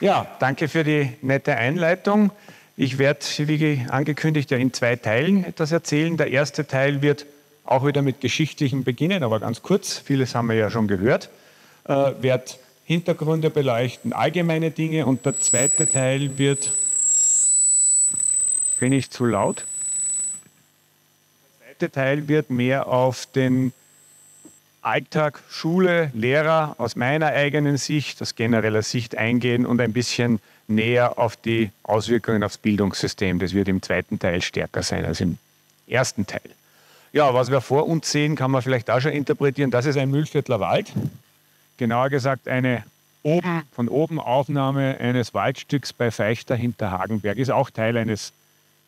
Ja, danke für die nette Einleitung. Ich werde, wie angekündigt, ja in zwei Teilen etwas erzählen. Der erste Teil wird auch wieder mit geschichtlichen beginnen, aber ganz kurz. Vieles haben wir ja schon gehört. Äh, werde Hintergründe beleuchten, allgemeine Dinge und der zweite Teil wird. Bin ich zu laut? Der zweite Teil wird mehr auf den Alltag, Schule, Lehrer aus meiner eigenen Sicht, aus genereller Sicht eingehen und ein bisschen näher auf die Auswirkungen aufs Bildungssystem. Das wird im zweiten Teil stärker sein als im ersten Teil. Ja, was wir vor uns sehen, kann man vielleicht auch schon interpretieren. Das ist ein Mühlviertler Wald. Genauer gesagt eine oben, von oben Aufnahme eines Waldstücks bei Feichter hinter Hagenberg. Ist auch Teil eines,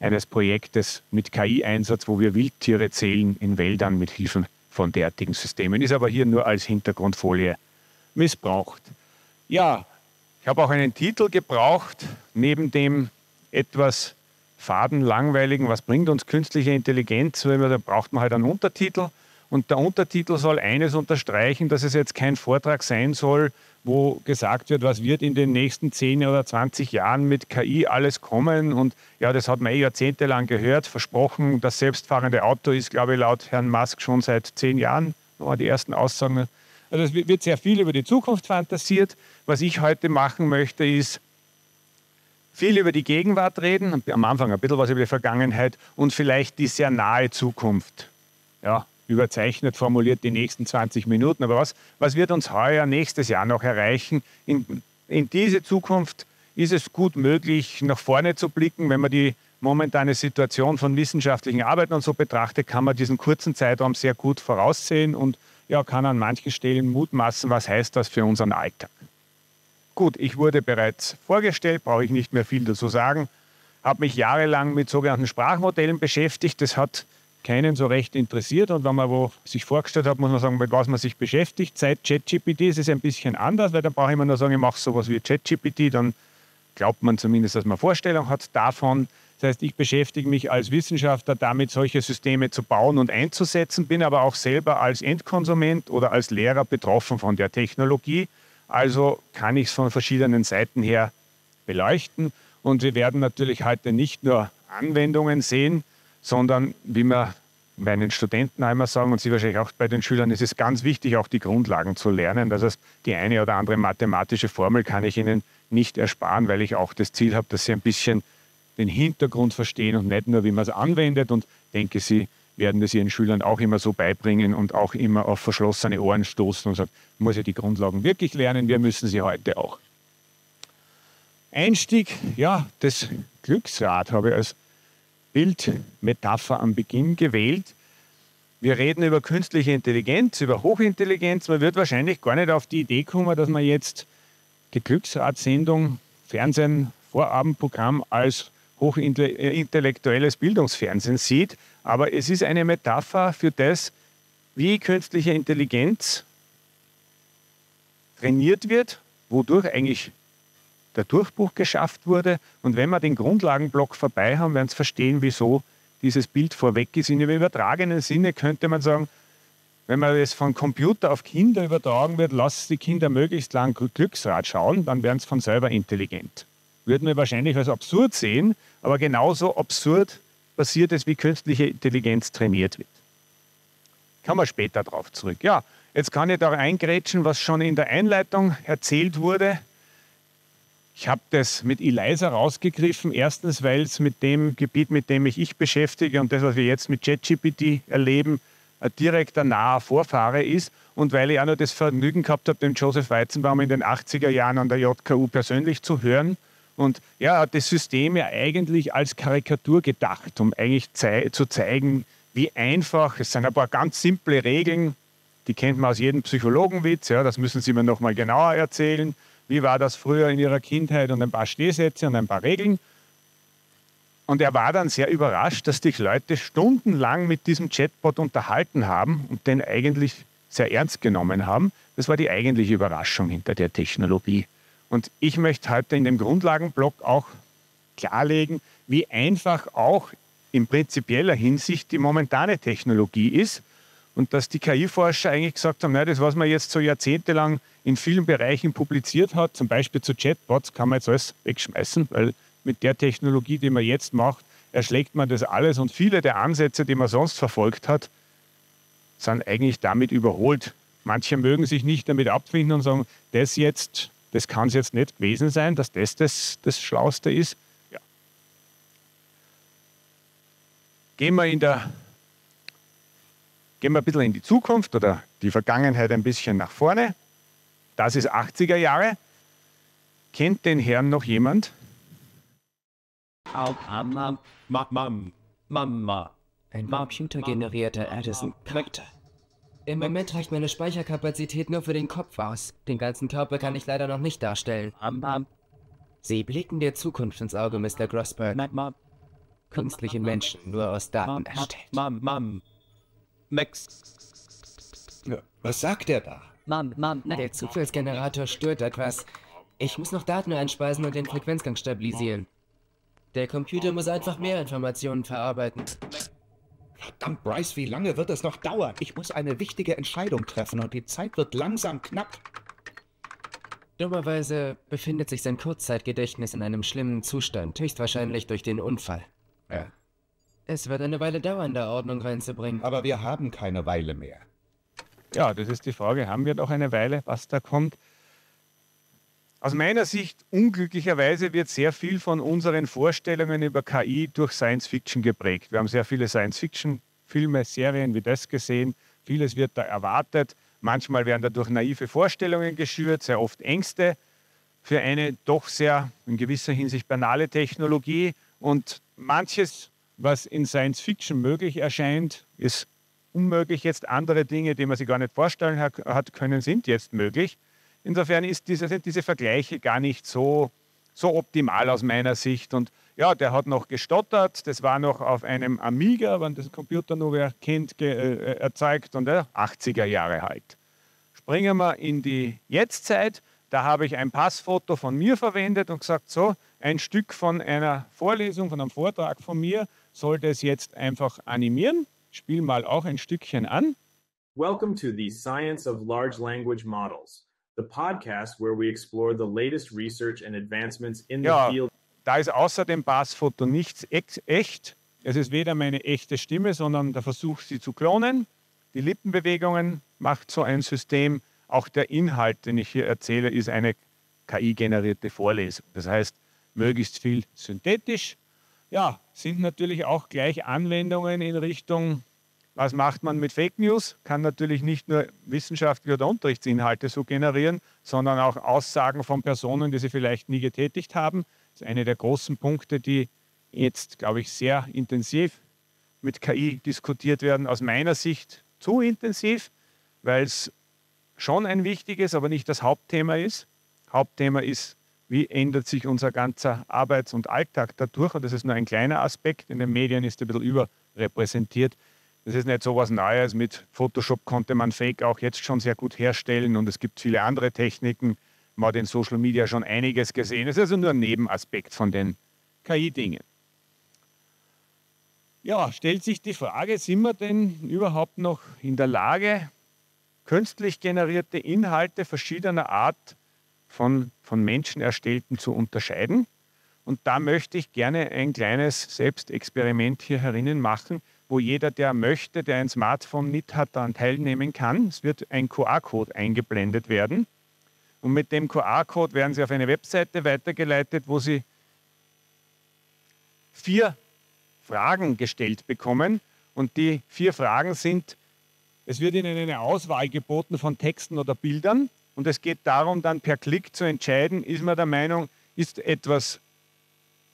eines Projektes mit KI-Einsatz, wo wir Wildtiere zählen in Wäldern mit Hilfe von derartigen Systemen. Ist aber hier nur als Hintergrundfolie missbraucht. Ja, ich habe auch einen Titel gebraucht, neben dem etwas faden, langweiligen, was bringt uns künstliche Intelligenz, da braucht man halt einen Untertitel. Und der Untertitel soll eines unterstreichen, dass es jetzt kein Vortrag sein soll, wo gesagt wird, was wird in den nächsten 10 oder 20 Jahren mit KI alles kommen. Und ja, das hat man eh jahrzehntelang gehört, versprochen. Das selbstfahrende Auto ist, glaube ich, laut Herrn Musk schon seit zehn Jahren, waren die ersten Aussagen. Also es wird sehr viel über die Zukunft fantasiert. Was ich heute machen möchte, ist viel über die Gegenwart reden, am Anfang ein bisschen was über die Vergangenheit und vielleicht die sehr nahe Zukunft. Ja, überzeichnet formuliert die nächsten 20 Minuten. Aber was, was wird uns heuer, nächstes Jahr noch erreichen? In, in diese Zukunft ist es gut möglich, nach vorne zu blicken. Wenn man die momentane Situation von wissenschaftlichen Arbeiten und so betrachtet, kann man diesen kurzen Zeitraum sehr gut voraussehen und ja, kann an manchen Stellen mutmaßen, was heißt das für unseren Alltag. Gut, ich wurde bereits vorgestellt, brauche ich nicht mehr viel dazu sagen. Habe mich jahrelang mit sogenannten Sprachmodellen beschäftigt. Das hat keinen so recht interessiert. Und wenn man wo sich vorgestellt hat, muss man sagen, mit was man sich beschäftigt. Seit ChatGPT ist es ein bisschen anders, weil dann brauche ich immer nur sagen, ich mache sowas wie ChatGPT, dann glaubt man zumindest, dass man Vorstellung hat davon. Das heißt, ich beschäftige mich als Wissenschaftler damit, solche Systeme zu bauen und einzusetzen, bin aber auch selber als Endkonsument oder als Lehrer betroffen von der Technologie. Also kann ich es von verschiedenen Seiten her beleuchten. Und wir werden natürlich heute nicht nur Anwendungen sehen, sondern wie wir meinen Studenten einmal sagen und Sie wahrscheinlich auch bei den Schülern, ist es ganz wichtig, auch die Grundlagen zu lernen. Das heißt, die eine oder andere mathematische Formel kann ich Ihnen nicht ersparen, weil ich auch das Ziel habe, dass Sie ein bisschen den Hintergrund verstehen und nicht nur, wie man es anwendet. Und denke, Sie werden das Ihren Schülern auch immer so beibringen und auch immer auf verschlossene Ohren stoßen und sagen, muss ja die Grundlagen wirklich lernen, wir müssen sie heute auch. Einstieg, ja, das Glücksrad habe ich als Bildmetapher am Beginn gewählt. Wir reden über künstliche Intelligenz, über Hochintelligenz. Man wird wahrscheinlich gar nicht auf die Idee kommen, dass man jetzt die Glücksratsendung, Fernsehen, Vorabendprogramm als hochintellektuelles Bildungsfernsehen sieht. Aber es ist eine Metapher für das, wie künstliche Intelligenz trainiert wird, wodurch eigentlich der Durchbruch geschafft wurde. Und wenn wir den Grundlagenblock vorbei haben, werden Sie verstehen, wieso dieses Bild vorweg ist. In übertragenen Sinne könnte man sagen, wenn man es von Computer auf Kinder übertragen wird, lasst die Kinder möglichst lang Glücksrad schauen, dann werden sie von selber intelligent. Würden wir wahrscheinlich als absurd sehen, aber genauso absurd passiert es, wie künstliche Intelligenz trainiert wird. Kommen wir später darauf zurück. Ja, jetzt kann ich da eingrätschen, was schon in der Einleitung erzählt wurde. Ich habe das mit ELISA rausgegriffen. Erstens, weil es mit dem Gebiet, mit dem ich mich beschäftige und das, was wir jetzt mit ChatGPT erleben, ein direkter naher Vorfahre ist und weil ich auch noch das Vergnügen gehabt habe, den Joseph Weizenbaum in den 80er Jahren an der JKU persönlich zu hören. Und er hat das System ja eigentlich als Karikatur gedacht, um eigentlich zei zu zeigen, wie einfach, es sind ein paar ganz simple Regeln, die kennt man aus jedem Psychologenwitz, ja, das müssen Sie mir nochmal genauer erzählen wie war das früher in ihrer Kindheit und ein paar Stehsätze und ein paar Regeln. Und er war dann sehr überrascht, dass sich Leute stundenlang mit diesem Chatbot unterhalten haben und den eigentlich sehr ernst genommen haben. Das war die eigentliche Überraschung hinter der Technologie. Und ich möchte heute in dem Grundlagenblock auch klarlegen, wie einfach auch in prinzipieller Hinsicht die momentane Technologie ist. und dass die KI-Forscher eigentlich gesagt haben, na, das, was man jetzt so jahrzehntelang in vielen Bereichen publiziert hat, zum Beispiel zu Chatbots, kann man jetzt alles wegschmeißen, weil mit der Technologie, die man jetzt macht, erschlägt man das alles und viele der Ansätze, die man sonst verfolgt hat, sind eigentlich damit überholt. Manche mögen sich nicht damit abfinden und sagen, das jetzt, das kann es jetzt nicht gewesen sein, dass das das, das Schlauste ist. Ja. Gehen wir in der Gehen wir ein bisschen in die Zukunft oder die Vergangenheit ein bisschen nach vorne. Das ist 80er Jahre. Kennt den Herrn noch jemand? Ein computergenerierter Edison Charakter. Im Moment reicht meine Speicherkapazität nur für den Kopf aus. Den ganzen Körper kann ich leider noch nicht darstellen. Sie blicken der Zukunft ins Auge, Mr. Grossberg. Künstliche Menschen nur aus Daten erstellt. Max. Was sagt er da? Mom, Mom, der Zufallsgenerator stört etwas. Ich muss noch Daten einspeisen und den Frequenzgang stabilisieren. Der Computer muss einfach mehr Informationen verarbeiten. Verdammt, Bryce, wie lange wird es noch dauern? Ich muss eine wichtige Entscheidung treffen und die Zeit wird langsam knapp. Dummerweise befindet sich sein Kurzzeitgedächtnis in einem schlimmen Zustand, höchstwahrscheinlich durch den Unfall. Ja. Es wird eine Weile dauern, da Ordnung reinzubringen. Aber wir haben keine Weile mehr. Ja, das ist die Frage. Haben wir noch eine Weile, was da kommt? Aus meiner Sicht, unglücklicherweise, wird sehr viel von unseren Vorstellungen über KI durch Science Fiction geprägt. Wir haben sehr viele Science Fiction-Filme, Serien wie das gesehen. Vieles wird da erwartet. Manchmal werden dadurch naive Vorstellungen geschürt, sehr oft Ängste für eine doch sehr in gewisser Hinsicht banale Technologie. Und manches, was in Science Fiction möglich erscheint, ist unmöglich. Jetzt andere Dinge, die man sich gar nicht vorstellen hat können, sind jetzt möglich. Insofern ist diese, sind diese Vergleiche gar nicht so, so optimal aus meiner Sicht. Und ja, der hat noch gestottert. Das war noch auf einem Amiga, wenn das Computer nur wer kennt, äh, erzeugt und äh, 80er Jahre halt. Springen wir in die Jetztzeit. Da habe ich ein Passfoto von mir verwendet und gesagt, so, ein Stück von einer Vorlesung, von einem Vortrag von mir, sollte es jetzt einfach animieren. Ich spiele mal auch ein Stückchen an. Welcome to the Science of Large Language Models the podcast where we explore the latest research and advancements in ja, the field. Da ist außer dem Passfoto nichts echt. Es ist weder meine echte Stimme, sondern der Versuch, sie zu klonen. Die Lippenbewegungen macht so ein System. Auch der Inhalt, den ich hier erzähle, ist eine KI-generierte Vorlesung. Das heißt, möglichst viel synthetisch. Ja, sind natürlich auch gleich Anwendungen in Richtung was macht man mit Fake News? Kann natürlich nicht nur wissenschaftliche oder Unterrichtsinhalte so generieren, sondern auch Aussagen von Personen, die sie vielleicht nie getätigt haben. Das ist einer der großen Punkte, die jetzt, glaube ich, sehr intensiv mit KI diskutiert werden. Aus meiner Sicht zu intensiv, weil es schon ein wichtiges, aber nicht das Hauptthema ist. Hauptthema ist, wie ändert sich unser ganzer Arbeits- und Alltag dadurch. Und das ist nur ein kleiner Aspekt. In den Medien ist er ein bisschen überrepräsentiert. Das ist nicht so was Neues. Mit Photoshop konnte man Fake auch jetzt schon sehr gut herstellen und es gibt viele andere Techniken. Man hat in Social Media schon einiges gesehen. Es ist also nur ein Nebenaspekt von den KI-Dingen. Ja, stellt sich die Frage, sind wir denn überhaupt noch in der Lage, künstlich generierte Inhalte verschiedener Art von, von Menschen erstellten zu unterscheiden? Und da möchte ich gerne ein kleines Selbstexperiment hier herinnen machen wo jeder, der möchte, der ein Smartphone mit hat, daran teilnehmen kann. Es wird ein QR-Code eingeblendet werden. Und mit dem QR-Code werden Sie auf eine Webseite weitergeleitet, wo Sie vier Fragen gestellt bekommen. Und die vier Fragen sind, es wird Ihnen eine Auswahl geboten von Texten oder Bildern. Und es geht darum, dann per Klick zu entscheiden, ist man der Meinung, ist etwas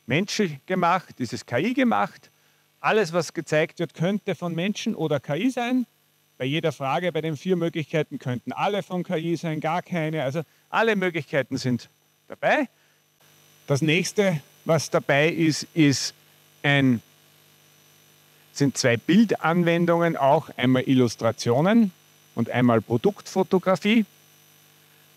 menschlich gemacht, ist es KI gemacht alles, was gezeigt wird, könnte von Menschen oder KI sein. Bei jeder Frage, bei den vier Möglichkeiten könnten alle von KI sein, gar keine. Also alle Möglichkeiten sind dabei. Das nächste, was dabei ist, ist ein, sind zwei Bildanwendungen, auch einmal Illustrationen und einmal Produktfotografie.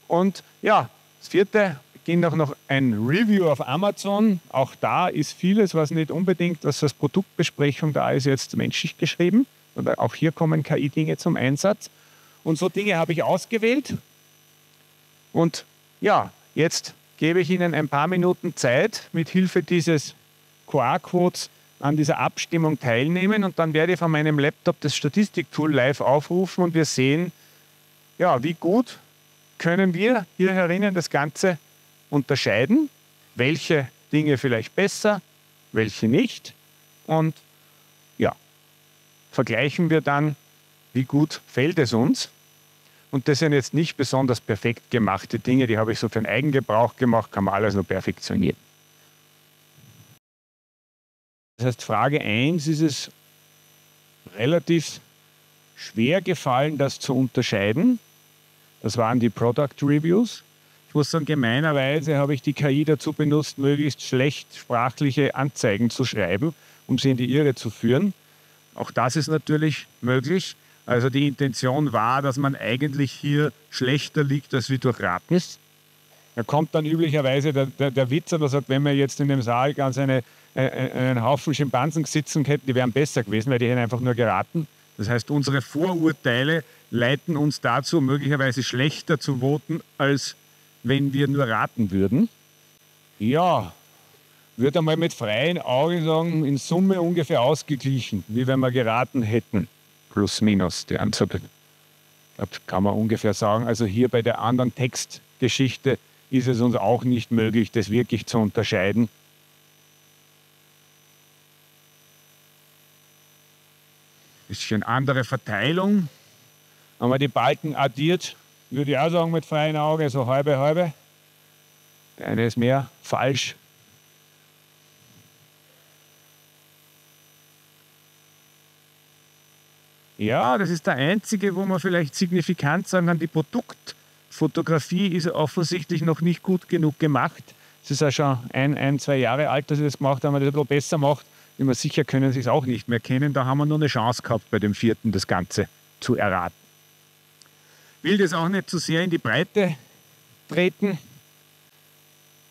Und ja, das vierte ging auch noch ein Review auf Amazon. Auch da ist vieles, was nicht unbedingt, was als Produktbesprechung da ist, jetzt menschlich geschrieben. Oder auch hier kommen KI-Dinge zum Einsatz. Und so Dinge habe ich ausgewählt. Und ja, jetzt gebe ich Ihnen ein paar Minuten Zeit, mit Hilfe dieses QR-Codes an dieser Abstimmung teilnehmen und dann werde ich von meinem Laptop das Statistiktool live aufrufen und wir sehen, ja, wie gut können wir hier herinnen das Ganze unterscheiden, welche Dinge vielleicht besser, welche nicht und ja, vergleichen wir dann, wie gut fällt es uns. Und das sind jetzt nicht besonders perfekt gemachte Dinge, die habe ich so für den Eigengebrauch gemacht, kann man alles nur perfektionieren. Das heißt, Frage 1 ist es relativ schwer gefallen, das zu unterscheiden. Das waren die Product Reviews. Ich muss sagen, gemeinerweise habe ich die KI dazu benutzt, möglichst schlecht sprachliche Anzeigen zu schreiben, um sie in die Irre zu führen. Auch das ist natürlich möglich. Also die Intention war, dass man eigentlich hier schlechter liegt, als wie durch Ratnis. Da kommt dann üblicherweise der, der, der Witz, der sagt, wenn wir jetzt in dem Saal ganz eine äh, äh, einen Haufen Schimpansen sitzen hätten, die wären besser gewesen, weil die hätten einfach nur geraten. Das heißt, unsere Vorurteile leiten uns dazu, möglicherweise schlechter zu voten, als wenn wir nur raten würden. Ja, würde einmal mit freien Augen sagen, in Summe ungefähr ausgeglichen, wie wenn wir geraten hätten. Plus, minus die Anzahl. Das kann man ungefähr sagen. Also hier bei der anderen Textgeschichte ist es uns auch nicht möglich, das wirklich zu unterscheiden. bisschen andere Verteilung. Haben wir die Balken addiert, würde ich auch sagen mit freien Auge, so halbe, halbe. Der eine ist mehr falsch. Ja, das ist der einzige, wo man vielleicht signifikant sagen kann, die Produktfotografie ist offensichtlich noch nicht gut genug gemacht. Es ist ja schon ein, ein, zwei Jahre alt, dass ich das gemacht habe. Wenn man das ein bisschen besser macht, immer sicher können Sie es auch nicht mehr kennen. Da haben wir nur eine Chance gehabt, bei dem vierten das Ganze zu erraten. Will das auch nicht zu sehr in die Breite treten.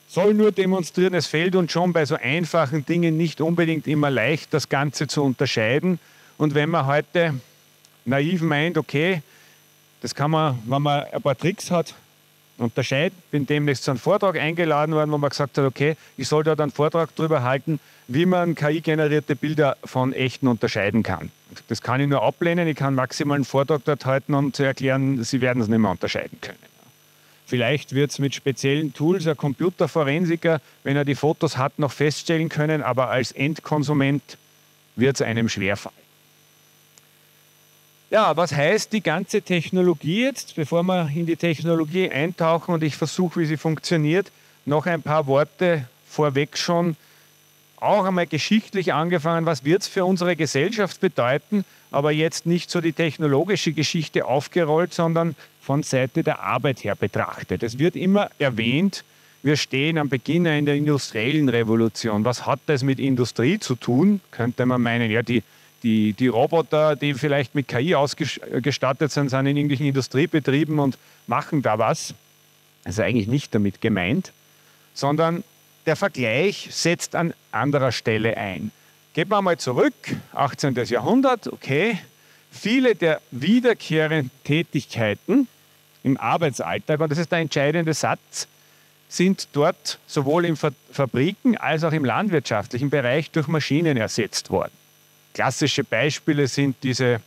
Soll nur demonstrieren, es fällt uns schon bei so einfachen Dingen nicht unbedingt immer leicht, das Ganze zu unterscheiden. Und wenn man heute naiv meint, okay, das kann man, wenn man ein paar Tricks hat, unterscheiden. Bin demnächst zu einem Vortrag eingeladen worden, wo man gesagt hat, okay, ich soll dort einen Vortrag darüber halten, wie man KI-generierte Bilder von echten unterscheiden kann. Das kann ich nur ablehnen. Ich kann maximal einen Vortrag dort halten, um zu erklären, Sie werden es nicht mehr unterscheiden können. Vielleicht wird es mit speziellen Tools ein Computerforensiker, wenn er die Fotos hat, noch feststellen können, aber als Endkonsument wird es einem schwerfallen. Ja, was heißt die ganze Technologie jetzt? Bevor wir in die Technologie eintauchen und ich versuche, wie sie funktioniert, noch ein paar Worte vorweg schon. Auch einmal geschichtlich angefangen, was wird es für unsere Gesellschaft bedeuten, aber jetzt nicht so die technologische Geschichte aufgerollt, sondern von Seite der Arbeit her betrachtet. Es wird immer erwähnt, wir stehen am Beginn in der industriellen Revolution. Was hat das mit Industrie zu tun? Könnte man meinen, ja, die die, die Roboter, die vielleicht mit KI ausgestattet sind, sind in irgendwelchen Industriebetrieben und machen da was. Das ist eigentlich nicht damit gemeint, sondern der Vergleich setzt an anderer Stelle ein. Gehen wir mal zurück, 18. Jahrhundert, okay. Viele der wiederkehrenden Tätigkeiten im Arbeitsalltag, und das ist der entscheidende Satz, sind dort sowohl in Fabriken als auch im landwirtschaftlichen Bereich durch Maschinen ersetzt worden. Klassische Beispiele sind diese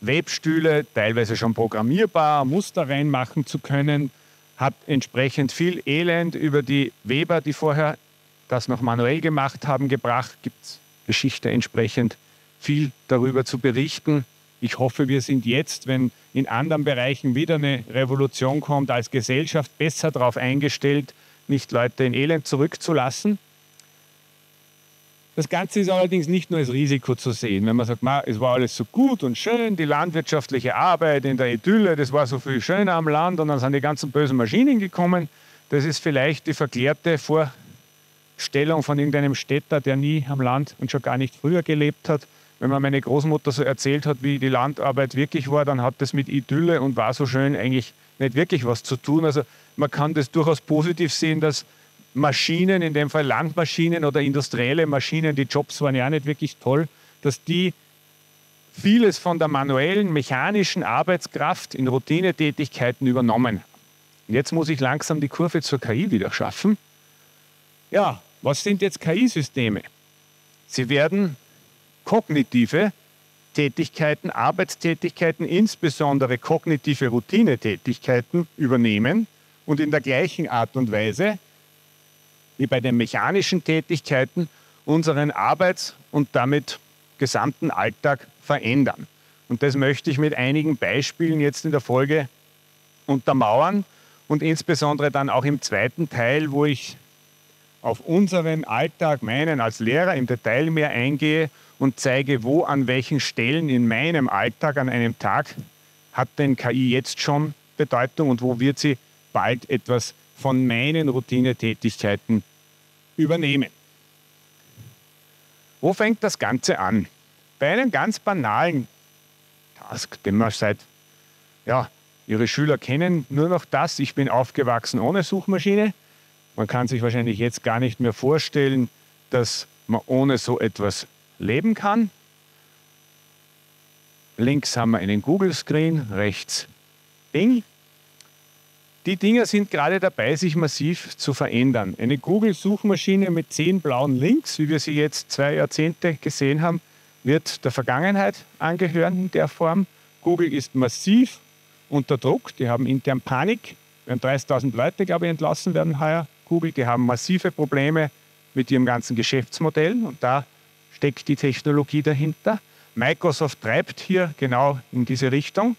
Webstühle, teilweise schon programmierbar, Muster reinmachen zu können, hat entsprechend viel Elend über die Weber, die vorher das noch manuell gemacht haben, gebracht. Gibt es Geschichte entsprechend viel darüber zu berichten. Ich hoffe, wir sind jetzt, wenn in anderen Bereichen wieder eine Revolution kommt, als Gesellschaft besser darauf eingestellt, nicht Leute in Elend zurückzulassen. Das Ganze ist allerdings nicht nur als Risiko zu sehen. Wenn man sagt, es war alles so gut und schön, die landwirtschaftliche Arbeit in der Idylle, das war so viel schöner am Land und dann sind die ganzen bösen Maschinen gekommen. Das ist vielleicht die verklärte Vorstellung von irgendeinem Städter, der nie am Land und schon gar nicht früher gelebt hat. Wenn man meine Großmutter so erzählt hat, wie die Landarbeit wirklich war, dann hat das mit Idylle und war so schön eigentlich nicht wirklich was zu tun. Also man kann das durchaus positiv sehen, dass Maschinen, in dem Fall Landmaschinen oder industrielle Maschinen, die Jobs waren ja nicht wirklich toll, dass die vieles von der manuellen, mechanischen Arbeitskraft in Routinetätigkeiten übernommen haben. Jetzt muss ich langsam die Kurve zur KI wieder schaffen. Ja, was sind jetzt KI-Systeme? Sie werden kognitive Tätigkeiten, Arbeitstätigkeiten, insbesondere kognitive Routinetätigkeiten übernehmen und in der gleichen Art und Weise wie bei den mechanischen Tätigkeiten unseren Arbeits- und damit gesamten Alltag verändern. Und das möchte ich mit einigen Beispielen jetzt in der Folge untermauern und insbesondere dann auch im zweiten Teil, wo ich auf unseren Alltag, meinen als Lehrer im Detail mehr eingehe und zeige, wo an welchen Stellen in meinem Alltag an einem Tag hat denn KI jetzt schon Bedeutung und wo wird sie bald etwas von meinen Routinetätigkeiten übernehmen. Wo fängt das Ganze an? Bei einem ganz banalen Task, den man seit, ja, Ihre Schüler kennen nur noch das, ich bin aufgewachsen ohne Suchmaschine. Man kann sich wahrscheinlich jetzt gar nicht mehr vorstellen, dass man ohne so etwas leben kann. Links haben wir einen Google-Screen, rechts Bing. Die Dinger sind gerade dabei, sich massiv zu verändern. Eine Google-Suchmaschine mit zehn blauen Links, wie wir sie jetzt zwei Jahrzehnte gesehen haben, wird der Vergangenheit angehören in der Form. Google ist massiv unter Druck, die haben intern Panik. Werden 30.000 Leute, glaube ich, entlassen werden heuer. Google, die haben massive Probleme mit ihrem ganzen Geschäftsmodell und da steckt die Technologie dahinter. Microsoft treibt hier genau in diese Richtung.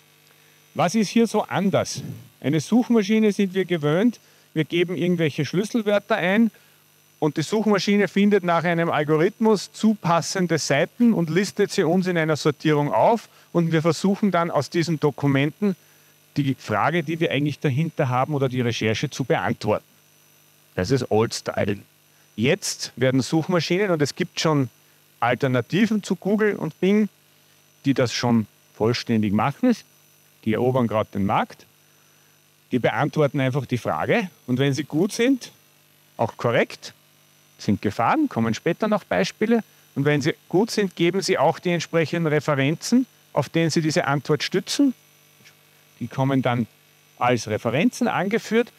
Was ist hier so anders? Eine Suchmaschine sind wir gewöhnt. Wir geben irgendwelche Schlüsselwörter ein und die Suchmaschine findet nach einem Algorithmus zupassende Seiten und listet sie uns in einer Sortierung auf und wir versuchen dann aus diesen Dokumenten die Frage, die wir eigentlich dahinter haben oder die Recherche zu beantworten. Das ist Old Style. Jetzt werden Suchmaschinen und es gibt schon Alternativen zu Google und Bing, die das schon vollständig machen. Die erobern gerade den Markt. Die beantworten einfach die Frage und wenn sie gut sind, auch korrekt, sind Gefahren, kommen später noch Beispiele. Und wenn sie gut sind, geben sie auch die entsprechenden Referenzen, auf denen sie diese Antwort stützen. Die kommen dann als Referenzen angeführt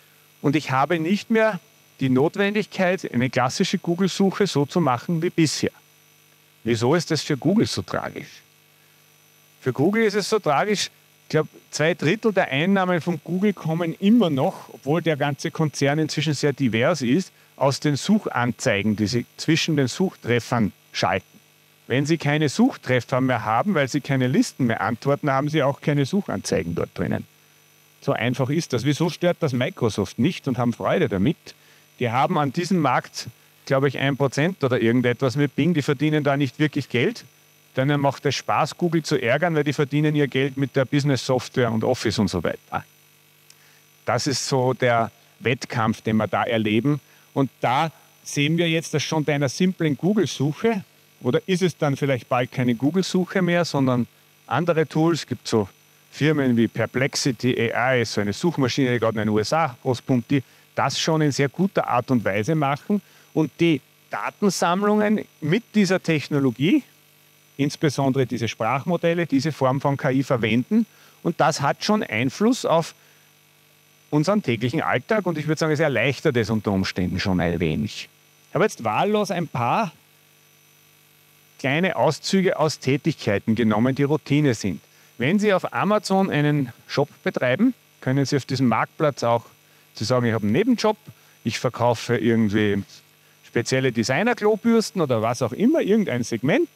und ich habe nicht mehr die Notwendigkeit, eine klassische Google-Suche so zu machen wie bisher. Wieso ist das für Google so tragisch? Für Google ist es so tragisch, ich glaube, zwei Drittel der Einnahmen von Google kommen immer noch, obwohl der ganze Konzern inzwischen sehr divers ist, aus den Suchanzeigen, die sie zwischen den Suchtreffern schalten. Wenn Sie keine Suchtreffer mehr haben, weil Sie keine Listen mehr antworten, haben Sie auch keine Suchanzeigen dort drinnen. So einfach ist das. Wieso stört das Microsoft nicht und haben Freude damit? Die haben an diesem Markt, glaube ich, ein Prozent oder irgendetwas mit Bing. Die verdienen da nicht wirklich Geld. Denen macht es Spaß, Google zu ärgern, weil die verdienen ihr Geld mit der Business-Software und Office und so weiter. Das ist so der Wettkampf, den wir da erleben. Und da sehen wir jetzt, dass schon bei einer simplen Google-Suche, oder ist es dann vielleicht bald keine Google-Suche mehr, sondern andere Tools, es gibt so Firmen wie Perplexity AI, so eine Suchmaschine, die gerade in den USA rauspumpt, die das schon in sehr guter Art und Weise machen und die Datensammlungen mit dieser Technologie, insbesondere diese Sprachmodelle, diese Form von KI verwenden. Und das hat schon Einfluss auf unseren täglichen Alltag und ich würde sagen, es erleichtert es unter Umständen schon ein wenig. Ich habe jetzt wahllos ein paar kleine Auszüge aus Tätigkeiten genommen, die Routine sind. Wenn Sie auf Amazon einen Shop betreiben, können Sie auf diesem Marktplatz auch, Sie sagen, ich habe einen Nebenjob, ich verkaufe irgendwie spezielle Designer-Klobürsten oder was auch immer, irgendein Segment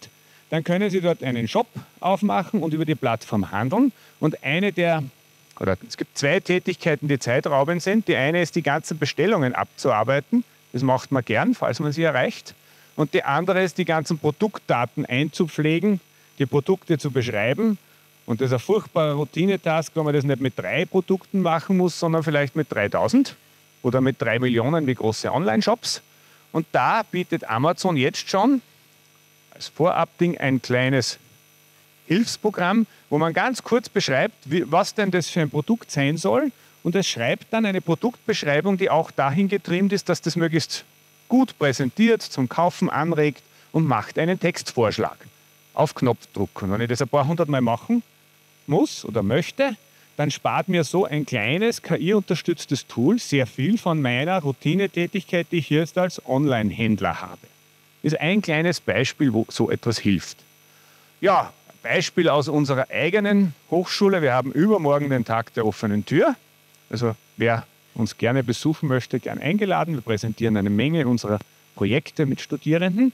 dann können Sie dort einen Shop aufmachen und über die Plattform handeln. Und eine der, oder es gibt zwei Tätigkeiten, die zeitraubend sind. Die eine ist, die ganzen Bestellungen abzuarbeiten. Das macht man gern, falls man sie erreicht. Und die andere ist, die ganzen Produktdaten einzupflegen, die Produkte zu beschreiben. Und das ist ein furchtbarer Routine-Task, wenn man das nicht mit drei Produkten machen muss, sondern vielleicht mit 3000 oder mit drei Millionen wie große Online-Shops. Und da bietet Amazon jetzt schon als Vorabding ein kleines Hilfsprogramm, wo man ganz kurz beschreibt, wie, was denn das für ein Produkt sein soll. Und es schreibt dann eine Produktbeschreibung, die auch dahin getrimmt ist, dass das möglichst gut präsentiert, zum Kaufen anregt und macht einen Textvorschlag. auf Knopfdruck. Und wenn ich das ein paar hundert Mal machen muss oder möchte, dann spart mir so ein kleines KI-unterstütztes Tool sehr viel von meiner Routinetätigkeit, die ich jetzt als Online-Händler habe. Ist ein kleines Beispiel, wo so etwas hilft. Ja, Beispiel aus unserer eigenen Hochschule. Wir haben übermorgen den Tag der offenen Tür. Also wer uns gerne besuchen möchte, gern eingeladen. Wir präsentieren eine Menge unserer Projekte mit Studierenden.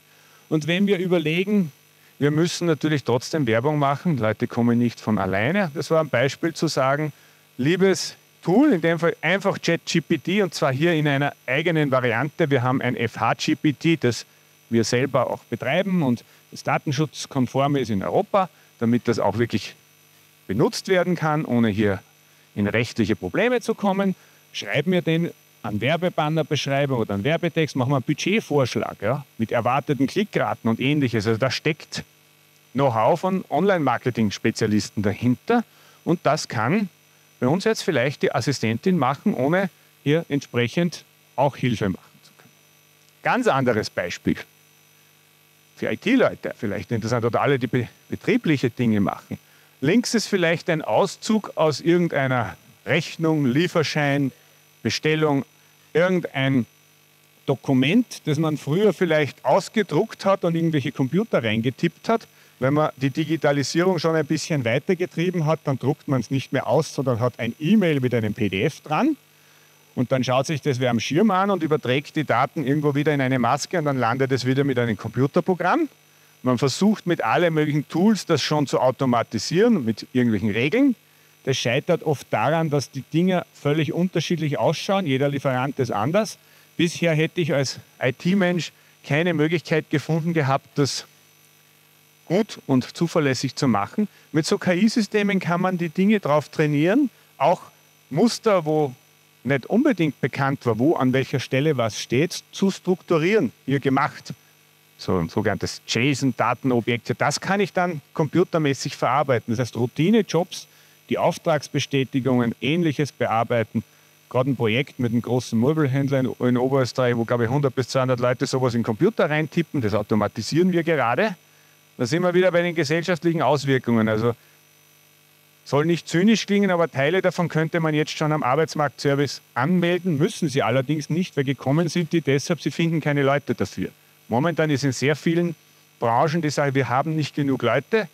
Und wenn wir überlegen, wir müssen natürlich trotzdem Werbung machen, Leute kommen nicht von alleine. Das war ein Beispiel zu sagen, liebes Tool, in dem Fall einfach ChatGPT und zwar hier in einer eigenen Variante. Wir haben ein FHGPT, das wir selber auch betreiben und das datenschutzkonform ist in Europa, damit das auch wirklich benutzt werden kann, ohne hier in rechtliche Probleme zu kommen. Schreib mir den an Werbebannerbeschreibung oder an Werbetext, machen wir einen Budgetvorschlag ja, mit erwarteten Klickraten und ähnliches. Also da steckt Know-how von Online-Marketing-Spezialisten dahinter und das kann bei uns jetzt vielleicht die Assistentin machen, ohne hier entsprechend auch Hilfe machen zu können. Ganz anderes Beispiel. Für IT-Leute vielleicht interessant oder alle, die betriebliche Dinge machen. Links ist vielleicht ein Auszug aus irgendeiner Rechnung, Lieferschein, Bestellung, irgendein Dokument, das man früher vielleicht ausgedruckt hat und irgendwelche Computer reingetippt hat. Wenn man die Digitalisierung schon ein bisschen weitergetrieben hat, dann druckt man es nicht mehr aus, sondern hat ein E-Mail mit einem PDF dran. Und dann schaut sich das wer am Schirm an und überträgt die Daten irgendwo wieder in eine Maske und dann landet es wieder mit einem Computerprogramm. Man versucht mit allen möglichen Tools das schon zu automatisieren, mit irgendwelchen Regeln. Das scheitert oft daran, dass die Dinge völlig unterschiedlich ausschauen. Jeder Lieferant ist anders. Bisher hätte ich als IT-Mensch keine Möglichkeit gefunden gehabt, das gut und zuverlässig zu machen. Mit so KI-Systemen kann man die Dinge drauf trainieren, auch Muster, wo nicht unbedingt bekannt war, wo an welcher Stelle was steht, zu strukturieren, hier gemacht. So ein sogenanntes JSON-Datenobjekt. Das kann ich dann computermäßig verarbeiten. Das heißt, Routine-Jobs die Auftragsbestätigungen, ähnliches bearbeiten. Gerade ein Projekt mit einem großen Möbelhändler in, Oberösterreich, wo, glaube ich, 100 bis 200 Leute sowas in den Computer reintippen. Das automatisieren wir gerade. Da sind wir wieder bei den gesellschaftlichen Auswirkungen. Also soll nicht zynisch klingen, aber Teile davon könnte man jetzt schon am Arbeitsmarktservice anmelden, müssen sie allerdings nicht, weil gekommen sind die deshalb, sie finden keine Leute dafür. Momentan ist in sehr vielen Branchen die Sache, wir haben nicht genug Leute,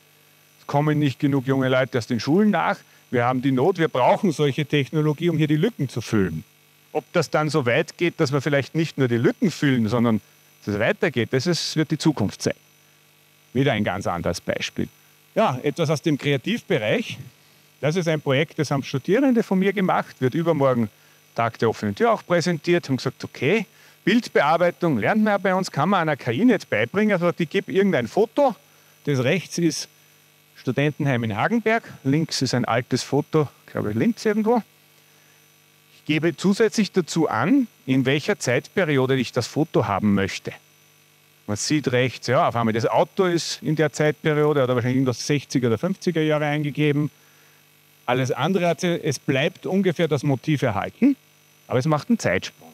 kommen nicht genug junge Leute aus den Schulen nach. Wir haben die Not, wir brauchen solche Technologie, um hier die Lücken zu füllen. Ob das dann so weit geht, dass wir vielleicht nicht nur die Lücken füllen, sondern dass es weitergeht, das ist, wird die Zukunft sein. Wieder ein ganz anderes Beispiel. Ja, etwas aus dem Kreativbereich. Das ist ein Projekt, das haben Studierende von mir gemacht, wird übermorgen Tag der offenen Tür auch präsentiert, haben gesagt, okay, Bildbearbeitung lernt man ja bei uns, kann man einer KI nicht beibringen. Also die gibt irgendein Foto, das rechts ist Studentenheim in Hagenberg. Links ist ein altes Foto, glaube ich, links irgendwo. Ich gebe zusätzlich dazu an, in welcher Zeitperiode ich das Foto haben möchte. Man sieht rechts, ja, auf einmal das Auto ist in der Zeitperiode, oder wahrscheinlich irgendwas 60er oder 50er Jahre eingegeben. Alles andere hat sie, es bleibt ungefähr das Motiv erhalten, aber es macht einen Zeitsprung.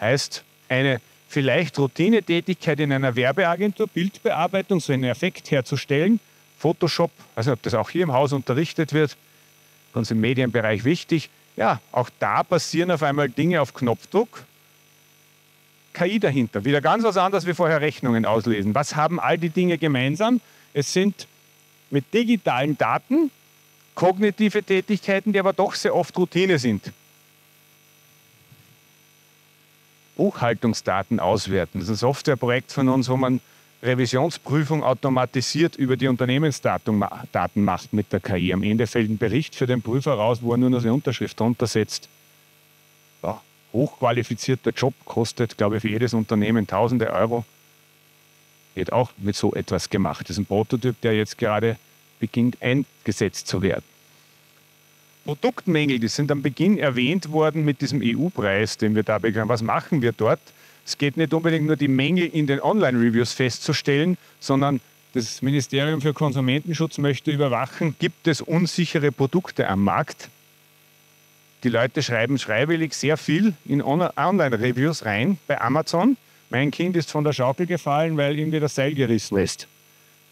Heißt, eine vielleicht Routinetätigkeit in einer Werbeagentur, Bildbearbeitung, so einen Effekt herzustellen, Photoshop, also ob das auch hier im Haus unterrichtet wird, ganz im Medienbereich wichtig. Ja, auch da passieren auf einmal Dinge auf Knopfdruck. KI dahinter, wieder ganz was anderes wie vorher Rechnungen auslesen. Was haben all die Dinge gemeinsam? Es sind mit digitalen Daten kognitive Tätigkeiten, die aber doch sehr oft Routine sind. Buchhaltungsdaten auswerten. Das ist ein Softwareprojekt von uns, wo man Revisionsprüfung automatisiert über die Unternehmensdaten macht mit der KI. Am Ende fällt ein Bericht für den Prüfer raus, wo er nur noch seine Unterschrift drunter setzt. Ja, hochqualifizierter Job kostet, glaube ich, für jedes Unternehmen tausende Euro. Wird auch mit so etwas gemacht. Das ist ein Prototyp, der jetzt gerade beginnt eingesetzt zu werden. Produktmängel, die sind am Beginn erwähnt worden mit diesem EU-Preis, den wir da bekommen. Was machen wir dort? Es geht nicht unbedingt nur die Mängel in den Online-Reviews festzustellen, sondern das Ministerium für Konsumentenschutz möchte überwachen, gibt es unsichere Produkte am Markt. Die Leute schreiben freiwillig sehr viel in Online-Reviews rein bei Amazon. Mein Kind ist von der Schaukel gefallen, weil irgendwie das Seil gerissen ist.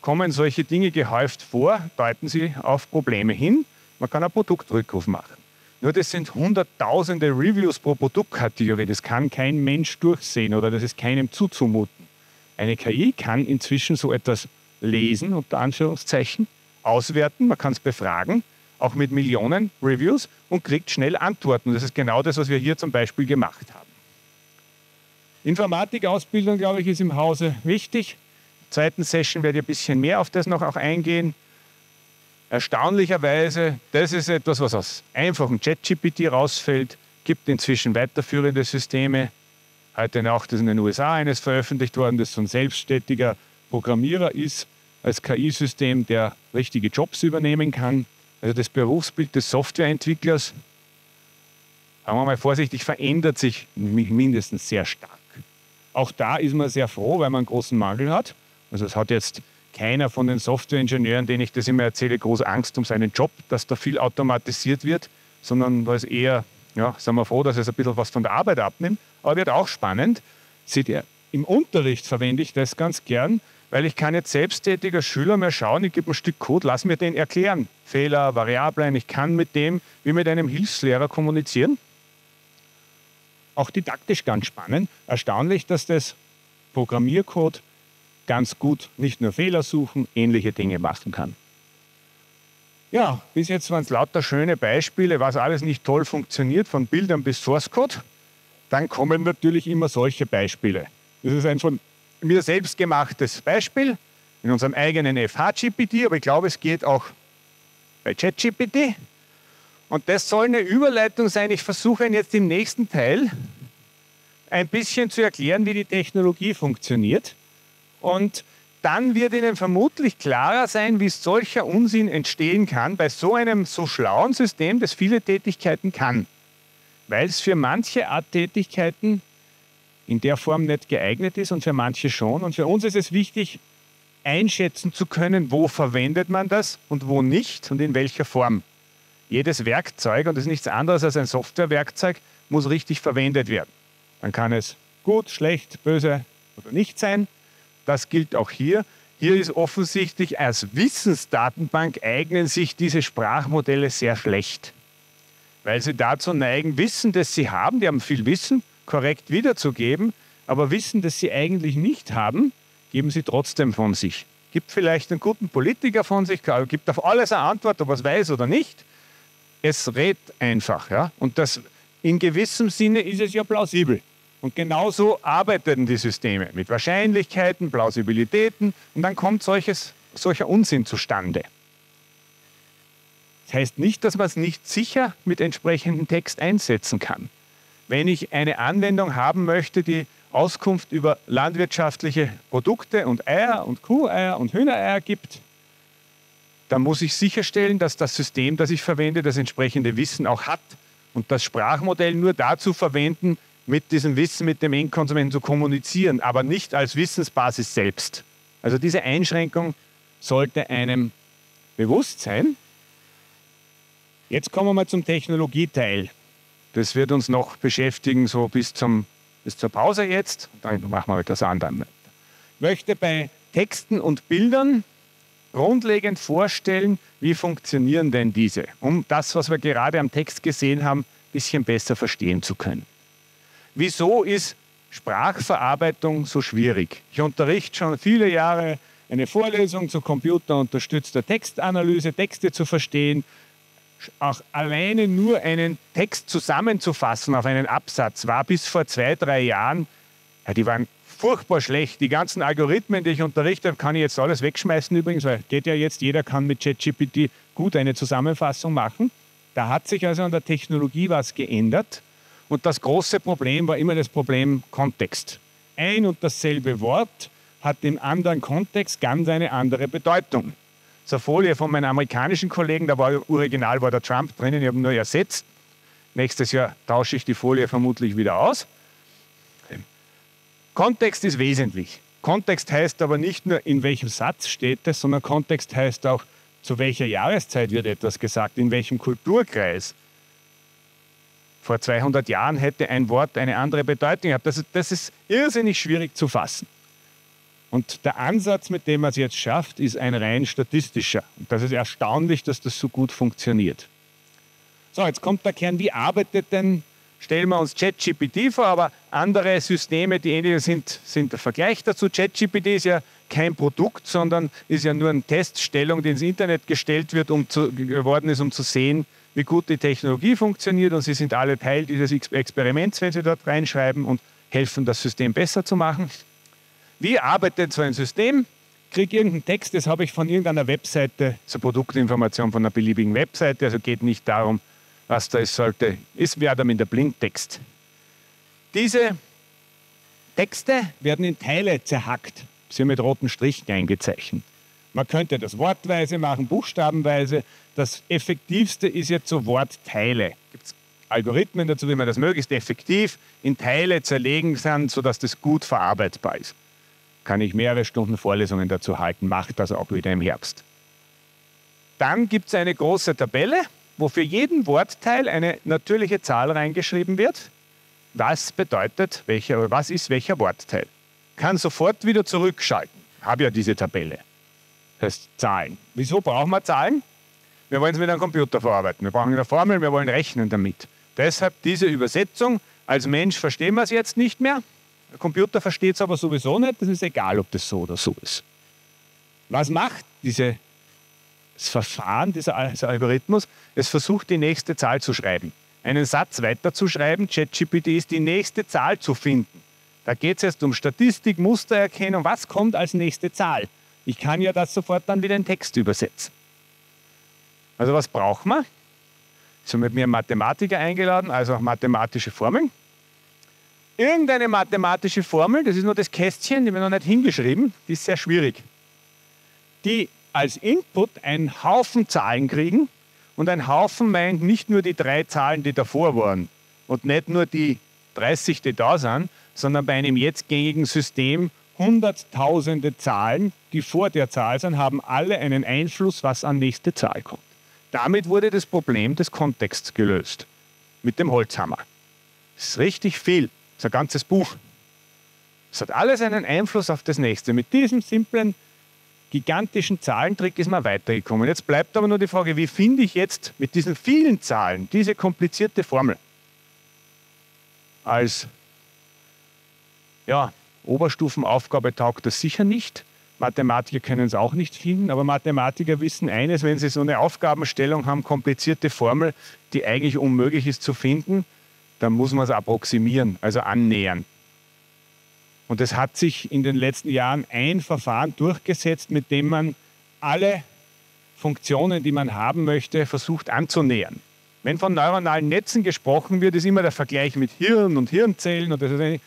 Kommen solche Dinge gehäuft vor, deuten sie auf Probleme hin. Man kann einen Produktrückruf machen. Nur das sind hunderttausende Reviews pro Produktkategorie. Das kann kein Mensch durchsehen oder das ist keinem zuzumuten. Eine KI kann inzwischen so etwas lesen, unter Anführungszeichen, auswerten, man kann es befragen, auch mit Millionen Reviews und kriegt schnell Antworten. Das ist genau das, was wir hier zum Beispiel gemacht haben. Informatikausbildung, glaube ich, ist im Hause wichtig. Zweiten Session werde ich ein bisschen mehr auf das noch auch eingehen. Erstaunlicherweise, das ist etwas, was aus einfachen ChatGPT rausfällt, gibt inzwischen weiterführende Systeme. Heute Nacht ist in den USA eines veröffentlicht worden, das so ein selbstständiger Programmierer ist, als KI-System, der richtige Jobs übernehmen kann. Also das Berufsbild des Softwareentwicklers, sagen wir mal vorsichtig, verändert sich mindestens sehr stark. Auch da ist man sehr froh, weil man einen großen Mangel hat. Also es hat jetzt keiner von den Softwareingenieuren, denen ich das immer erzähle, große Angst um seinen Job, dass da viel automatisiert wird, sondern da ist eher, ja, sind wir froh, dass es ein bisschen was von der Arbeit abnimmt. Aber wird auch spannend. Seht ihr, im Unterricht verwende ich das ganz gern, weil ich kann jetzt selbsttätiger Schüler mehr schauen, ich gebe ein Stück Code, lass mir den erklären. Fehler, Variablen, ich kann mit dem wie mit einem Hilfslehrer kommunizieren auch didaktisch ganz spannend. Erstaunlich, dass das Programmiercode ganz gut nicht nur Fehler suchen, ähnliche Dinge machen kann. Ja, bis jetzt waren es lauter schöne Beispiele, was alles nicht toll funktioniert, von Bildern bis Source Code. Dann kommen natürlich immer solche Beispiele. Das ist ein von mir selbst gemachtes Beispiel in unserem eigenen FHGPT, aber ich glaube, es geht auch bei ChatGPT. Und das soll eine Überleitung sein. Ich versuche Ihnen jetzt im nächsten Teil ein bisschen zu erklären, wie die Technologie funktioniert. Und dann wird Ihnen vermutlich klarer sein, wie solcher Unsinn entstehen kann bei so einem so schlauen System, das viele Tätigkeiten kann. Weil es für manche Art Tätigkeiten in der Form nicht geeignet ist und für manche schon. Und für uns ist es wichtig, einschätzen zu können, wo verwendet man das und wo nicht und in welcher Form jedes Werkzeug, und das ist nichts anderes als ein Softwarewerkzeug, muss richtig verwendet werden. Dann kann es gut, schlecht, böse oder nicht sein. Das gilt auch hier. Hier ist offensichtlich als Wissensdatenbank eignen sich diese Sprachmodelle sehr schlecht, weil sie dazu neigen, Wissen, das sie haben, die haben viel Wissen, korrekt wiederzugeben, aber Wissen, das sie eigentlich nicht haben, geben sie trotzdem von sich. Gibt vielleicht einen guten Politiker von sich, gibt auf alles eine Antwort, ob er es weiß oder nicht es redet einfach. Ja? Und das in gewissem Sinne ist es ja plausibel. Und genauso arbeiten die Systeme mit Wahrscheinlichkeiten, Plausibilitäten und dann kommt solches, solcher Unsinn zustande. Das heißt nicht, dass man es nicht sicher mit entsprechendem Text einsetzen kann. Wenn ich eine Anwendung haben möchte, die Auskunft über landwirtschaftliche Produkte und Eier und Kuheier und Hühnereier gibt, dann muss ich sicherstellen, dass das System, das ich verwende, das entsprechende Wissen auch hat und das Sprachmodell nur dazu verwenden, mit diesem Wissen mit dem Endkonsumenten zu kommunizieren, aber nicht als Wissensbasis selbst. Also diese Einschränkung sollte einem bewusst sein. Jetzt kommen wir mal zum Technologieteil. Das wird uns noch beschäftigen, so bis, zum, bis zur Pause jetzt. Dann machen wir halt das andere. Ich möchte bei Texten und Bildern grundlegend vorstellen, wie funktionieren denn diese, um das, was wir gerade am Text gesehen haben, ein bisschen besser verstehen zu können. Wieso ist Sprachverarbeitung so schwierig? Ich unterrichte schon viele Jahre eine Vorlesung zu computerunterstützter Textanalyse, Texte zu verstehen. Auch alleine nur einen Text zusammenzufassen auf einen Absatz war bis vor zwei, drei Jahren, ja, die waren furchtbar schlecht. Die ganzen Algorithmen, die ich unterrichte, kann ich jetzt alles wegschmeißen übrigens, weil geht ja jetzt, jeder kann mit ChatGPT gut eine Zusammenfassung machen. Da hat sich also an der Technologie was geändert. Und das große Problem war immer das Problem Kontext. Ein und dasselbe Wort hat im anderen Kontext ganz eine andere Bedeutung. So Folie von meinen amerikanischen Kollegen, da war original war der Trump drinnen, ich habe ihn nur ersetzt. Nächstes Jahr tausche ich die Folie vermutlich wieder aus. Kontext ist wesentlich. Kontext heißt aber nicht nur, in welchem Satz steht es, sondern Kontext heißt auch, zu welcher Jahreszeit wird etwas gesagt, in welchem Kulturkreis. Vor 200 Jahren hätte ein Wort eine andere Bedeutung gehabt. Das das ist irrsinnig schwierig zu fassen. Und der Ansatz, mit dem man es jetzt schafft, ist ein rein statistischer. Und das ist erstaunlich, dass das so gut funktioniert. So, jetzt kommt der Kern, wie arbeitet denn, stellen wir uns ChatGPT vor, aber andere Systeme, die ähnlich sind, sind der Vergleich dazu. ChatGPT ist ja kein Produkt, sondern ist ja nur eine Teststellung, die ins Internet gestellt wird, um zu, geworden ist, um zu sehen, wie gut die Technologie funktioniert. Und Sie sind alle Teil dieses Experiments, wenn Sie dort reinschreiben und helfen, das System besser zu machen. Wie arbeitet so ein System? Kriege irgendeinen Text, das habe ich von irgendeiner Webseite, so Produktinformation von einer beliebigen Webseite, also geht nicht darum, was da ist, sollte, ist Werdam in der Blindtext. Diese Texte werden in Teile zerhackt, sie mit roten Strichen eingezeichnet. Man könnte das wortweise machen, buchstabenweise. Das Effektivste ist jetzt so Wortteile. Gibt es Algorithmen dazu, wie man das möglichst effektiv in Teile zerlegen kann, sodass das gut verarbeitbar ist kann ich mehrere Stunden Vorlesungen dazu halten, mache das auch wieder im Herbst. Dann gibt es eine große Tabelle, wo für jeden Wortteil eine natürliche Zahl reingeschrieben wird. Was bedeutet, welcher, was ist welcher Wortteil? Kann sofort wieder zurückschalten. Habe ja diese Tabelle. Das heißt Zahlen. Wieso brauchen wir Zahlen? Wir wollen es mit einem Computer verarbeiten. Wir brauchen eine Formel, wir wollen rechnen damit. Deshalb diese Übersetzung. Als Mensch verstehen wir es jetzt nicht mehr. Der Computer versteht es aber sowieso nicht, das ist egal, ob das so oder so ist. Was macht diese, das Verfahren, dieser Algorithmus? Es versucht, die nächste Zahl zu schreiben. Einen Satz weiterzuschreiben, ChatGPT ist die nächste Zahl zu finden. Da geht es jetzt um Statistik, Mustererkennung. Was kommt als nächste Zahl? Ich kann ja das sofort dann wieder in Text übersetzen. Also was braucht man? So mit mir einen Mathematiker eingeladen, also auch mathematische Formeln irgendeine mathematische Formel, das ist nur das Kästchen, die wir noch nicht hingeschrieben, die ist sehr schwierig, die als Input einen Haufen Zahlen kriegen und ein Haufen meint nicht nur die drei Zahlen, die davor waren und nicht nur die 30, die da sind, sondern bei einem jetzt gängigen System hunderttausende Zahlen, die vor der Zahl sind, haben alle einen Einfluss, was an nächste Zahl kommt. Damit wurde das Problem des Kontexts gelöst. Mit dem Holzhammer. Das ist richtig viel. Das ist ein ganzes Buch. Es hat alles einen Einfluss auf das nächste. Mit diesem simplen, gigantischen Zahlentrick ist man weitergekommen. Jetzt bleibt aber nur die Frage, wie finde ich jetzt mit diesen vielen Zahlen diese komplizierte Formel? Als ja, Oberstufenaufgabe taugt das sicher nicht. Mathematiker können es auch nicht finden, aber Mathematiker wissen eines, wenn sie so eine Aufgabenstellung haben, komplizierte Formel, die eigentlich unmöglich ist zu finden, dann muss man es approximieren, also annähern. Und es hat sich in den letzten Jahren ein Verfahren durchgesetzt, mit dem man alle Funktionen, die man haben möchte, versucht anzunähern. Wenn von neuronalen Netzen gesprochen wird, ist immer der Vergleich mit Hirn und Hirnzellen und das ist,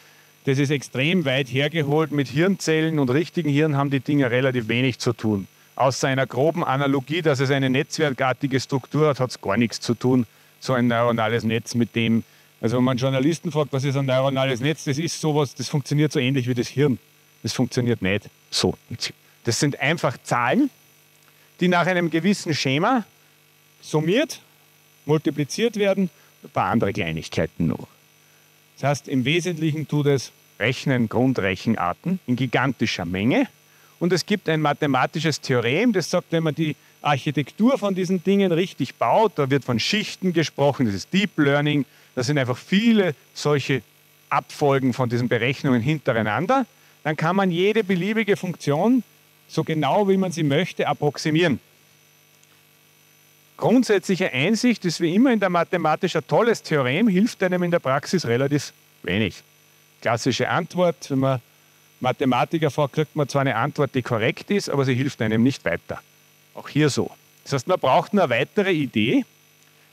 das ist extrem weit hergeholt. Mit Hirnzellen und richtigen Hirn haben die Dinge relativ wenig zu tun. Außer einer groben Analogie, dass es eine netzwerkartige Struktur hat, hat es gar nichts zu tun. So ein neuronales Netz, mit dem also wenn man Journalisten fragt, was ist ein neuronales Netz, das ist sowas, das funktioniert so ähnlich wie das Hirn. Das funktioniert nicht so. Das sind einfach Zahlen, die nach einem gewissen Schema summiert, multipliziert werden, ein paar andere Kleinigkeiten noch. Das heißt, im Wesentlichen tut es Rechnen, Grundrechenarten in gigantischer Menge. Und es gibt ein mathematisches Theorem, das sagt, wenn man die Architektur von diesen Dingen richtig baut, da wird von Schichten gesprochen, das ist Deep Learning, das sind einfach viele solche Abfolgen von diesen Berechnungen hintereinander. Dann kann man jede beliebige Funktion so genau wie man sie möchte approximieren. Grundsätzliche Einsicht ist wie immer in der Mathematik ein tolles Theorem, hilft einem in der Praxis relativ wenig. Klassische Antwort, wenn man Mathematiker fragt, kriegt man zwar eine Antwort, die korrekt ist, aber sie hilft einem nicht weiter. Auch hier so. Das heißt, man braucht eine weitere Idee,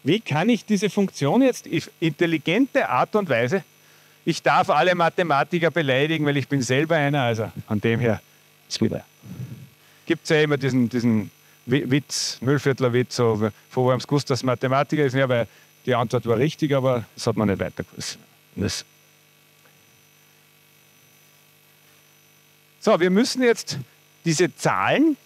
wie kann ich diese Funktion jetzt auf intelligente Art und Weise, ich darf alle Mathematiker beleidigen, weil ich bin selber einer, also von dem her, gibt es ja immer diesen, diesen Witz, Müllviertler-Witz, so, von wo haben es gewusst, dass Mathematiker ist, ja, weil die Antwort war richtig, aber das hat man nicht weiter gewusst. So, wir müssen jetzt diese Zahlen,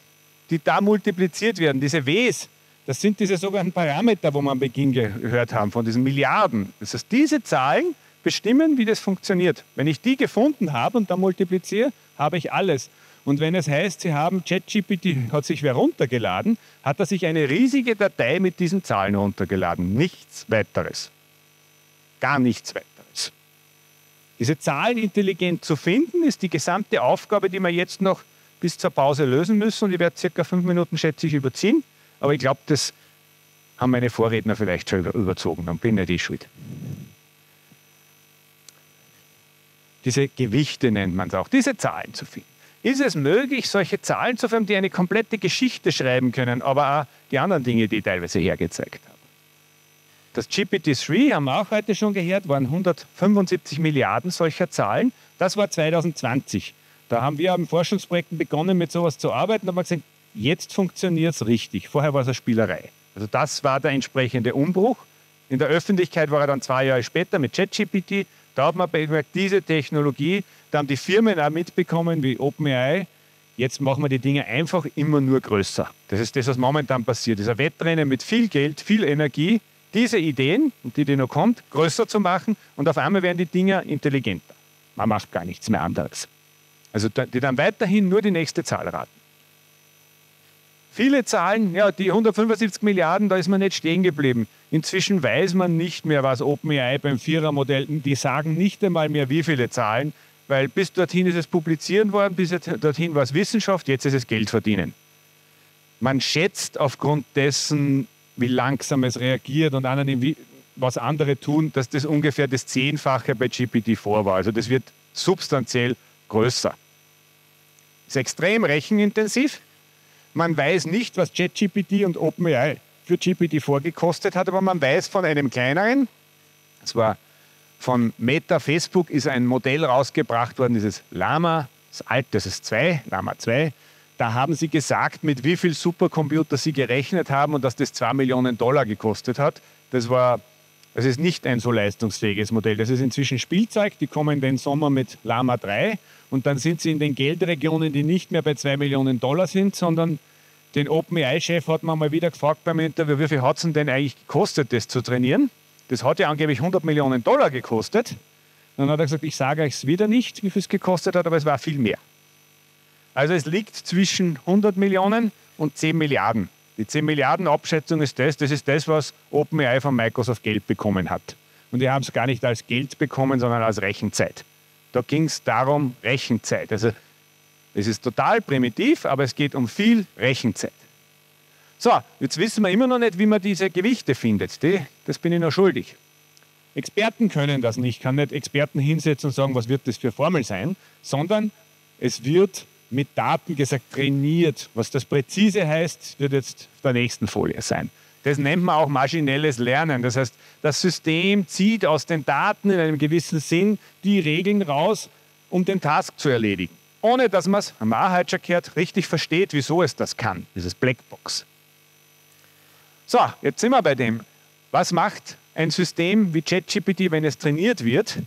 die da multipliziert werden, diese Ws, das sind diese sogenannten Parameter, wo wir am Beginn gehört haben, von diesen Milliarden. Das heißt, diese Zahlen bestimmen, wie das funktioniert. Wenn ich die gefunden habe und dann multipliziere, habe ich alles. Und wenn es heißt, Sie haben ChatGPT, hat sich wer runtergeladen, hat er sich eine riesige Datei mit diesen Zahlen runtergeladen. Nichts weiteres. Gar nichts weiteres. Diese Zahlen intelligent zu finden, ist die gesamte Aufgabe, die wir jetzt noch bis zur Pause lösen müssen. Und ich werde circa fünf Minuten, schätze ich, überziehen. Aber ich glaube, das haben meine Vorredner vielleicht schon überzogen. Dann bin ich die schuld. Diese Gewichte nennt man es auch, diese Zahlen zu finden. Ist es möglich, solche Zahlen zu finden, die eine komplette Geschichte schreiben können, aber auch die anderen Dinge, die ich teilweise hergezeigt habe? Das GPT-3 haben wir auch heute schon gehört, waren 175 Milliarden solcher Zahlen. Das war 2020. Da haben wir an Forschungsprojekten begonnen, mit sowas zu arbeiten. Da haben wir gesagt, jetzt funktioniert es richtig. Vorher war es eine Spielerei. Also das war der entsprechende Umbruch. In der Öffentlichkeit war er dann zwei Jahre später mit ChatGPT. Da hat man bemerkt, diese Technologie, da haben die Firmen auch mitbekommen, wie OpenAI. Jetzt machen wir die Dinge einfach immer nur größer. Das ist das, was momentan passiert. Dieser Wettrennen mit viel Geld, viel Energie, diese Ideen, die, die noch kommt, größer zu machen und auf einmal werden die Dinge intelligenter. Man macht gar nichts mehr anderes. Also die dann weiterhin nur die nächste Zahl raten. Viele Zahlen, ja, die 175 Milliarden, da ist man nicht stehen geblieben. Inzwischen weiß man nicht mehr, was OpenAI beim Vierermodell, die sagen nicht einmal mehr, wie viele Zahlen, weil bis dorthin ist es publizieren worden, bis dorthin war es Wissenschaft, jetzt ist es Geld verdienen. Man schätzt aufgrund dessen, wie langsam es reagiert und was andere tun, dass das ungefähr das Zehnfache bei GPT-4 war. Also das wird substanziell größer. Ist extrem rechenintensiv. Man weiß nicht, was ChatGPT und OpenAI für GPT-4 gekostet hat, aber man weiß von einem kleineren, das war von Meta Facebook, ist ein Modell rausgebracht worden, dieses Lama, das alte, das ist 2, Lama 2. Da haben sie gesagt, mit wie viel Supercomputer sie gerechnet haben und dass das 2 Millionen Dollar gekostet hat. Das war das ist nicht ein so leistungsfähiges Modell. Das ist inzwischen Spielzeug. Die kommen den Sommer mit Lama 3 und dann sind sie in den Geldregionen, die nicht mehr bei 2 Millionen Dollar sind, sondern den OpenAI-Chef hat man mal wieder gefragt beim Interview, wie viel hat es denn eigentlich gekostet, das zu trainieren? Das hat ja angeblich 100 Millionen Dollar gekostet. Dann hat er gesagt, ich sage euch es wieder nicht, wie viel es gekostet hat, aber es war viel mehr. Also es liegt zwischen 100 Millionen und 10 Milliarden die 10 Milliarden Abschätzung ist das, das ist das, was OpenAI von Microsoft Geld bekommen hat. Und die haben es gar nicht als Geld bekommen, sondern als Rechenzeit. Da ging es darum, Rechenzeit. Also es ist total primitiv, aber es geht um viel Rechenzeit. So, jetzt wissen wir immer noch nicht, wie man diese Gewichte findet. Die, das bin ich noch schuldig. Experten können das nicht. Ich kann nicht Experten hinsetzen und sagen, was wird das für Formel sein, sondern es wird mit Daten gesagt trainiert. Was das präzise heißt, wird jetzt auf der nächsten Folie sein. Das nennt man auch maschinelles Lernen. Das heißt, das System zieht aus den Daten in einem gewissen Sinn die Regeln raus, um den Task zu erledigen. Ohne dass man es, schon gehört, richtig versteht, wieso es das kann, dieses Blackbox. So, jetzt sind wir bei dem. Was macht ein System wie ChatGPT, wenn es trainiert wird?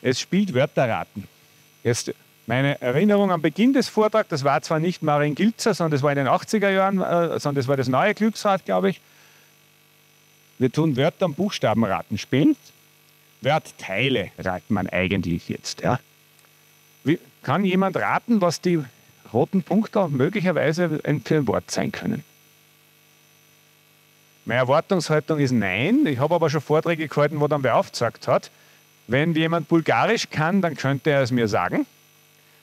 Es spielt Wörterraten. Jetzt meine Erinnerung am Beginn des Vortrags, das war zwar nicht Marin Gilzer, sondern das war in den 80er Jahren, äh, sondern das war das neue Glücksrad, glaube ich. Wir tun Wörter- und Buchstabenraten spielen. Wertteile raten man eigentlich jetzt. Ja. Wie, kann jemand raten, was die roten Punkte möglicherweise für ein Wort sein können? Meine Erwartungshaltung ist nein. Ich habe aber schon Vorträge gehalten, wo dann wer aufgezeigt hat, wenn jemand Bulgarisch kann, dann könnte er es mir sagen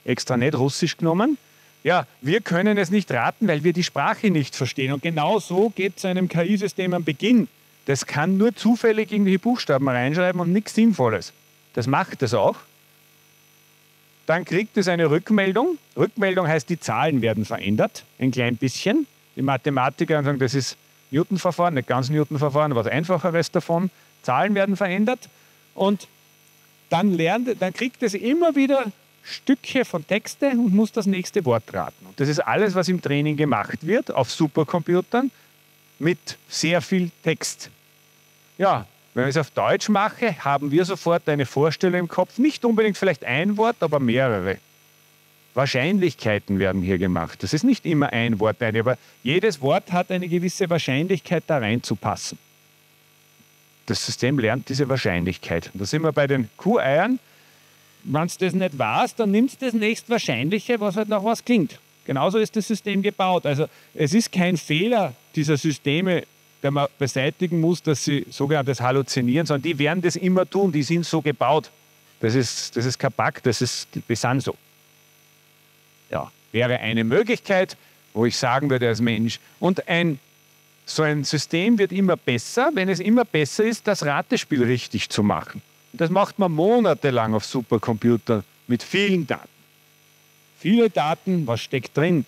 extra nicht Russisch genommen. Ja, wir können es nicht raten, weil wir die Sprache nicht verstehen. Und genau so geht es einem KI-System am Beginn. Das kann nur zufällig irgendwelche Buchstaben reinschreiben und nichts Sinnvolles. Das macht es auch. Dann kriegt es eine Rückmeldung. Rückmeldung heißt, die Zahlen werden verändert, ein klein bisschen. Die Mathematiker sagen, das ist Newton-Verfahren, nicht ganz Newton-Verfahren, was einfacheres davon. Zahlen werden verändert und dann lernt, dann kriegt es immer wieder Stücke von Texte und muss das nächste Wort raten. Und das ist alles, was im Training gemacht wird auf Supercomputern mit sehr viel Text. Ja, wenn ich es auf Deutsch mache, haben wir sofort eine Vorstellung im Kopf, nicht unbedingt vielleicht ein Wort, aber mehrere. Wahrscheinlichkeiten werden hier gemacht. Das ist nicht immer ein Wort, aber jedes Wort hat eine gewisse Wahrscheinlichkeit, da reinzupassen. Das System lernt diese Wahrscheinlichkeit. Und da sind wir bei den Q-Eiern wenn du das nicht weißt, dann nimmst du das nächstwahrscheinliche, was halt nach was klingt. Genauso ist das System gebaut. Also es ist kein Fehler dieser Systeme, der man beseitigen muss, dass sie sogenanntes Halluzinieren, sondern die werden das immer tun, die sind so gebaut. Das ist, das ist kein Bug, das ist, die sind so. Ja, wäre eine Möglichkeit, wo ich sagen würde als Mensch. Und ein, so ein System wird immer besser, wenn es immer besser ist, das Ratespiel richtig zu machen. Das macht man monatelang auf Supercomputer mit vielen Daten. Viele Daten, was steckt drin?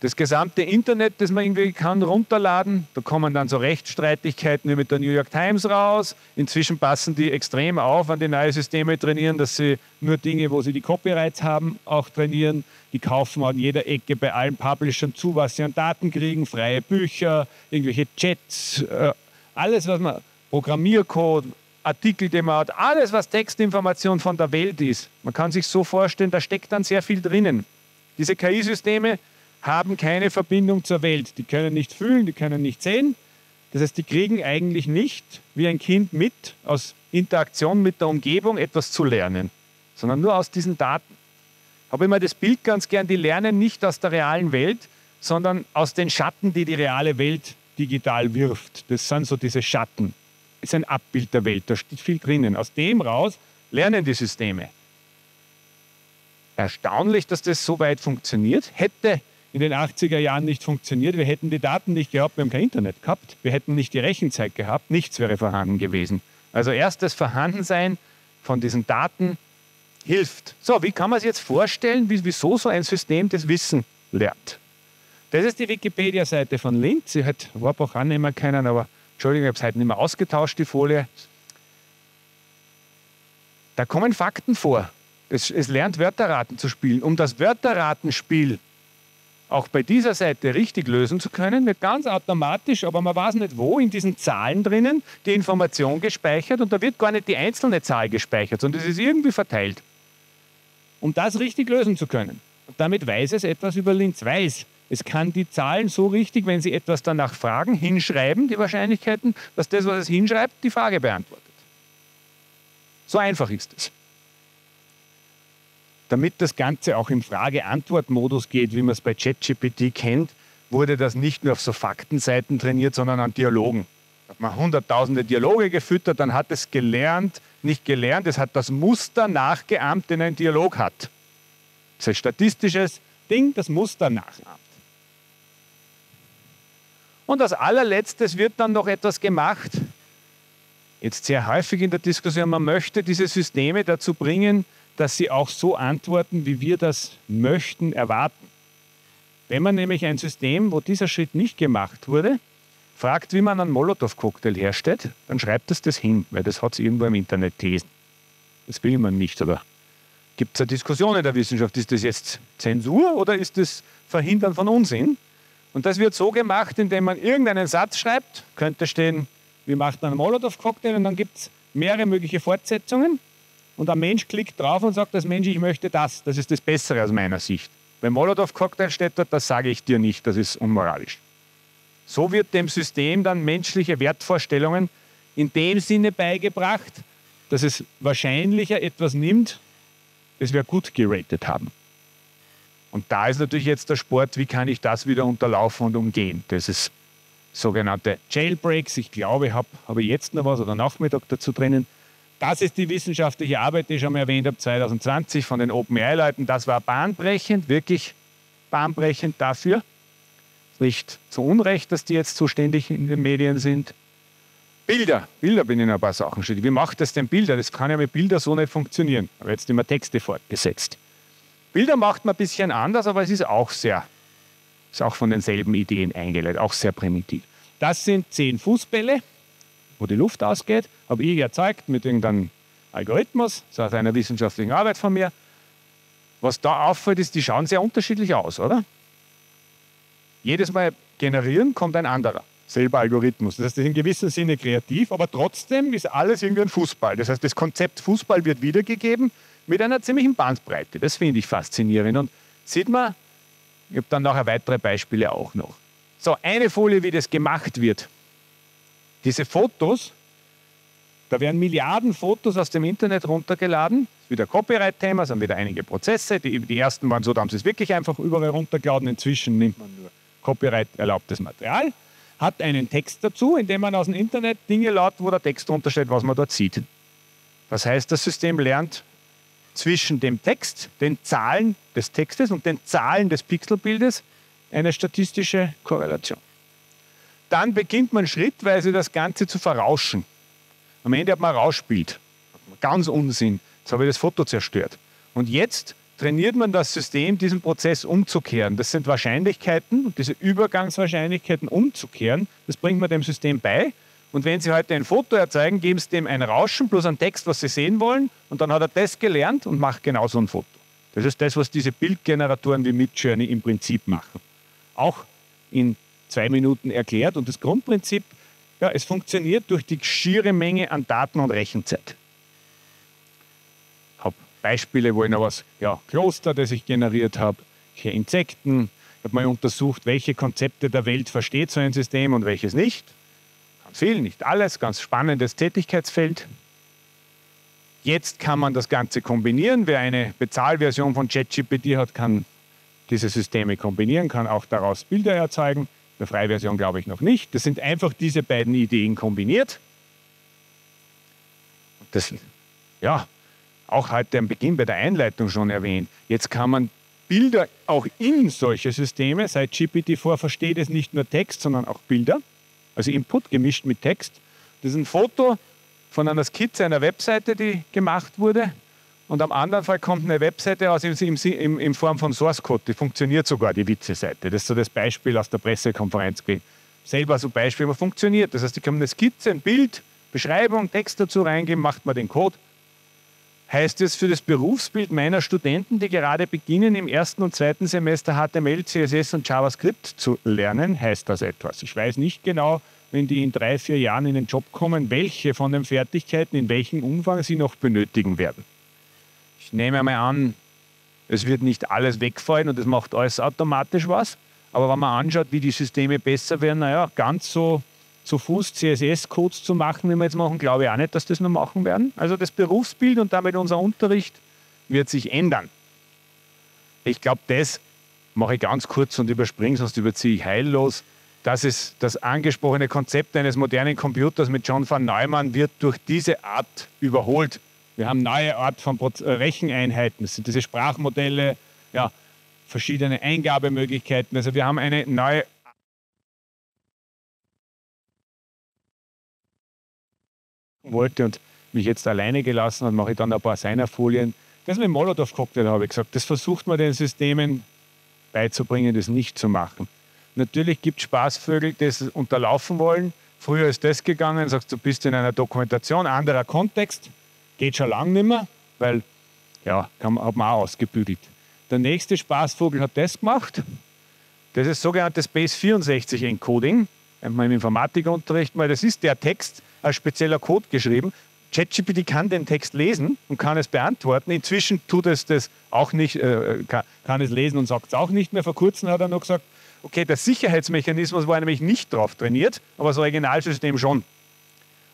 Das gesamte Internet, das man irgendwie kann, runterladen. Da kommen dann so Rechtsstreitigkeiten wie mit der New York Times raus. Inzwischen passen die extrem auf, an die neue Systeme trainieren, dass sie nur Dinge, wo sie die Copyrights haben, auch trainieren. Die kaufen an jeder Ecke bei allen Publishern zu, was sie an Daten kriegen, freie Bücher, irgendwelche Chats, äh, alles, was man, Programmiercode, Artikel, die man hat, alles, was Textinformation von der Welt ist. Man kann sich so vorstellen, da steckt dann sehr viel drinnen. Diese KI-Systeme haben keine Verbindung zur Welt. Die können nicht fühlen, die können nicht sehen. Das heißt, die kriegen eigentlich nicht wie ein Kind mit, aus Interaktion mit der Umgebung etwas zu lernen, sondern nur aus diesen Daten. Habe immer das Bild ganz gern, die lernen nicht aus der realen Welt, sondern aus den Schatten, die die reale Welt digital wirft. Das sind so diese Schatten ist ein Abbild der Welt, da steht viel drinnen. Aus dem raus lernen die Systeme. Erstaunlich, dass das so weit funktioniert. Hätte in den 80er Jahren nicht funktioniert, wir hätten die Daten nicht gehabt, wir haben kein Internet gehabt, wir hätten nicht die Rechenzeit gehabt, nichts wäre vorhanden gewesen. Also erst das Vorhandensein von diesen Daten hilft. So, wie kann man sich jetzt vorstellen, wieso so ein System das Wissen lernt? Das ist die Wikipedia-Seite von Linz. Sie hat Warbach annehmen können, aber Entschuldigung, ich habe es heute nicht mehr ausgetauscht, die Folie. Da kommen Fakten vor. Es, es lernt Wörterraten zu spielen. Um das Wörterratenspiel auch bei dieser Seite richtig lösen zu können, wird ganz automatisch, aber man weiß nicht wo, in diesen Zahlen drinnen die Information gespeichert und da wird gar nicht die einzelne Zahl gespeichert, sondern es ist irgendwie verteilt. Um das richtig lösen zu können. Und damit weiß es etwas über Linz weiß. Es kann die Zahlen so richtig, wenn Sie etwas danach fragen, hinschreiben, die Wahrscheinlichkeiten, dass das, was es hinschreibt, die Frage beantwortet. So einfach ist es. Damit das Ganze auch im Frage-Antwort-Modus geht, wie man es bei ChatGPT kennt, wurde das nicht nur auf so Faktenseiten trainiert, sondern an Dialogen. Da hat man hunderttausende Dialoge gefüttert, dann hat es gelernt, nicht gelernt, es hat das Muster nachgeahmt, den ein Dialog hat. Das ist ein statistisches Ding, das Muster nachahmt. Und als allerletztes wird dann noch etwas gemacht, jetzt sehr häufig in der Diskussion, man möchte diese Systeme dazu bringen, dass sie auch so antworten, wie wir das möchten, erwarten. Wenn man nämlich ein System, wo dieser Schritt nicht gemacht wurde, fragt, wie man einen Molotow-Cocktail herstellt, dann schreibt es das hin, weil das hat es irgendwo im Internet gelesen. Das will man nicht, oder? Gibt es eine Diskussion in der Wissenschaft? Ist das jetzt Zensur oder ist das Verhindern von Unsinn? Und das wird so gemacht, indem man irgendeinen Satz schreibt, könnte stehen, wie macht man einen Molotow-Cocktail und dann gibt es mehrere mögliche Fortsetzungen und ein Mensch klickt drauf und sagt, das Mensch, ich möchte das, das ist das Bessere aus meiner Sicht. Wenn Molotow-Cocktail steht dort, das sage ich dir nicht, das ist unmoralisch. So wird dem System dann menschliche Wertvorstellungen in dem Sinne beigebracht, dass es wahrscheinlicher etwas nimmt, das wir gut geratet haben. Und da ist natürlich jetzt der Sport, wie kann ich das wieder unterlaufen und umgehen? Das ist sogenannte Jailbreaks. Ich glaube, habe hab jetzt noch was oder Nachmittag dazu drinnen. Das ist die wissenschaftliche Arbeit, die ich schon mal erwähnt habe, 2020 von den OpenAI-Leuten. Das war bahnbrechend, wirklich bahnbrechend dafür. Nicht zu Unrecht, dass die jetzt zuständig in den Medien sind. Bilder, Bilder bin ich in ein paar Sachen schuldig. Wie macht das denn Bilder? Das kann ja mit Bildern so nicht funktionieren. Aber jetzt immer Texte fortgesetzt. Bilder macht man ein bisschen anders, aber es ist auch sehr, ist auch von denselben Ideen eingeleitet, auch sehr primitiv. Das sind zehn Fußbälle, wo die Luft ausgeht, habe ich erzeugt mit irgendeinem Algorithmus, das aus einer wissenschaftlichen Arbeit von mir. Was da auffällt, ist, die schauen sehr unterschiedlich aus, oder? Jedes Mal generieren kommt ein anderer, selber Algorithmus. Das heißt, das ist in gewissem Sinne kreativ, aber trotzdem ist alles irgendwie ein Fußball. Das heißt, das Konzept Fußball wird wiedergegeben, mit einer ziemlichen Bandbreite. Das finde ich faszinierend. Und sieht man, ich habe dann nachher weitere Beispiele auch noch. So, eine Folie, wie das gemacht wird. Diese Fotos, Da werden Milliarden Fotos aus dem Internet runtergeladen. Das ist wieder Copyright-Thema, sind wieder einige Prozesse. Die, die ersten waren so, da haben sie es wirklich einfach überall runtergeladen. Inzwischen nimmt man nur Copyright-erlaubtes Material. Hat einen Text dazu, in dem man aus dem Internet Dinge laut, wo der Text drunter steht, was man dort sieht. Das heißt, das System lernt zwischen dem Text, den Zahlen des Textes und den Zahlen des Pixelbildes eine statistische Korrelation. Dann beginnt man schrittweise das Ganze zu verrauschen. Am Ende hat man ein Rauschbild. Ganz Unsinn. Jetzt habe ich das Foto zerstört. Und jetzt trainiert man das System, diesen Prozess umzukehren. Das sind Wahrscheinlichkeiten diese Übergangswahrscheinlichkeiten umzukehren, das bringt man dem System bei. Und wenn Sie heute ein Foto erzeugen, geben Sie dem ein Rauschen plus einen Text, was Sie sehen wollen, und dann hat er das gelernt und macht genauso ein Foto. Das ist das, was diese Bildgeneratoren wie Midjourney im Prinzip machen. Auch in zwei Minuten erklärt. Und das Grundprinzip, ja, es funktioniert durch die schiere Menge an Daten und Rechenzeit. Ich habe Beispiele, wo ich noch was, ja, Kloster, das ich generiert habe, hier Insekten. Ich habe mal untersucht, welche Konzepte der Welt versteht so ein System und welches nicht viel, nicht alles, ganz spannendes Tätigkeitsfeld. Jetzt kann man das Ganze kombinieren. Wer eine Bezahlversion von ChatGPT hat, kann diese Systeme kombinieren, kann auch daraus Bilder erzeugen. Der Freiversion glaube ich noch nicht. Das sind einfach diese beiden Ideen kombiniert. Das, ja, auch heute am Beginn bei der Einleitung schon erwähnt. Jetzt kann man Bilder auch in solche Systeme, seit GPT-4 versteht es nicht nur Text, sondern auch Bilder, also Input gemischt mit Text. Das ist ein Foto von einer Skizze einer Webseite, die gemacht wurde. Und am anderen Fall kommt eine Webseite aus in, in, in Form von Source Code. Die funktioniert sogar, die Witze-Seite. Das ist so das Beispiel aus der Pressekonferenz Selber so Beispiel, aber funktioniert. Das heißt, ich kann eine Skizze, ein Bild, Beschreibung, Text dazu reingeben, macht man den Code. Heißt es für das Berufsbild meiner Studenten, die gerade beginnen, im ersten und zweiten Semester HTML, CSS und JavaScript zu lernen, heißt das etwas. Ich weiß nicht genau, wenn die in drei, vier Jahren in den Job kommen, welche von den Fertigkeiten in welchem Umfang sie noch benötigen werden. Ich nehme einmal an, es wird nicht alles wegfallen und es macht alles automatisch was. Aber wenn man anschaut, wie die Systeme besser werden, naja, ganz so zu Fuß CSS-Codes zu machen, wie wir jetzt machen, glaube ich auch nicht, dass das noch machen werden. Also das Berufsbild und damit unser Unterricht wird sich ändern. Ich glaube, das mache ich ganz kurz und überspringe, sonst überziehe ich heillos. Das ist das angesprochene Konzept eines modernen Computers mit John van Neumann wird durch diese Art überholt. Wir haben neue Art von äh, Recheneinheiten. Das sind diese Sprachmodelle, ja, verschiedene Eingabemöglichkeiten. Also wir haben eine neue wollte und mich jetzt alleine gelassen hat, mache ich dann ein paar seiner Folien. Das mit dem Molotow-Cocktail habe ich gesagt, das versucht man den Systemen beizubringen, das nicht zu machen. Natürlich gibt es Spaßvögel, die das unterlaufen wollen. Früher ist das gegangen, sagst du bist in einer Dokumentation, anderer Kontext, geht schon lange nicht mehr, weil ja, kann, hat man auch ausgebügelt. Der nächste Spaßvogel hat das gemacht. Das ist sogenanntes Base64 Encoding. Im Informatikunterricht mal, das ist der Text, als spezieller Code geschrieben. ChatGPT kann den Text lesen und kann es beantworten. Inzwischen tut es das auch nicht, äh, kann, kann, es lesen und sagt es auch nicht mehr. Vor kurzem hat er noch gesagt, okay, der Sicherheitsmechanismus war nämlich nicht drauf trainiert, aber das Originalsystem schon.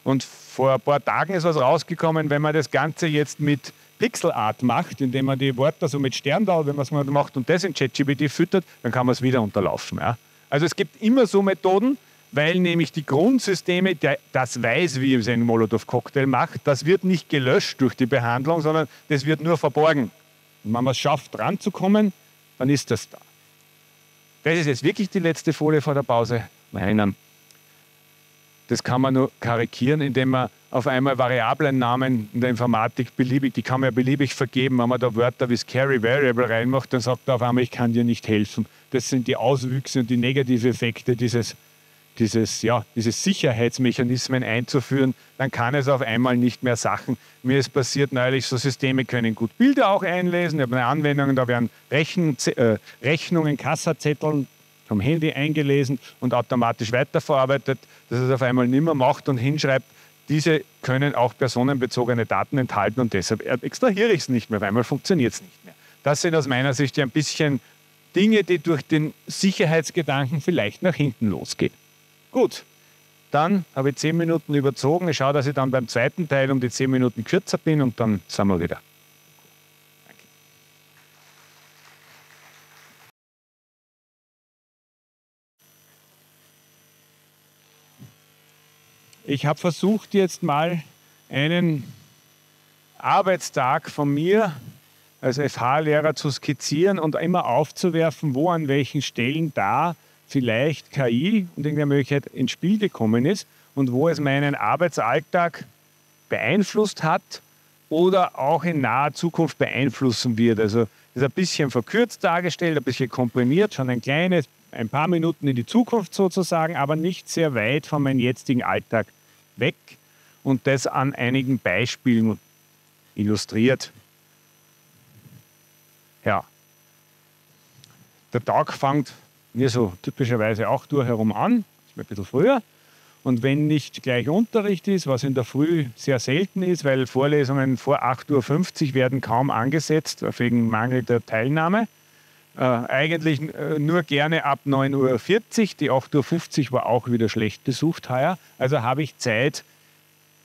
Und vor ein paar Tagen ist was rausgekommen, wenn man das Ganze jetzt mit Pixelart macht, indem man die Worte so mit Sterndal, wenn man es macht und das in ChatGPT füttert, dann kann man es wieder unterlaufen. Ja? Also es gibt immer so Methoden, weil nämlich die Grundsysteme, der, das weiß, wie es ein Molotow-Cocktail macht, das wird nicht gelöscht durch die Behandlung, sondern das wird nur verborgen. Und wenn man es schafft, ranzukommen, dann ist das da. Das ist jetzt wirklich die letzte Folie vor der Pause. Erinnern. Das kann man nur karikieren, indem man auf einmal Variablennamen in der Informatik beliebig, die kann man ja beliebig vergeben. Wenn man da Wörter wie Scary Variable reinmacht, dann sagt er auf einmal, ich kann dir nicht helfen. Das sind die Auswüchse und die negativen Effekte dieses dieses, ja, diese Sicherheitsmechanismen einzuführen, dann kann es auf einmal nicht mehr Sachen. Mir ist passiert neulich, so Systeme können gut Bilder auch einlesen. Ich habe eine Anwendung, da werden Rechen, äh, Rechnungen, Kassazetteln vom Handy eingelesen und automatisch weiterverarbeitet, dass es auf einmal nicht mehr macht und hinschreibt, diese können auch personenbezogene Daten enthalten und deshalb extrahiere ich es nicht mehr, auf einmal funktioniert es nicht mehr. Das sind aus meiner Sicht ja ein bisschen Dinge, die durch den Sicherheitsgedanken vielleicht nach hinten losgehen. Gut, dann habe ich zehn Minuten überzogen. Ich schaue, dass ich dann beim zweiten Teil um die zehn Minuten kürzer bin und dann sind wir wieder. Ich habe versucht, jetzt mal einen Arbeitstag von mir als FH-Lehrer zu skizzieren und immer aufzuwerfen, wo an welchen Stellen da vielleicht KI und irgendeine Möglichkeit ins Spiel gekommen ist und wo es meinen Arbeitsalltag beeinflusst hat oder auch in naher Zukunft beeinflussen wird. Also ist ein bisschen verkürzt dargestellt, ein bisschen komprimiert, schon ein kleines, ein paar Minuten in die Zukunft sozusagen, aber nicht sehr weit von meinem jetzigen Alltag weg und das an einigen Beispielen illustriert. Ja, der Tag fängt mir so typischerweise 8 Uhr herum an, ein bisschen früher. Und wenn nicht gleich Unterricht ist, was in der Früh sehr selten ist, weil Vorlesungen vor 8.50 Uhr werden kaum angesetzt, wegen mangelnder Teilnahme. Äh, eigentlich äh, nur gerne ab 9.40 Uhr. Die 8.50 Uhr war auch wieder schlecht besucht heuer. Also habe ich Zeit,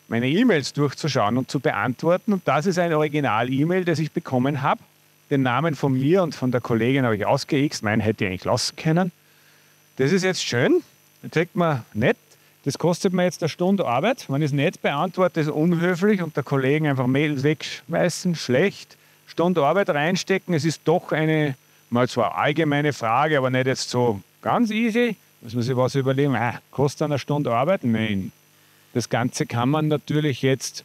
meine E-Mails durchzuschauen und zu beantworten. Und das ist ein Original-E-Mail, das ich bekommen habe den Namen von mir und von der Kollegin habe ich ausgeixt. Meinen hätte ich eigentlich lassen können. Das ist jetzt schön. Das kriegt man nett. Das kostet mir jetzt eine Stunde Arbeit. Wenn ich es nicht beantworte, ist unhöflich und der Kollegen einfach Mails wegschmeißen, schlecht. Stunde Arbeit reinstecken. Es ist doch eine, mal zwar allgemeine Frage, aber nicht jetzt so ganz easy. Muss man sich was überlegen. Ah, kostet eine Stunde Arbeit? Nein. Das Ganze kann man natürlich jetzt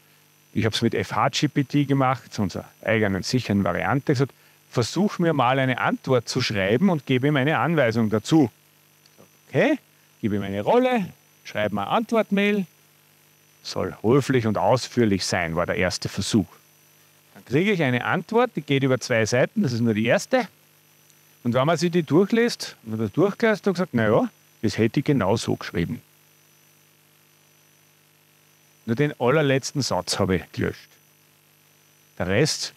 ich habe es mit FHGPT gemacht, zu unserer eigenen sicheren Variante, gesagt, versuch mir mal eine Antwort zu schreiben und gebe ihm eine Anweisung dazu. Okay, gebe ihm eine Rolle, schreibe mal Antwortmail, soll höflich und ausführlich sein, war der erste Versuch. Dann kriege ich eine Antwort, die geht über zwei Seiten, das ist nur die erste. Und wenn man sich die durchliest, und das durchgelesen und gesagt, naja, das hätte ich genau so geschrieben. Nur den allerletzten Satz habe ich gelöscht. Der Rest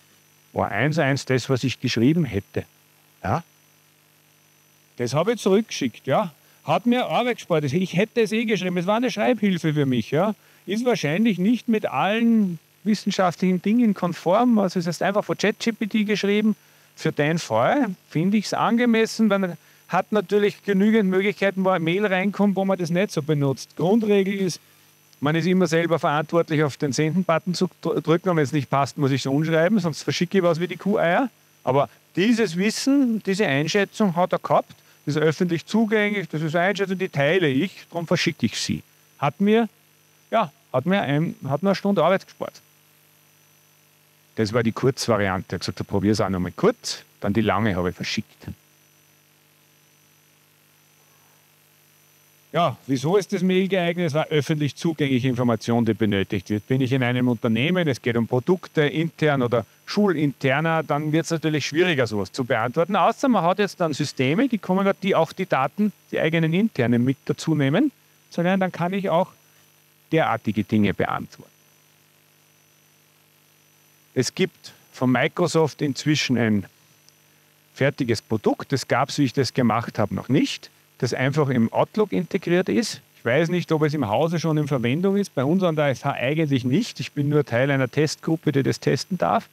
war eins eins das, was ich geschrieben hätte. Ja? Das habe ich zurückgeschickt, ja. Hat mir Arbeit gespart. Ich hätte es eh geschrieben. Es war eine Schreibhilfe für mich, ja. Ist wahrscheinlich nicht mit allen wissenschaftlichen Dingen konform. Also es ist einfach von ChatGPT geschrieben. Für deinen Fall finde ich es angemessen, weil man hat natürlich genügend Möglichkeiten, wo ein Mail reinkommt, wo man das nicht so benutzt. Grundregel ist, man ist immer selber verantwortlich, auf den Senden-Button zu drücken. Und wenn es nicht passt, muss ich es umschreiben, sonst verschicke ich was wie die Kuheier. Aber dieses Wissen, diese Einschätzung hat er gehabt. Das ist öffentlich zugänglich, das ist Einschätzung, die teile ich, darum verschicke ich sie. Hat mir, ja, hat mir, ein, hat mir eine Stunde Arbeit gespart. Das war die Kurzvariante. Ich habe gesagt, probiere es auch nochmal kurz, dann die lange habe ich verschickt. Ja, wieso ist das Mail geeignet? Es war öffentlich zugängliche Information, die benötigt wird. Bin ich in einem Unternehmen, es geht um Produkte intern oder schulinterner, dann wird es natürlich schwieriger, sowas zu beantworten. Außer man hat jetzt dann Systeme, die kommen die auch die Daten, die eigenen internen mit dazu nehmen. Sondern dann kann ich auch derartige Dinge beantworten. Es gibt von Microsoft inzwischen ein fertiges Produkt. Das gab es, wie ich das gemacht habe, noch nicht das einfach im Outlook integriert ist. Ich weiß nicht, ob es im Hause schon in Verwendung ist. Bei uns an der FH eigentlich nicht. Ich bin nur Teil einer Testgruppe, die das testen darf,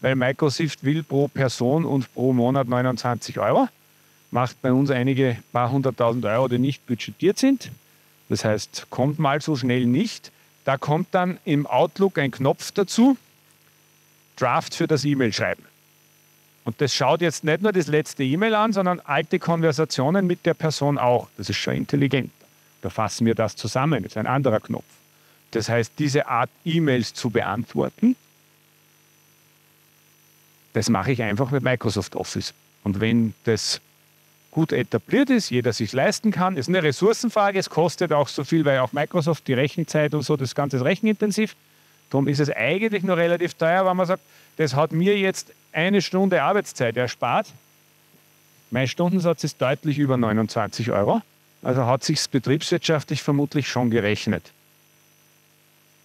weil Microsoft will pro Person und pro Monat 29 Euro. Macht bei uns einige paar hunderttausend Euro, die nicht budgetiert sind. Das heißt, kommt mal so schnell nicht. Da kommt dann im Outlook ein Knopf dazu, Draft für das E-Mail-Schreiben. Und das schaut jetzt nicht nur das letzte E-Mail an, sondern alte Konversationen mit der Person auch. Das ist schon intelligent. Da fassen wir das zusammen. Das ist ein anderer Knopf. Das heißt, diese Art E-Mails zu beantworten, das mache ich einfach mit Microsoft Office. Und wenn das gut etabliert ist, jeder sich leisten kann, ist eine Ressourcenfrage. Es kostet auch so viel, weil auch Microsoft die Rechenzeit und so, das Ganze ist rechenintensiv. Darum ist es eigentlich nur relativ teuer, wenn man sagt, das hat mir jetzt eine Stunde Arbeitszeit erspart. Mein Stundensatz ist deutlich über 29 Euro. Also hat sich betriebswirtschaftlich vermutlich schon gerechnet.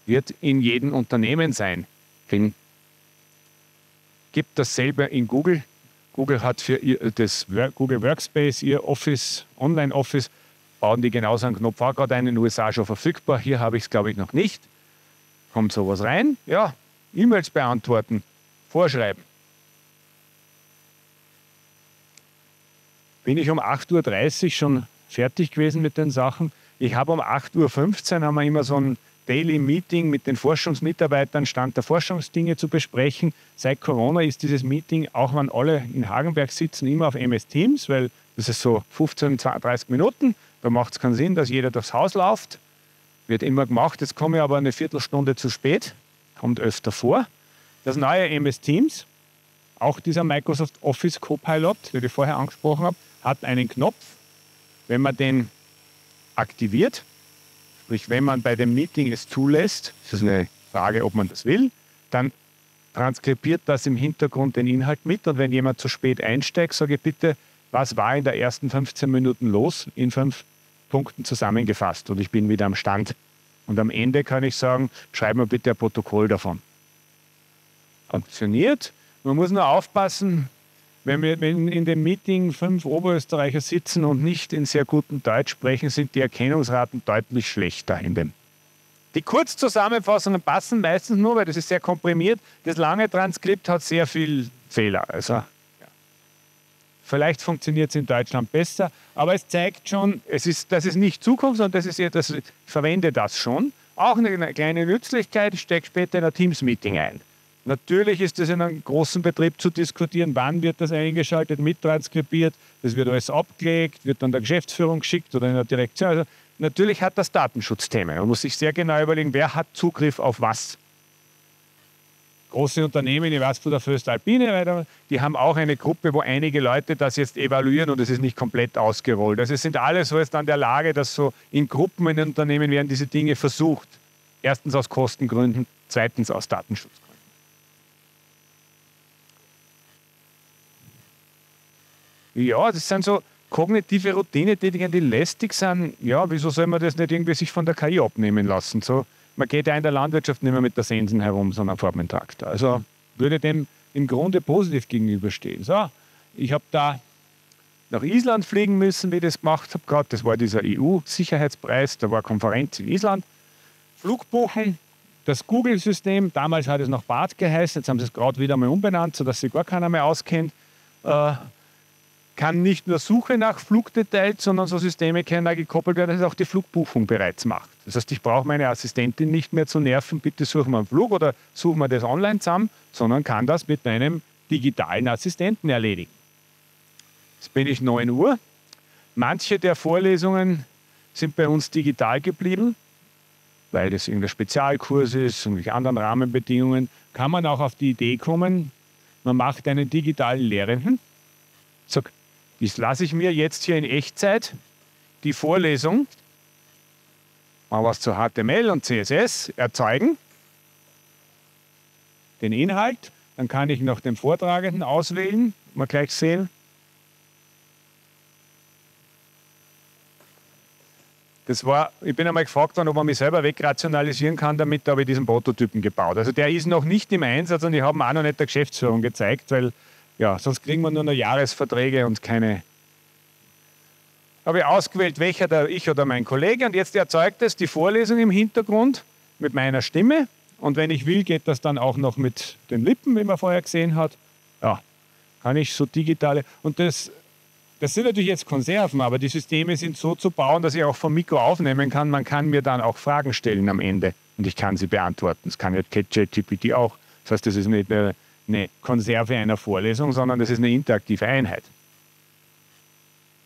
Wird in jedem Unternehmen sein. Denn gibt dasselbe in Google. Google hat für ihr, das Google Workspace, ihr Office, Online-Office, bauen die genauso einen Knopf, auch gerade in den USA schon verfügbar. Hier habe ich es, glaube ich, noch nicht. Kommt sowas rein? Ja, E-Mails beantworten, vorschreiben. Bin ich um 8.30 Uhr schon fertig gewesen mit den Sachen. Ich habe um 8.15 Uhr haben wir immer so ein Daily Meeting mit den Forschungsmitarbeitern, Stand der Forschungsdinge zu besprechen. Seit Corona ist dieses Meeting, auch wenn alle in Hagenberg sitzen, immer auf MS Teams, weil das ist so 15, 30 Minuten. Da macht es keinen Sinn, dass jeder durchs Haus läuft. Wird immer gemacht. Jetzt komme ich aber eine Viertelstunde zu spät. Kommt öfter vor. Das neue MS Teams, auch dieser Microsoft Office Copilot, den ich vorher angesprochen habe, hat einen Knopf. Wenn man den aktiviert, Sprich, wenn man bei dem Meeting es zulässt, das ist eine Frage, ob man das will, dann transkribiert das im Hintergrund den Inhalt mit. Und wenn jemand zu spät einsteigt, sage ich bitte, was war in der ersten 15 Minuten los, in fünf Punkten zusammengefasst. Und ich bin wieder am Stand. Und am Ende kann ich sagen, schreib mir bitte ein Protokoll davon. Funktioniert. Man muss nur aufpassen, wenn, wir, wenn in dem Meeting fünf Oberösterreicher sitzen und nicht in sehr gutem Deutsch sprechen, sind die Erkennungsraten deutlich schlechter in dem. Die Kurzzusammenfassungen passen meistens nur, weil das ist sehr komprimiert. Das lange Transkript hat sehr viel Fehler. Also, ja. Vielleicht funktioniert es in Deutschland besser, aber es zeigt schon, es ist, das ist nicht Zukunft, sondern das ist, das, ich verwende das schon. Auch eine kleine Nützlichkeit, ich stecke später in ein Teams-Meeting ein. Natürlich ist es in einem großen Betrieb zu diskutieren, wann wird das eingeschaltet, mittranskribiert, das wird alles abgelegt, wird dann der Geschäftsführung geschickt oder in der Direktion. Also natürlich hat das Datenschutzthemen. Man muss sich sehr genau überlegen, wer hat Zugriff auf was. Große Unternehmen, ich weiß von der Föstalpine, die haben auch eine Gruppe, wo einige Leute das jetzt evaluieren und es ist nicht komplett ausgerollt. Also es sind alle so jetzt an der Lage, dass so in Gruppen in den Unternehmen werden diese Dinge versucht. Erstens aus Kostengründen, zweitens aus Datenschutzgründen. Ja, das sind so kognitive Routine-Tätigkeiten, die lästig sind. Ja, wieso soll man das nicht irgendwie sich von der KI abnehmen lassen? So, man geht ja in der Landwirtschaft nicht mehr mit der Sensen herum, sondern fährt mit dem Traktor. Also würde dem im Grunde positiv gegenüberstehen. So, ich habe da nach Island fliegen müssen, wie ich das gemacht habe. Gerade das war dieser EU-Sicherheitspreis, da war eine Konferenz in Island. Flugbuchen, das Google-System, damals hat es noch BART geheißen, jetzt haben sie es gerade wieder mal umbenannt, sodass sich gar keiner mehr auskennt. Äh, kann nicht nur Suche nach Flugdetails, sondern so Systeme können auch gekoppelt werden, dass es auch die Flugbuchung bereits macht. Das heißt, ich brauche meine Assistentin nicht mehr zu nerven, bitte suchen wir einen Flug oder suchen wir das online zusammen, sondern kann das mit meinem digitalen Assistenten erledigen. Jetzt bin ich 9 Uhr. Manche der Vorlesungen sind bei uns digital geblieben, weil das irgendein Spezialkurs ist, irgendwelche anderen Rahmenbedingungen. Kann man auch auf die Idee kommen, man macht einen digitalen Lehrenden. Sag, das lasse ich mir jetzt hier in Echtzeit die Vorlesung, mal was zu HTML und CSS erzeugen, den Inhalt, dann kann ich noch den Vortragenden auswählen, mal gleich sehen. Das war, ich bin einmal gefragt worden, ob man mich selber wegrationalisieren kann, damit habe ich diesen Prototypen gebaut. Also der ist noch nicht im Einsatz und ich habe ihn auch noch nicht der Geschäftsführung gezeigt, weil ja, sonst kriegen wir nur noch Jahresverträge und keine. Habe ich ausgewählt, welcher der ich oder mein Kollege. Und jetzt erzeugt es die Vorlesung im Hintergrund mit meiner Stimme. Und wenn ich will, geht das dann auch noch mit den Lippen, wie man vorher gesehen hat. Ja, kann ich so digitale. Und das, das sind natürlich jetzt Konserven, aber die Systeme sind so zu bauen, dass ich auch vom Mikro aufnehmen kann. Man kann mir dann auch Fragen stellen am Ende und ich kann sie beantworten. Das kann jetzt ChatGPT auch. Das heißt, das ist nicht eine eine Konserve einer Vorlesung, sondern das ist eine interaktive Einheit.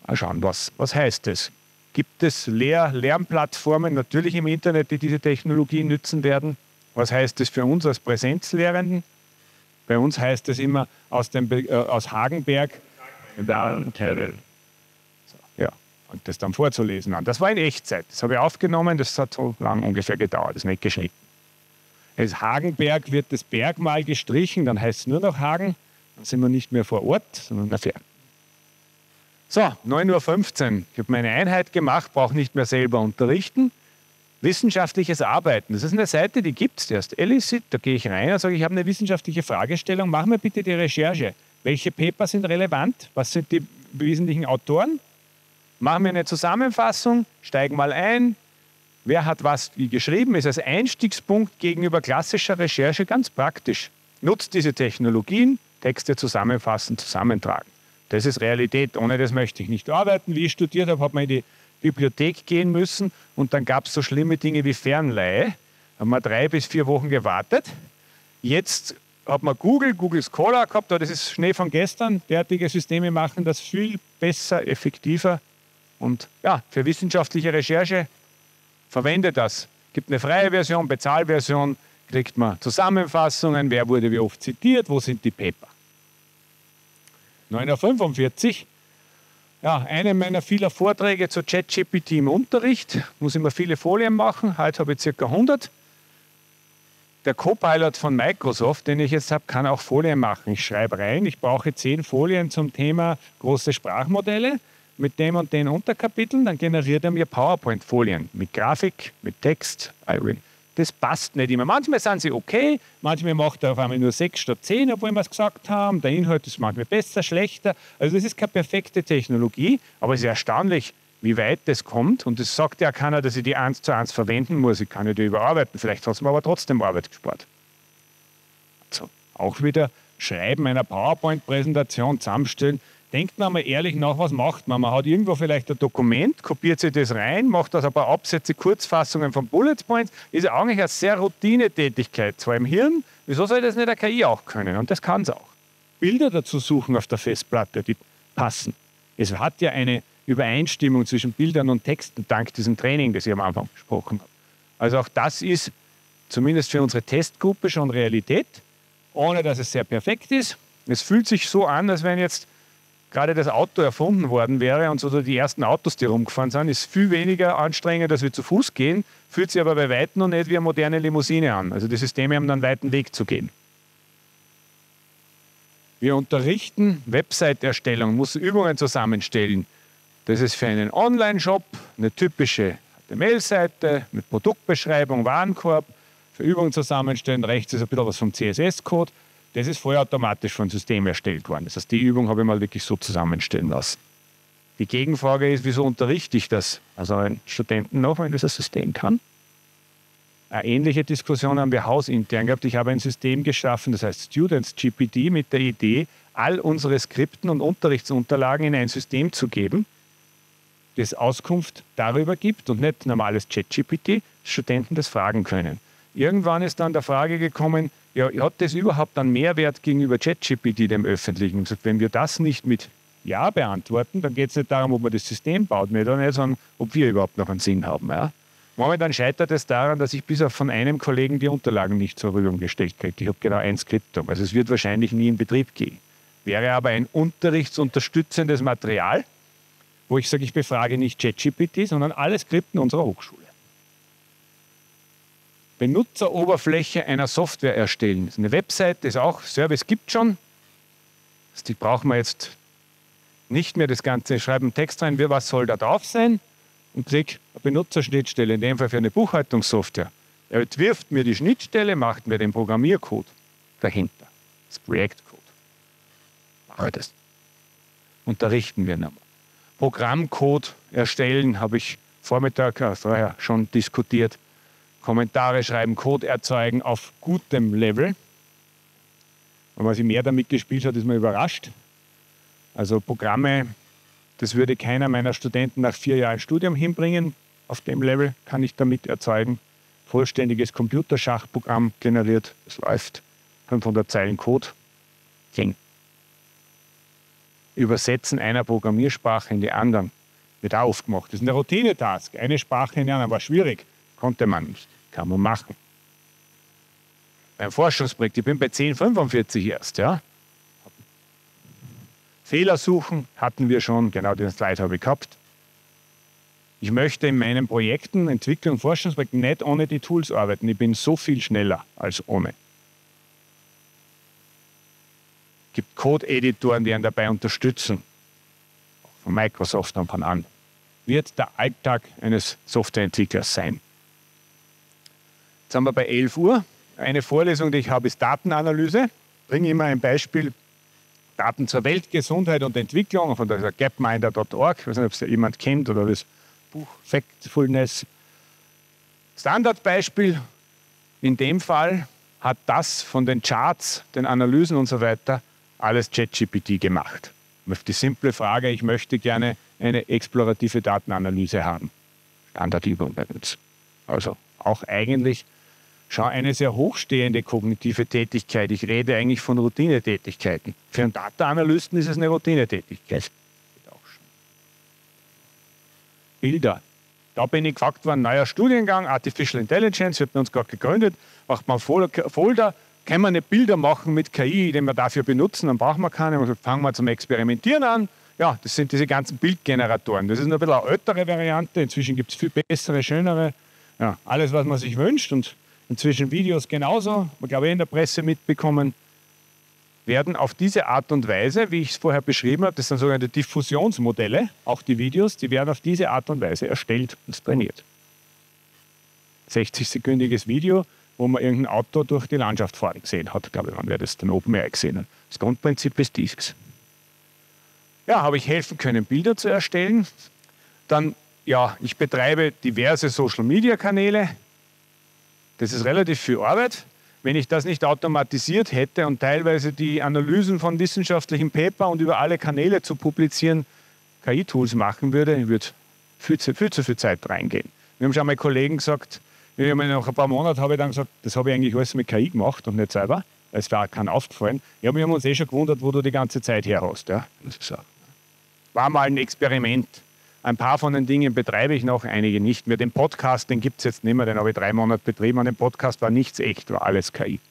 Mal schauen, was, was heißt das? Gibt es Lehr Lernplattformen natürlich im Internet, die diese Technologie nützen werden? Was heißt das für uns als Präsenzlehrenden? Bei uns heißt es immer aus, dem, äh, aus Hagenberg. Ja, und das dann vorzulesen an. Das war in Echtzeit. Das habe ich aufgenommen, das hat so lang ungefähr gedauert, das ist nicht geschnitten. Als Hagenberg wird das Berg mal gestrichen, dann heißt es nur noch Hagen. Dann sind wir nicht mehr vor Ort, sondern dafür. So, 9.15 Uhr. Ich habe meine Einheit gemacht, brauche nicht mehr selber unterrichten. Wissenschaftliches Arbeiten. Das ist eine Seite, die gibt es erst. Elicit, da gehe ich rein und sage, ich habe eine wissenschaftliche Fragestellung, mach mir bitte die Recherche. Welche Paper sind relevant? Was sind die wesentlichen Autoren? machen wir eine Zusammenfassung, steigen mal ein. Wer hat was wie geschrieben, ist als Einstiegspunkt gegenüber klassischer Recherche ganz praktisch. Nutzt diese Technologien, Texte zusammenfassen, zusammentragen. Das ist Realität. Ohne das möchte ich nicht arbeiten. Wie ich studiert habe, hat man in die Bibliothek gehen müssen und dann gab es so schlimme Dinge wie Fernleihe. Haben wir drei bis vier Wochen gewartet. Jetzt hat man Google, Google Scholar gehabt, das ist Schnee von gestern. Derartige Systeme machen das viel besser, effektiver und ja, für wissenschaftliche Recherche verwende das. Gibt eine freie Version, Bezahlversion, kriegt man Zusammenfassungen, wer wurde wie oft zitiert, wo sind die Paper. 9.45 Uhr. Ja, eine meiner vielen Vorträge zu ChatGPT im Unterricht. Muss immer viele Folien machen. Heute habe ich ca. 100. Der Copilot von Microsoft, den ich jetzt habe, kann auch Folien machen. Ich schreibe rein, ich brauche zehn Folien zum Thema große Sprachmodelle mit dem und den Unterkapiteln. Dann generiert er mir PowerPoint-Folien mit Grafik, mit Text. Das passt nicht immer. Manchmal sind sie okay, manchmal macht er auf einmal nur sechs statt zehn, obwohl wir es gesagt haben. Der Inhalt ist manchmal besser, schlechter. Also das ist keine perfekte Technologie, aber es ist erstaunlich, wie weit das kommt. Und das sagt ja keiner, dass ich die eins zu eins verwenden muss. Ich kann ja die überarbeiten. Vielleicht hat es mir aber trotzdem Arbeit gespart. Also auch wieder Schreiben einer PowerPoint-Präsentation zusammenstellen denkt man mal ehrlich nach, was macht man? Man hat irgendwo vielleicht ein Dokument, kopiert sich das rein, macht das ein paar Absätze, Kurzfassungen von Bullet Points. Ist eigentlich eine sehr Routine-Tätigkeit, zwar im Hirn. Wieso soll das nicht der KI auch können? Und das kann es auch. Bilder dazu suchen auf der Festplatte, die passen. Es hat ja eine Übereinstimmung zwischen Bildern und Texten dank diesem Training, das ich am Anfang besprochen habe. Also auch das ist zumindest für unsere Testgruppe schon Realität, ohne dass es sehr perfekt ist. Es fühlt sich so an, als wenn jetzt gerade das Auto erfunden worden wäre und so die ersten Autos, die rumgefahren sind, ist viel weniger anstrengend, als wir zu Fuß gehen, fühlt sich aber bei weitem noch nicht wie eine moderne Limousine an. Also die Systeme haben einen weiten Weg zu gehen. Wir unterrichten Website-Erstellung, muss Übungen zusammenstellen. Das ist für einen Online-Shop eine typische HTML-Seite mit Produktbeschreibung, Warenkorb, für Übungen zusammenstellen. Rechts ist ein bisschen was vom CSS-Code. Das ist vollautomatisch von System erstellt worden. Das heißt, die Übung habe ich mal wirklich so zusammenstellen lassen. Die Gegenfrage ist, wieso unterrichte ich das? Also einen Studenten noch, wenn das ein System kann? Eine ähnliche Diskussion haben wir hausintern gehabt. Ich habe ein System geschaffen, das heißt Students GPT, mit der Idee, all unsere Skripten und Unterrichtsunterlagen in ein System zu geben, das Auskunft darüber gibt und nicht normales ChatGPT, Studenten das fragen können. Irgendwann ist dann der Frage gekommen, ja, hat das überhaupt einen Mehrwert gegenüber ChatGPT, dem Öffentlichen? Und wenn wir das nicht mit Ja beantworten, dann geht es nicht darum, ob man das System baut, nicht, sondern ob wir überhaupt noch einen Sinn haben. Ja? Momentan scheitert es daran, dass ich bis auf von einem Kollegen die Unterlagen nicht zur Verfügung gestellt kriege. Ich habe genau ein Skriptum. Also es wird wahrscheinlich nie in Betrieb gehen. Wäre aber ein unterrichtsunterstützendes Material, wo ich sage, ich befrage nicht ChatGPT, sondern alle Skripten unserer Hochschule. Benutzeroberfläche einer Software erstellen. Das ist eine Website, das auch Service gibt schon. Die brauchen wir jetzt nicht mehr das Ganze. Schreiben Text rein, was soll da drauf sein? Und kriege eine Benutzerschnittstelle, in dem Fall für eine Buchhaltungssoftware. Er entwirft mir die Schnittstelle, macht mir den Programmiercode dahinter. Das React-Code. Mache das. Unterrichten wir nochmal. Programmcode erstellen habe ich Vormittag äh, vorher schon diskutiert. Kommentare schreiben, Code erzeugen auf gutem Level. Wenn man sich mehr damit gespielt hat, ist man überrascht. Also Programme, das würde keiner meiner Studenten nach vier Jahren Studium hinbringen. Auf dem Level kann ich damit erzeugen. Vollständiges Computerschachprogramm generiert, es läuft. 500 Zeilen Code. Ging. Übersetzen einer Programmiersprache in die anderen wird aufgemacht. Das ist eine Routine-Task. Eine Sprache in die andere war schwierig, konnte man nicht. Kann man machen. Beim Forschungsprojekt, ich bin bei 1045 erst, ja. Fehler suchen hatten wir schon, genau den Slide habe ich gehabt. Ich möchte in meinen Projekten, Entwicklung und Forschungsprojekten nicht ohne die Tools arbeiten. Ich bin so viel schneller als ohne. Es gibt Code-Editoren, die einen dabei unterstützen. Von Microsoft und von an. Wird der Alltag eines Softwareentwicklers sein. Jetzt sind wir bei 11 Uhr. Eine Vorlesung, die ich habe, ist Datenanalyse. Ich bringe immer ein Beispiel Daten zur Weltgesundheit und Entwicklung von der gapminder.org. Ich weiß nicht, ob es jemand kennt oder das Buch Factfulness. Standardbeispiel in dem Fall hat das von den Charts, den Analysen und so weiter alles ChatGPT gemacht. Auf die simple Frage, ich möchte gerne eine explorative Datenanalyse haben. Standardübung bei uns. Also auch eigentlich schon eine sehr hochstehende kognitive Tätigkeit. Ich rede eigentlich von Routinetätigkeiten. Für einen Data-Analysten ist es eine Routinetätigkeit. Bilder. Da bin ich gefragt worden, neuer Studiengang, Artificial Intelligence, wird bei uns gerade gegründet, macht man Folder, kann man nicht Bilder machen mit KI, die wir dafür benutzen, dann brauchen wir keine. Also fangen wir zum Experimentieren an. Ja, das sind diese ganzen Bildgeneratoren. Das ist ein bisschen eine ältere Variante. Inzwischen gibt es viel bessere, schönere. Ja, alles, was man sich wünscht. Und inzwischen Videos genauso. Man glaube ich in der Presse mitbekommen, werden auf diese Art und Weise, wie ich es vorher beschrieben habe, das sind sogenannte Diffusionsmodelle, auch die Videos, die werden auf diese Art und Weise erstellt und trainiert. 60-sekündiges Video, wo man irgendein Auto durch die Landschaft fahren gesehen hat. Ich glaube, man wird das dann OpenAI gesehen. Das Grundprinzip ist dieses. Ja, habe ich helfen können, Bilder zu erstellen. Dann, ja, ich betreibe diverse Social-Media-Kanäle. Das ist relativ viel Arbeit. Wenn ich das nicht automatisiert hätte und teilweise die Analysen von wissenschaftlichen Paper und über alle Kanäle zu publizieren, KI-Tools machen würde, würde viel zu, viel zu viel Zeit reingehen. Wir haben schon mal Kollegen gesagt, nach ein paar Monaten habe ich dann gesagt, das habe ich eigentlich alles mit KI gemacht und nicht selber. Es war kein aufgefallen. Ja, wir haben uns eh schon gewundert, wo du die ganze Zeit her hast. Ja. War mal ein Experiment. Ein paar von den Dingen betreibe ich noch, einige nicht mehr. Den Podcast, den gibt es jetzt nicht mehr, den habe ich drei Monate betrieben. An dem Podcast war nichts echt, war alles KI.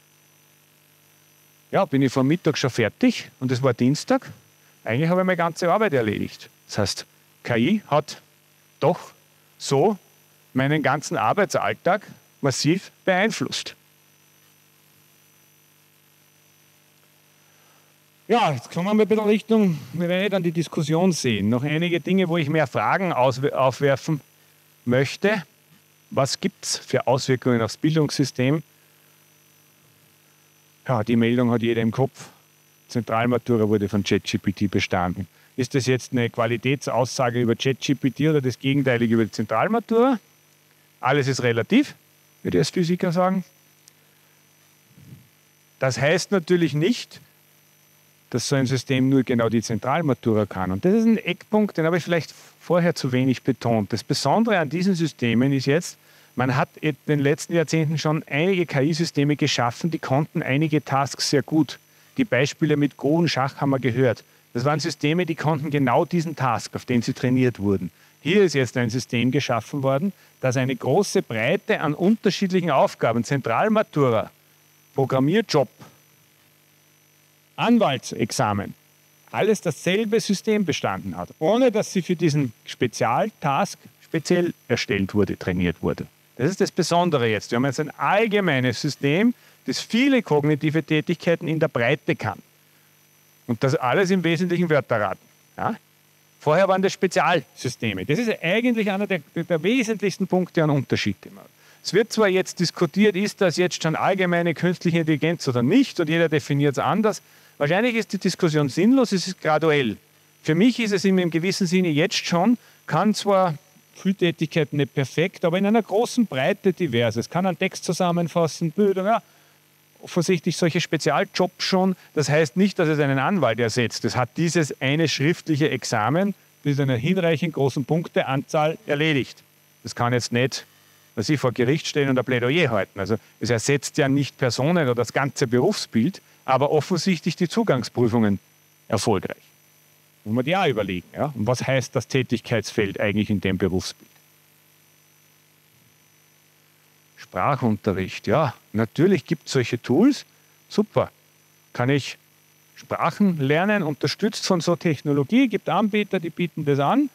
Ja, bin ich vor Mittag schon fertig und es war Dienstag. Eigentlich habe ich meine ganze Arbeit erledigt. Das heißt, KI hat doch so meinen ganzen Arbeitsalltag massiv beeinflusst. Ja, jetzt kommen wir ein bisschen Richtung, wir werden dann die Diskussion sehen. Noch einige Dinge, wo ich mehr Fragen aufwerfen möchte. Was gibt es für Auswirkungen aufs Bildungssystem? Ja, die Meldung hat jeder im Kopf. Zentralmatura wurde von ChatGPT bestanden. Ist das jetzt eine Qualitätsaussage über ChatGPT oder das Gegenteilige über die Zentralmatura? Alles ist relativ, würde ich als Physiker sagen. Das heißt natürlich nicht, dass so ein System nur genau die Zentralmatura kann. Und das ist ein Eckpunkt, den habe ich vielleicht vorher zu wenig betont. Das Besondere an diesen Systemen ist jetzt, man hat in den letzten Jahrzehnten schon einige KI-Systeme geschaffen, die konnten einige Tasks sehr gut. Die Beispiele mit Go und Schach haben wir gehört. Das waren Systeme, die konnten genau diesen Task, auf den sie trainiert wurden. Hier ist jetzt ein System geschaffen worden, das eine große Breite an unterschiedlichen Aufgaben, Zentralmatura, Programmierjob, Anwaltsexamen, alles dasselbe System bestanden hat, ohne dass sie für diesen Spezialtask speziell erstellt wurde, trainiert wurde. Das ist das Besondere jetzt. Wir haben jetzt ein allgemeines System, das viele kognitive Tätigkeiten in der Breite kann. Und das alles im Wesentlichen Wörterraten. Ja? Vorher waren das Spezialsysteme. Das ist eigentlich einer der, der wesentlichsten Punkte an Unterschied. Es wird zwar jetzt diskutiert, ist das jetzt schon allgemeine künstliche Intelligenz oder nicht, und jeder definiert es anders, Wahrscheinlich ist die Diskussion sinnlos, es ist graduell. Für mich ist es in einem gewissen Sinne jetzt schon, kann zwar Frühtätigkeit nicht perfekt, aber in einer großen Breite divers. Es kann einen Text zusammenfassen, Bilder, ja, offensichtlich solche Spezialjobs schon. Das heißt nicht, dass es einen Anwalt ersetzt. Es hat dieses eine schriftliche Examen mit einer hinreichend großen Punkteanzahl erledigt. Das kann jetzt nicht, dass ich vor Gericht stehen und ein Plädoyer halten. Also es ersetzt ja nicht Personen oder das ganze Berufsbild, aber offensichtlich die Zugangsprüfungen erfolgreich. Muss man die auch überlegen. Ja? Und was heißt das Tätigkeitsfeld eigentlich in dem Berufsbild? Sprachunterricht, ja, natürlich gibt es solche Tools. Super. Kann ich Sprachen lernen, unterstützt von so Technologie, gibt Anbieter, die bieten das an.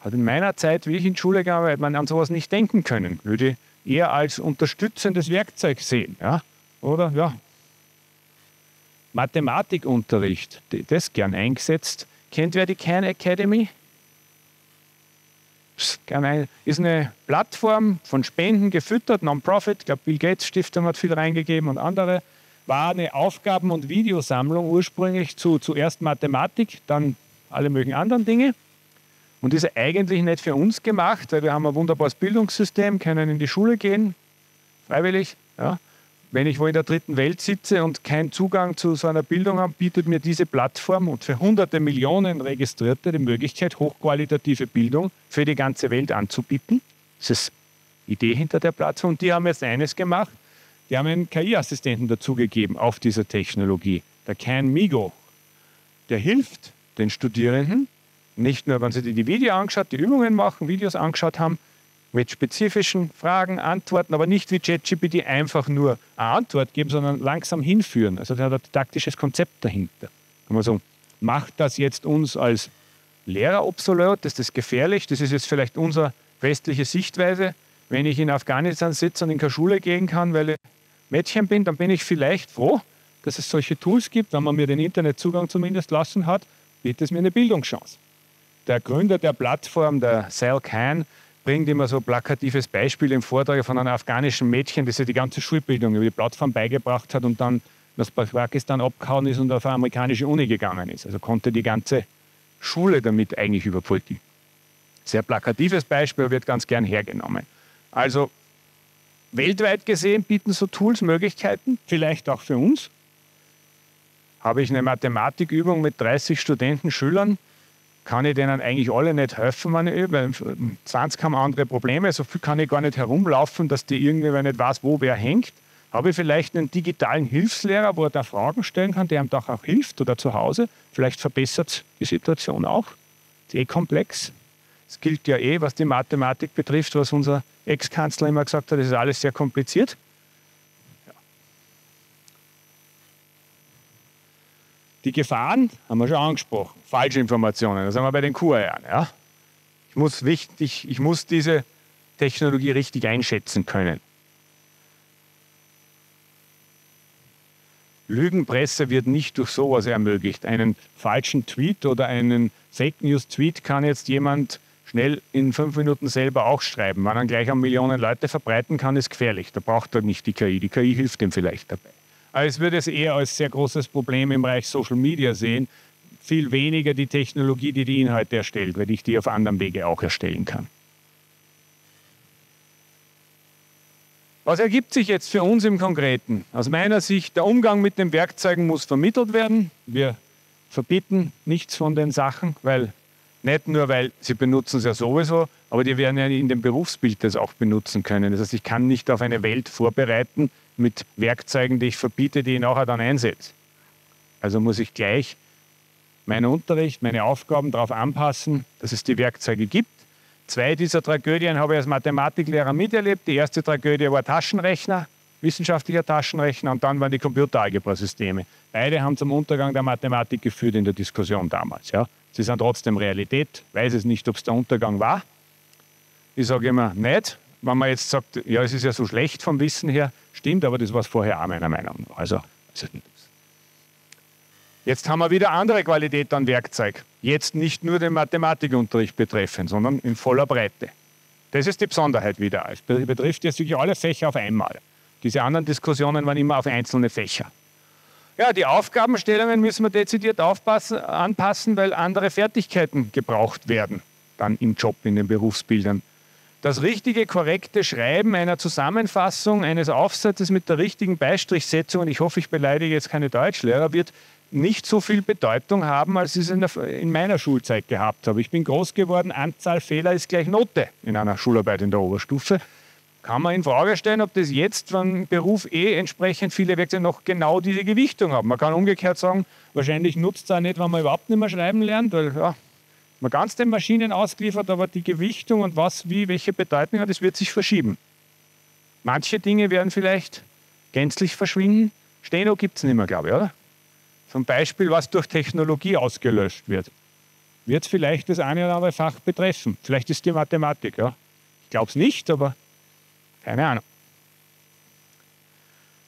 Hat in meiner Zeit, wie ich in Schule gearbeitet man an sowas nicht denken können. Würde eher als unterstützendes Werkzeug sehen. Ja? Oder ja, Mathematikunterricht, das gern eingesetzt. Kennt wer die Khan Academy? Ist eine Plattform von Spenden gefüttert, Non-Profit. Ich glaube, Bill Gates Stiftung hat viel reingegeben und andere. war eine Aufgaben- und Videosammlung ursprünglich zu zuerst Mathematik, dann alle möglichen anderen Dinge. Und ist eigentlich nicht für uns gemacht, weil wir haben ein wunderbares Bildungssystem, können in die Schule gehen, freiwillig. Ja. Wenn ich wo in der dritten Welt sitze und keinen Zugang zu so einer Bildung habe, bietet mir diese Plattform und für hunderte Millionen Registrierte die Möglichkeit, hochqualitative Bildung für die ganze Welt anzubieten. Das ist die Idee hinter der Plattform. Und die haben jetzt eines gemacht, die haben einen KI-Assistenten dazugegeben auf dieser Technologie, der Can Migo. Der hilft den Studierenden, nicht nur, wenn sie die Video angeschaut, die Übungen machen, Videos angeschaut haben, mit spezifischen Fragen, Antworten, aber nicht wie ChatGPT einfach nur eine Antwort geben, sondern langsam hinführen. Also der hat ein didaktisches Konzept dahinter. Kann man sagen, macht das jetzt uns als Lehrer obsolet? Ist das gefährlich? Das ist jetzt vielleicht unsere westliche Sichtweise. Wenn ich in Afghanistan sitze und in keine Schule gehen kann, weil ich Mädchen bin, dann bin ich vielleicht froh, dass es solche Tools gibt. Wenn man mir den Internetzugang zumindest lassen hat, bietet es mir eine Bildungschance. Der Gründer der Plattform, der Sal Khan, bringt immer so plakatives Beispiel im Vortrag von einem afghanischen Mädchen, das ja die ganze Schulbildung über die Plattform beigebracht hat und dann nach Pakistan abgehauen ist und auf eine amerikanische Uni gegangen ist. Also konnte die ganze Schule damit eigentlich überbrücken. Sehr plakatives Beispiel, wird ganz gern hergenommen. Also weltweit gesehen bieten so Tools Möglichkeiten, vielleicht auch für uns. Habe ich eine Mathematikübung mit 30 Studenten, Schülern, kann ich denen eigentlich alle nicht helfen, meine ich, weil 20 haben andere Probleme, so viel kann ich gar nicht herumlaufen, dass die irgendwie nicht weiß, wo wer hängt. Habe ich vielleicht einen digitalen Hilfslehrer, wo er da Fragen stellen kann, der ihm doch auch hilft oder zu Hause? Vielleicht verbessert die Situation auch. ist eh komplex. Es gilt ja eh, was die Mathematik betrifft, was unser Ex-Kanzler immer gesagt hat, ist alles sehr kompliziert. Die Gefahren haben wir schon angesprochen. Falsche Informationen, da sind wir bei den QAR. Ja? Ich, muss wichtig, ich muss diese Technologie richtig einschätzen können. Lügenpresse wird nicht durch sowas ermöglicht. Einen falschen Tweet oder einen Fake News Tweet kann jetzt jemand schnell in fünf Minuten selber auch schreiben. Wenn er gleich an Millionen Leute verbreiten kann, ist gefährlich. Da braucht er nicht die KI. Die KI hilft ihm vielleicht dabei. Aber ich würde es eher als sehr großes Problem im Bereich Social Media sehen. Viel weniger die Technologie, die die Inhalte erstellt, weil ich die auf anderem Wege auch erstellen kann. Was ergibt sich jetzt für uns im Konkreten? Aus meiner Sicht, der Umgang mit den Werkzeugen muss vermittelt werden. Wir verbieten nichts von den Sachen, weil nicht nur, weil sie benutzen es ja sowieso, aber die werden ja in dem Berufsbild das auch benutzen können. Das heißt, ich kann nicht auf eine Welt vorbereiten, mit Werkzeugen, die ich verbiete, die ich nachher dann einsetze. Also muss ich gleich meinen Unterricht, meine Aufgaben darauf anpassen, dass es die Werkzeuge gibt. Zwei dieser Tragödien habe ich als Mathematiklehrer miterlebt. Die erste Tragödie war Taschenrechner, wissenschaftlicher Taschenrechner, und dann waren die Computeralgebra-Systeme. Beide haben zum Untergang der Mathematik geführt in der Diskussion damals. Ja. Sie sind trotzdem Realität. Weiß es nicht, ob es der Untergang war. Ich sage immer nicht. Wenn man jetzt sagt, ja, es ist ja so schlecht vom Wissen her, Stimmt, aber das war es vorher auch meiner Meinung nach. Also, also, jetzt haben wir wieder andere Qualität an Werkzeug. Jetzt nicht nur den Mathematikunterricht betreffend, sondern in voller Breite. Das ist die Besonderheit wieder. Es betrifft jetzt wirklich alle Fächer auf einmal. Diese anderen Diskussionen waren immer auf einzelne Fächer. Ja, die Aufgabenstellungen müssen wir dezidiert anpassen, weil andere Fertigkeiten gebraucht werden, dann im Job, in den Berufsbildern das richtige, korrekte Schreiben einer Zusammenfassung eines Aufsatzes mit der richtigen Beistrichsetzung, und ich hoffe, ich beleidige jetzt keine Deutschlehrer, wird nicht so viel Bedeutung haben, als ich es in, der, in, meiner Schulzeit gehabt habe. Ich bin groß geworden, Anzahl Fehler ist gleich Note in einer Schularbeit in der Oberstufe. Kann man in Frage stellen, ob das jetzt, wenn Beruf eh entsprechend viele Werkzeuge noch genau diese Gewichtung haben. Man kann umgekehrt sagen, wahrscheinlich nutzt es auch nicht, wenn man überhaupt nicht mehr schreiben lernt, weil ja, man ganz den Maschinen ausgeliefert, aber die Gewichtung und was, wie, welche Bedeutung hat, das wird sich verschieben. Manche Dinge werden vielleicht gänzlich verschwinden. Steno gibt es nicht mehr, glaube ich, oder? Zum Beispiel, was durch Technologie ausgelöscht wird. Wird vielleicht das eine oder andere Fach betreffen. Vielleicht ist die Mathematik, ja. Ich glaube es nicht, aber keine Ahnung.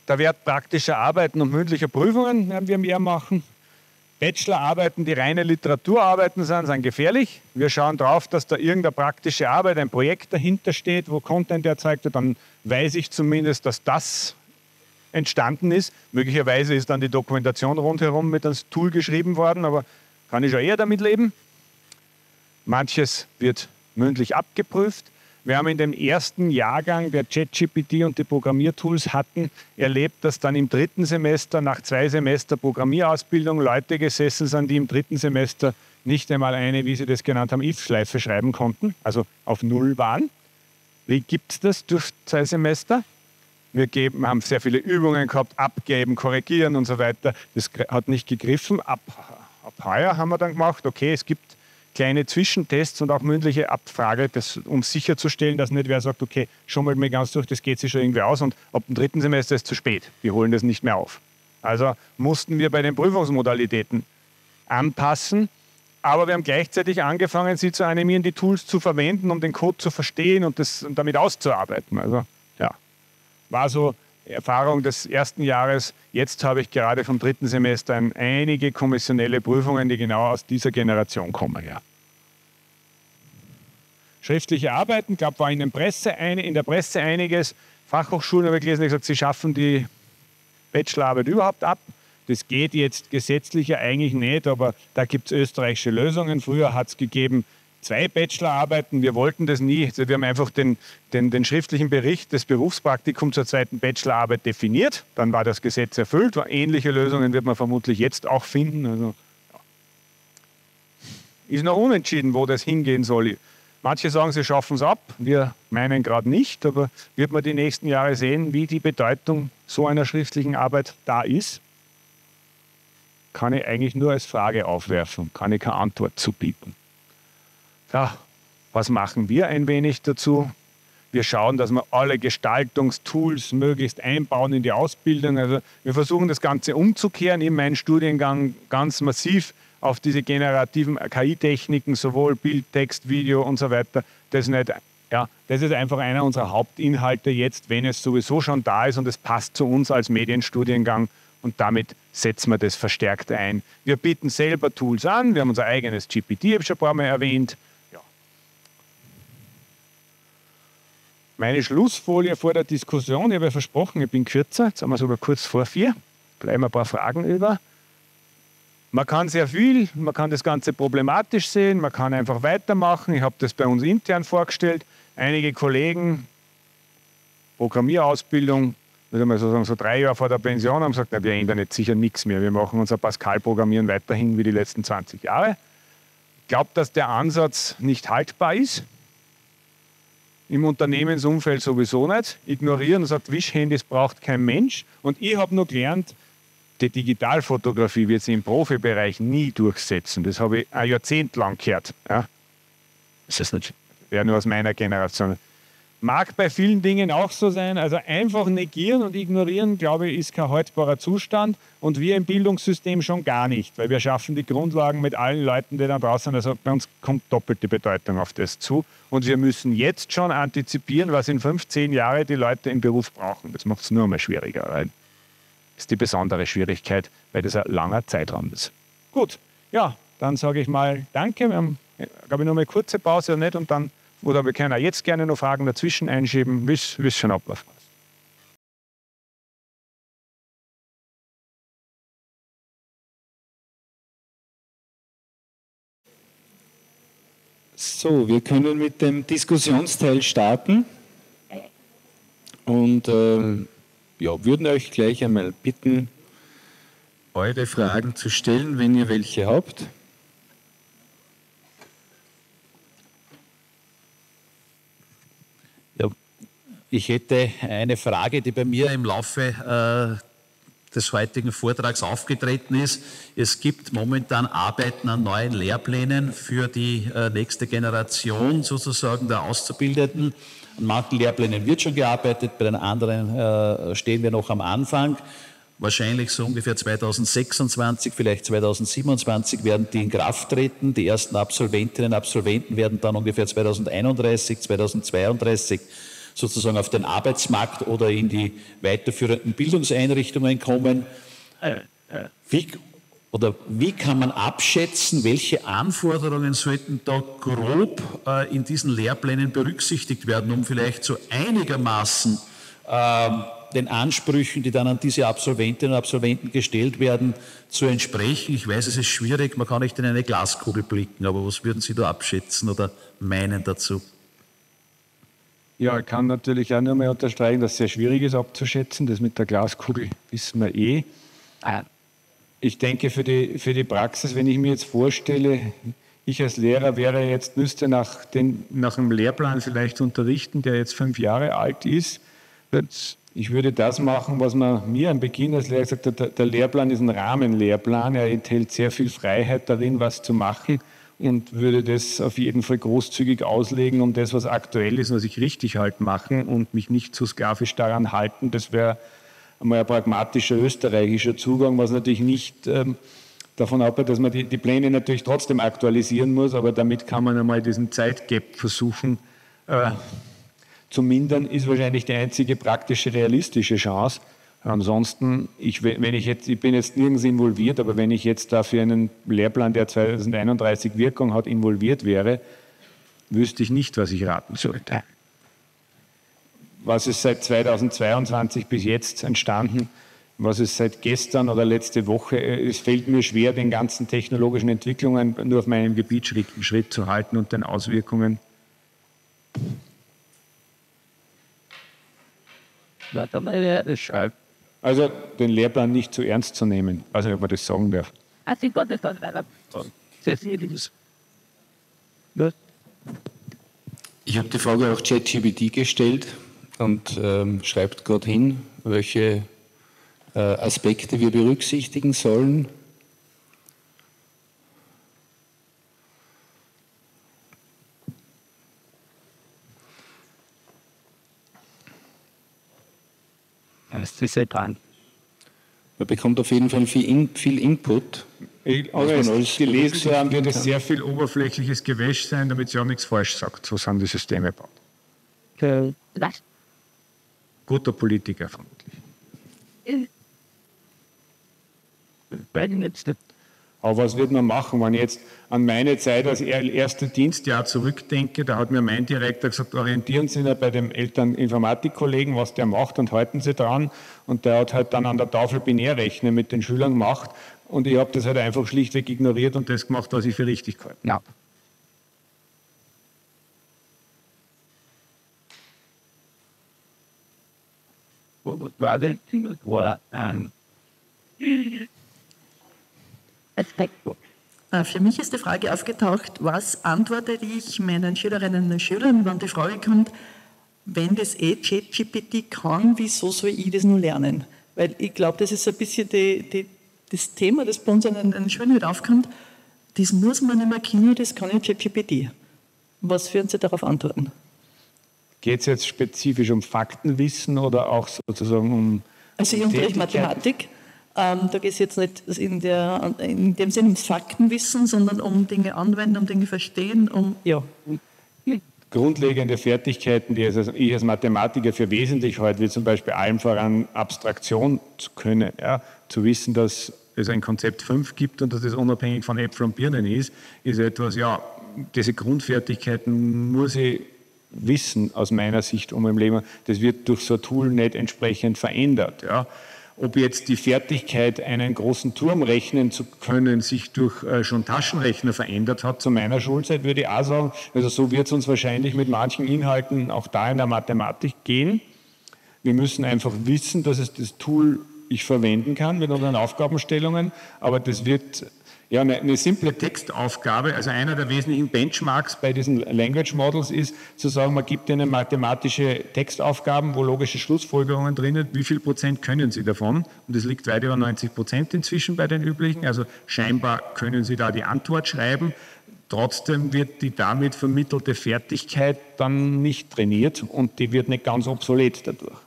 Der Wert praktischer Arbeiten und mündlicher Prüfungen werden wir mehr machen. Bachelorarbeiten, die reine Literaturarbeiten sind, sind gefährlich. Wir schauen darauf, dass da irgendeine praktische Arbeit, ein Projekt dahinter steht, wo Content erzeugt wird. Dann weiß ich zumindest, dass das entstanden ist. Möglicherweise ist dann die Dokumentation rundherum mit einem Tool geschrieben worden, aber kann ich schon eher damit leben. Manches wird mündlich abgeprüft. Wir haben in dem ersten Jahrgang, der ChatGPT und die Programmiertools hatten, erlebt, dass dann im dritten Semester, nach zwei Semester Programmierausbildung, Leute gesessen sind, die im dritten Semester nicht einmal eine, wie Sie das genannt haben, if-Schleife schreiben konnten, also auf Null waren. Wie gibt es das durch zwei Semester? Wir geben, haben sehr viele Übungen gehabt, abgeben, korrigieren und so weiter. Das hat nicht gegriffen. Ab, ab heuer haben wir dann gemacht, okay, es gibt kleine Zwischentests und auch mündliche Abfrage, das, um sicherzustellen, dass nicht wer sagt, okay, schon mal mir ganz durch, das geht sich schon irgendwie aus und ab dem dritten Semester ist es zu spät. Wir holen das nicht mehr auf. Also mussten wir bei den Prüfungsmodalitäten anpassen, aber wir haben gleichzeitig angefangen, sie zu animieren, die Tools zu verwenden, um den Code zu verstehen und, das, und damit auszuarbeiten. Also ja, war so Erfahrung des ersten Jahres. Jetzt habe ich gerade vom dritten Semester einige kommissionelle Prüfungen, die genau aus dieser Generation kommen. Ja. Schriftliche Arbeiten, glaube war in, den Presse, in der Presse einiges. Fachhochschulen habe ich gelesen, die gesagt, sie schaffen die Bachelorarbeit überhaupt ab. Das geht jetzt gesetzlich ja eigentlich nicht, aber da gibt es österreichische Lösungen. Früher hat es gegeben zwei Bachelorarbeiten. Wir wollten das nie. Also wir haben einfach den, den, den schriftlichen Bericht des Berufspraktikums zur zweiten Bachelorarbeit definiert. Dann war das Gesetz erfüllt. Ähnliche Lösungen wird man vermutlich jetzt auch finden. Also. Ist noch unentschieden, wo das hingehen soll. Manche sagen, sie schaffen es ab. Wir meinen gerade nicht, aber wird man die nächsten Jahre sehen, wie die Bedeutung so einer schriftlichen Arbeit da ist. Kann ich eigentlich nur als Frage aufwerfen, kann ich keine Antwort zu bieten. Ja, was machen wir ein wenig dazu? Wir schauen, dass wir alle Gestaltungstools möglichst einbauen in die Ausbildung. Also wir versuchen das Ganze umzukehren in meinen Studiengang ganz massiv auf diese generativen KI-Techniken, sowohl Bild, Text, Video und so weiter. Das, nicht, ja, das ist einfach einer unserer Hauptinhalte jetzt, wenn es sowieso schon da ist und es passt zu uns als Medienstudiengang und damit setzen wir das verstärkt ein. Wir bieten selber Tools an, wir haben unser eigenes GPT, habe ich schon ein paar Mal erwähnt. Meine Schlussfolie vor der Diskussion, ich habe ja versprochen, ich bin kürzer, jetzt haben wir sogar kurz vor vier, bleiben ein paar Fragen über. Man kann sehr viel, man kann das Ganze problematisch sehen, man kann einfach weitermachen. Ich habe das bei uns intern vorgestellt. Einige Kollegen, Programmierausbildung, würde man so sagen, so drei Jahre vor der Pension haben gesagt, na, wir ändern jetzt sicher nichts mehr. Wir machen unser Pascal-Programmieren weiterhin wie die letzten 20 Jahre. Ich glaube, dass der Ansatz nicht haltbar ist im Unternehmensumfeld sowieso nicht. Ignorieren und sagt, Wischhandys braucht kein Mensch. Und ich habe nur gelernt, die Digitalfotografie wird sich im Profibereich nie durchsetzen. Das habe ich ein Jahrzehnt lang gehört. Ja. Das ist nicht, wäre nur aus meiner Generation. Mag bei vielen Dingen auch so sein. Also einfach negieren und ignorieren, glaube ich, ist kein haltbarer Zustand. Und wir im Bildungssystem schon gar nicht, weil wir schaffen die Grundlagen mit allen Leuten, die da draußen sind. Also bei uns kommt doppelte Bedeutung auf das zu. Und wir müssen jetzt schon antizipieren, was in 15 Jahren die Leute im Beruf brauchen. Das macht es nur mal schwieriger. Das ist die besondere Schwierigkeit, weil das ein langer Zeitraum ist. Gut, ja, dann sage ich mal Danke. Wir haben, glaube ich, nur mal eine kurze Pause nicht und dann oder wir können auch jetzt gerne noch Fragen dazwischen einschieben, wie es schon abläuft. So, wir können mit dem Diskussionsteil starten und äh, ja, würden euch gleich einmal bitten, eure Fragen zu stellen, wenn ihr welche habt. Ich hätte eine Frage, die bei mir im Laufe äh, des heutigen Vortrags aufgetreten ist. Es gibt momentan Arbeiten an neuen Lehrplänen für die äh, nächste Generation sozusagen der Auszubildenden. An manchen Lehrplänen wird schon gearbeitet, bei den anderen äh, stehen wir noch am Anfang. Wahrscheinlich so ungefähr 2026, vielleicht 2027 werden die in Kraft treten. Die ersten Absolventinnen und Absolventen werden dann ungefähr 2031, 2032 sozusagen auf den Arbeitsmarkt oder in die weiterführenden Bildungseinrichtungen kommen. Wie, oder wie kann man abschätzen, welche Anforderungen sollten da grob äh, in diesen Lehrplänen berücksichtigt werden, um vielleicht so einigermaßen äh, den Ansprüchen, die dann an diese Absolventinnen und Absolventen gestellt werden, zu entsprechen? Ich weiß, es ist schwierig, man kann nicht in eine Glaskugel blicken, aber was würden Sie da abschätzen oder meinen dazu? Ja, ich kann natürlich auch nur mal unterstreichen, dass es sehr schwierig ist abzuschätzen. Das mit der Glaskugel wissen wir eh. Ich denke, für die, für die Praxis, wenn ich mir jetzt vorstelle, ich als Lehrer wäre jetzt, müsste nach, den, nach einem Lehrplan vielleicht unterrichten, der jetzt fünf Jahre alt ist. Ich würde das machen, was man mir am Beginn als Lehrer gesagt hat, der, der Lehrplan ist ein Rahmenlehrplan, er enthält sehr viel Freiheit darin, was zu machen und würde das auf jeden Fall großzügig auslegen und das, was aktuell ist, was ich richtig halt machen und mich nicht zu sklavisch daran halten. Das wäre einmal ein pragmatischer österreichischer Zugang, was natürlich nicht ähm, davon abhängt, dass man die, die, Pläne natürlich trotzdem aktualisieren muss, aber damit kann man einmal diesen Zeitgap versuchen äh, zu mindern, ist wahrscheinlich die einzige praktische, realistische Chance. Ansonsten, ich, wenn ich jetzt, ich bin jetzt nirgends involviert, aber wenn ich jetzt da für einen Lehrplan, der 2031 Wirkung hat, involviert wäre, wüsste ich nicht, was ich raten sollte. Was ist seit 2022 bis jetzt entstanden? Was ist seit gestern oder letzte Woche? Es fällt mir schwer, den ganzen technologischen Entwicklungen nur auf meinem Gebiet Schritt, Schritt zu halten und den Auswirkungen. Warte mal, das schreibt. Also den Lehrplan nicht zu ernst zu nehmen. Ich weiß nicht, ob man das sagen darf. Ich habe die Frage auch ChatGPT gestellt und ähm, schreibt gerade hin, welche äh, Aspekte wir berücksichtigen sollen. Ist halt dran. Man bekommt auf jeden Fall viel, In viel Input. Ich, aber es gelesen zu haben, wird es sehr viel oberflächliches Gewäsch sein, damit sie auch nichts falsch sagt. So sind die Systeme gebaut. Okay. Guter Politiker vermutlich. Aber was wird man machen, wenn ich jetzt an meine Zeit als erste Dienstjahr zurückdenke? Da hat mir mein Direktor gesagt, orientieren Sie sich bei dem Elterninformatikkollegen, was der macht und halten Sie dran. Und der hat halt dann an der Tafel Binärrechnen mit den Schülern gemacht. Und ich habe das halt einfach schlichtweg ignoriert und das gemacht, was ich für richtig gehalten habe. Ja. war denn war äh, Für mich ist die Frage aufgetaucht, was antworte ich meinen Schülerinnen und Schülern, wenn die Frage kommt, wenn das eh ChatGPT kann, wieso soll ich das nur lernen? Weil ich glaube, das ist ein bisschen die, die, das Thema, das bei uns an den Schulen halt aufkommt. Das muss man nicht mehr kennen, das kann ja ChatGPT. Was würden Sie darauf antworten? Geht es jetzt spezifisch um Faktenwissen oder auch sozusagen um. Also, ich unterrichte Mathematik. Ähm, da geht es jetzt nicht in, der, in dem Sinne ums Faktenwissen, sondern um Dinge anwenden, um Dinge verstehen, um, ja. Grundlegende Fertigkeiten, die ich als Mathematiker für wesentlich halte, wie zum Beispiel allem voran Abstraktion zu können, ja, zu wissen, dass es ein Konzept 5 gibt und dass es unabhängig von Äpfel und Birnen ist, ist etwas, ja, diese Grundfertigkeiten muss ich wissen aus meiner Sicht um im Leben. Das wird durch so ein Tool nicht entsprechend verändert. Ja. Ob jetzt die Fertigkeit, einen großen Turm rechnen zu können, sich durch äh, schon Taschenrechner verändert hat zu meiner Schulzeit, würde ich auch sagen. Also so wird es uns wahrscheinlich mit manchen Inhalten auch da in der Mathematik gehen. Wir müssen einfach wissen, dass es das Tool ich verwenden kann mit unseren Aufgabenstellungen, aber das wird ja, eine, eine, simple Textaufgabe, also einer der wesentlichen Benchmarks bei diesen Language Models ist, zu sagen, man gibt ihnen mathematische Textaufgaben, wo logische Schlussfolgerungen drin sind, wie viel Prozent können sie davon? Und es liegt weit über 90 Prozent inzwischen bei den üblichen, also scheinbar können sie da die Antwort schreiben. Trotzdem wird die damit vermittelte Fertigkeit dann nicht trainiert und die wird nicht ganz obsolet dadurch.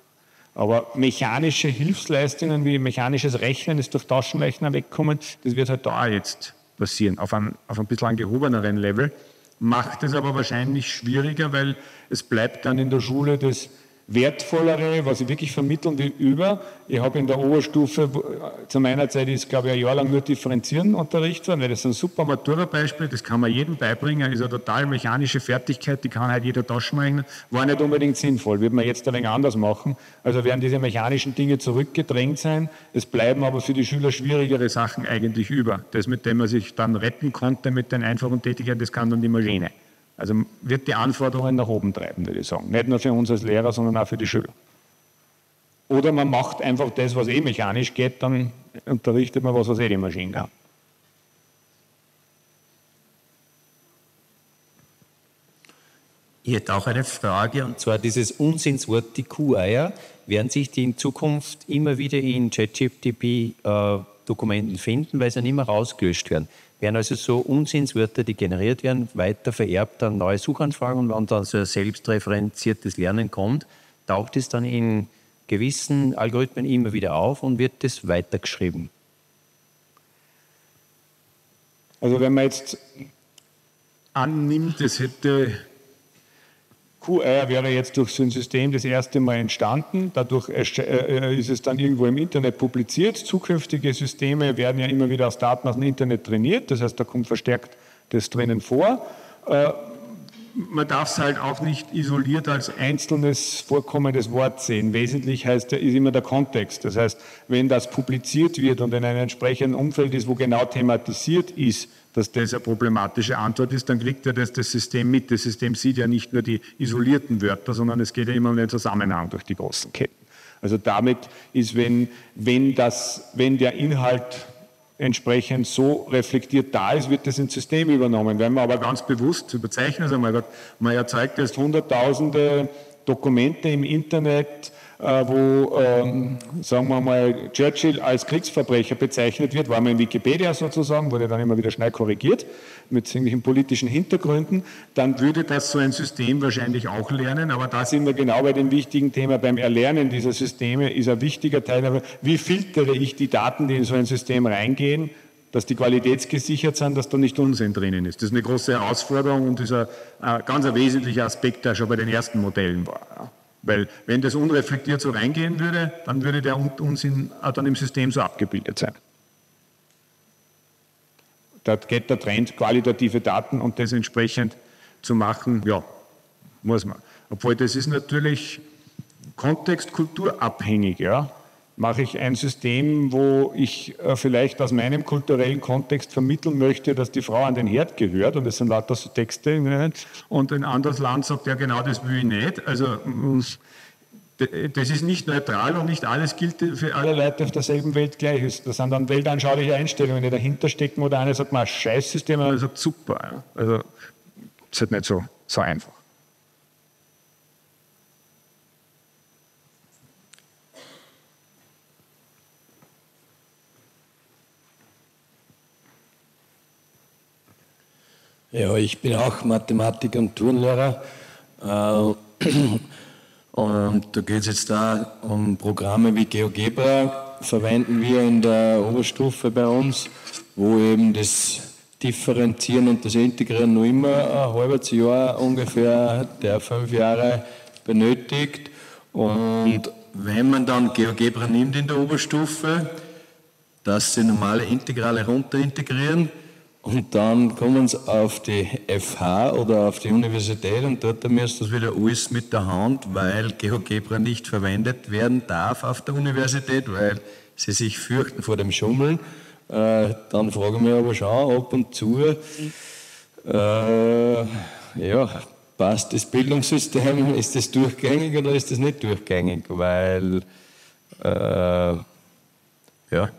Aber mechanische Hilfsleistungen wie mechanisches Rechnen ist durch Taschenrechner wegkommen, das wird halt da jetzt passieren, auf einem, auf ein bisschen gehobeneren Level. Macht es aber wahrscheinlich schwieriger, weil es bleibt dann in der Schule das wertvollere, was ich wirklich vermitteln will, über. Ich habe in der Oberstufe, zu meiner Zeit ist, glaube ich, ein Jahr lang nur differenzieren Unterricht worden, weil das ist ein super Matura-Beispiel, das kann man jedem beibringen, ist eine total mechanische Fertigkeit, die kann halt jeder Taschenrechner, war nicht unbedingt sinnvoll, würde man jetzt ein wenig anders machen. Also werden diese mechanischen Dinge zurückgedrängt sein, es bleiben aber für die Schüler schwierigere Sachen eigentlich über. Das, mit dem man sich dann retten konnte mit den einfachen Tätigkeiten, das kann dann die Maschine. Also wird die Anforderungen nach oben treiben, würde ich sagen. Nicht nur für uns als Lehrer, sondern auch für die Schüler. Oder man macht einfach das, was eh mechanisch geht, dann unterrichtet man was, was eh die Maschine kann. Ich hätte auch eine Frage, und zwar dieses Unsinnswort, die Kuheier. Werden sich die in Zukunft immer wieder in ChatGPT-Dokumenten äh, finden, weil sie nicht mehr rausgelöscht werden? werden also so Unsinnswörter, die generiert werden, weiter vererbt an neue Suchanfragen und wenn dann so ein selbstreferenziertes Lernen kommt, taucht es dann in gewissen Algorithmen immer wieder auf und wird das weitergeschrieben. Also wenn man jetzt annimmt, es hätte QR wäre jetzt durch so ein System das erste Mal entstanden. Dadurch äh, ist es dann irgendwo im Internet publiziert. Zukünftige Systeme werden ja immer wieder aus Daten aus dem Internet trainiert. Das heißt, da kommt verstärkt das drinnen vor. Äh, man darf es halt auch nicht isoliert als einzelnes vorkommendes Wort sehen. Wesentlich heißt, ist immer der Kontext. Das heißt, wenn das publiziert wird und in einem entsprechenden Umfeld ist, wo genau thematisiert ist, dass das eine problematische Antwort ist, dann kriegt ja das das System mit. Das System sieht ja nicht nur die isolierten Wörter, sondern es geht ja immer um den Zusammenhang durch die großen Ketten. Also damit ist, wenn, wenn, das, wenn der Inhalt entsprechend so reflektiert da ist, wird das ins System übernommen. Wenn man aber ganz bewusst, überzeichnen es einmal, man erzeugt jetzt hunderttausende Dokumente im Internet, wo, ähm, sagen wir mal, Churchill als Kriegsverbrecher bezeichnet wird, war mal in Wikipedia sozusagen, wurde dann immer wieder schnell korrigiert mit irgendwelchen politischen Hintergründen, dann würde das so ein System wahrscheinlich auch lernen. Aber da sind wir genau bei dem wichtigen Thema. Beim Erlernen dieser Systeme ist ein wichtiger Teil, wie filtere ich die Daten, die in so ein System reingehen, dass die qualitätsgesichert sind, dass da nicht Unsinn drinnen ist. Das ist eine große Herausforderung und ist ein, ein ganz ein wesentlicher Aspekt, der schon bei den ersten Modellen war. Weil wenn das unreflektiert so reingehen würde, dann würde der Unsinn auch dann im System so abgebildet sein. Da geht der Trend, qualitative Daten und das entsprechend zu machen, ja, muss man. Obwohl das ist natürlich kontextkulturabhängig, ja mache ich ein System, wo ich äh, vielleicht aus meinem kulturellen Kontext vermitteln möchte, dass die Frau an den Herd gehört und das sind lauter so Texte und ein anderes Land sagt, ja genau das will ich nicht. Also das ist nicht neutral und nicht alles gilt für alle Leute auf derselben Welt gleich. Das sind dann weltanschauliche Einstellungen, die dahinter stecken oder einer sagt, mal Scheißsystem, und einer sagt, super. Also ist halt nicht so, so einfach. Ja, ich bin auch Mathematik- und Turnlehrer. Äh, und da geht es jetzt da um Programme wie GeoGebra, verwenden wir in der Oberstufe bei uns, wo eben das Differenzieren und das Integrieren nur immer ein halbes Jahr ungefähr der fünf Jahre benötigt. Und wenn man dann GeoGebra nimmt in der Oberstufe, dass sie normale Integrale runterintegrieren, und dann kommen sie auf die FH oder auf die Universität und dort müsst das wieder alles mit der Hand, weil GeoGebra nicht verwendet werden darf auf der Universität, weil sie sich fürchten vor dem Schummeln. Äh, dann fragen wir aber schon ab und zu, äh, ja, passt das Bildungssystem, ist das durchgängig oder ist das nicht durchgängig? Weil, äh, ja,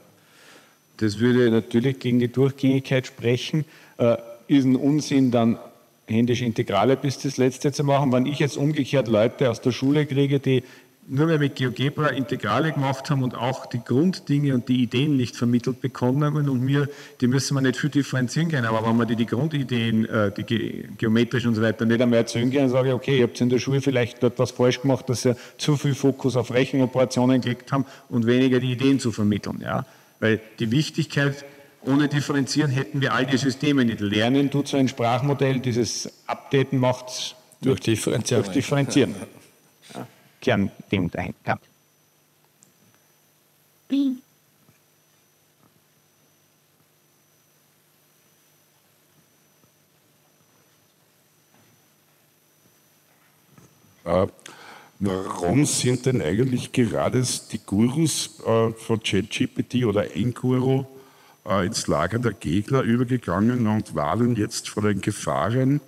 das würde natürlich gegen die Durchgängigkeit sprechen. Äh, ist ein Unsinn, dann händische Integrale bis das Letzte zu machen. Wenn ich jetzt umgekehrt Leute aus der Schule kriege, die nur mehr mit GeoGebra Integrale gemacht haben und auch die Grunddinge und die Ideen nicht vermittelt bekommen haben und mir, die müssen wir nicht viel differenzieren können, aber wenn wir die, die Grundideen, äh, die ge geometrisch und so weiter nicht einmal erzählen können, sage ich, okay, ihr habt in der Schule vielleicht dort was falsch gemacht, dass ihr zu viel Fokus auf Rechenoperationen gelegt haben und weniger die Ideen zu vermitteln. Ja. Weil die Wichtigkeit, ohne Differenzieren hätten wir all die Systeme nicht. Lernen tut so ein Sprachmodell, dieses Updaten macht durch Differenzieren. Durch Differenzieren. Ja. Kernding dahinter. Äh, warum sind denn eigentlich gerade die Gurus äh, von ChatGPT oder ein Guru äh, ins Lager der Gegner übergegangen und warnen jetzt vor den Gefahren?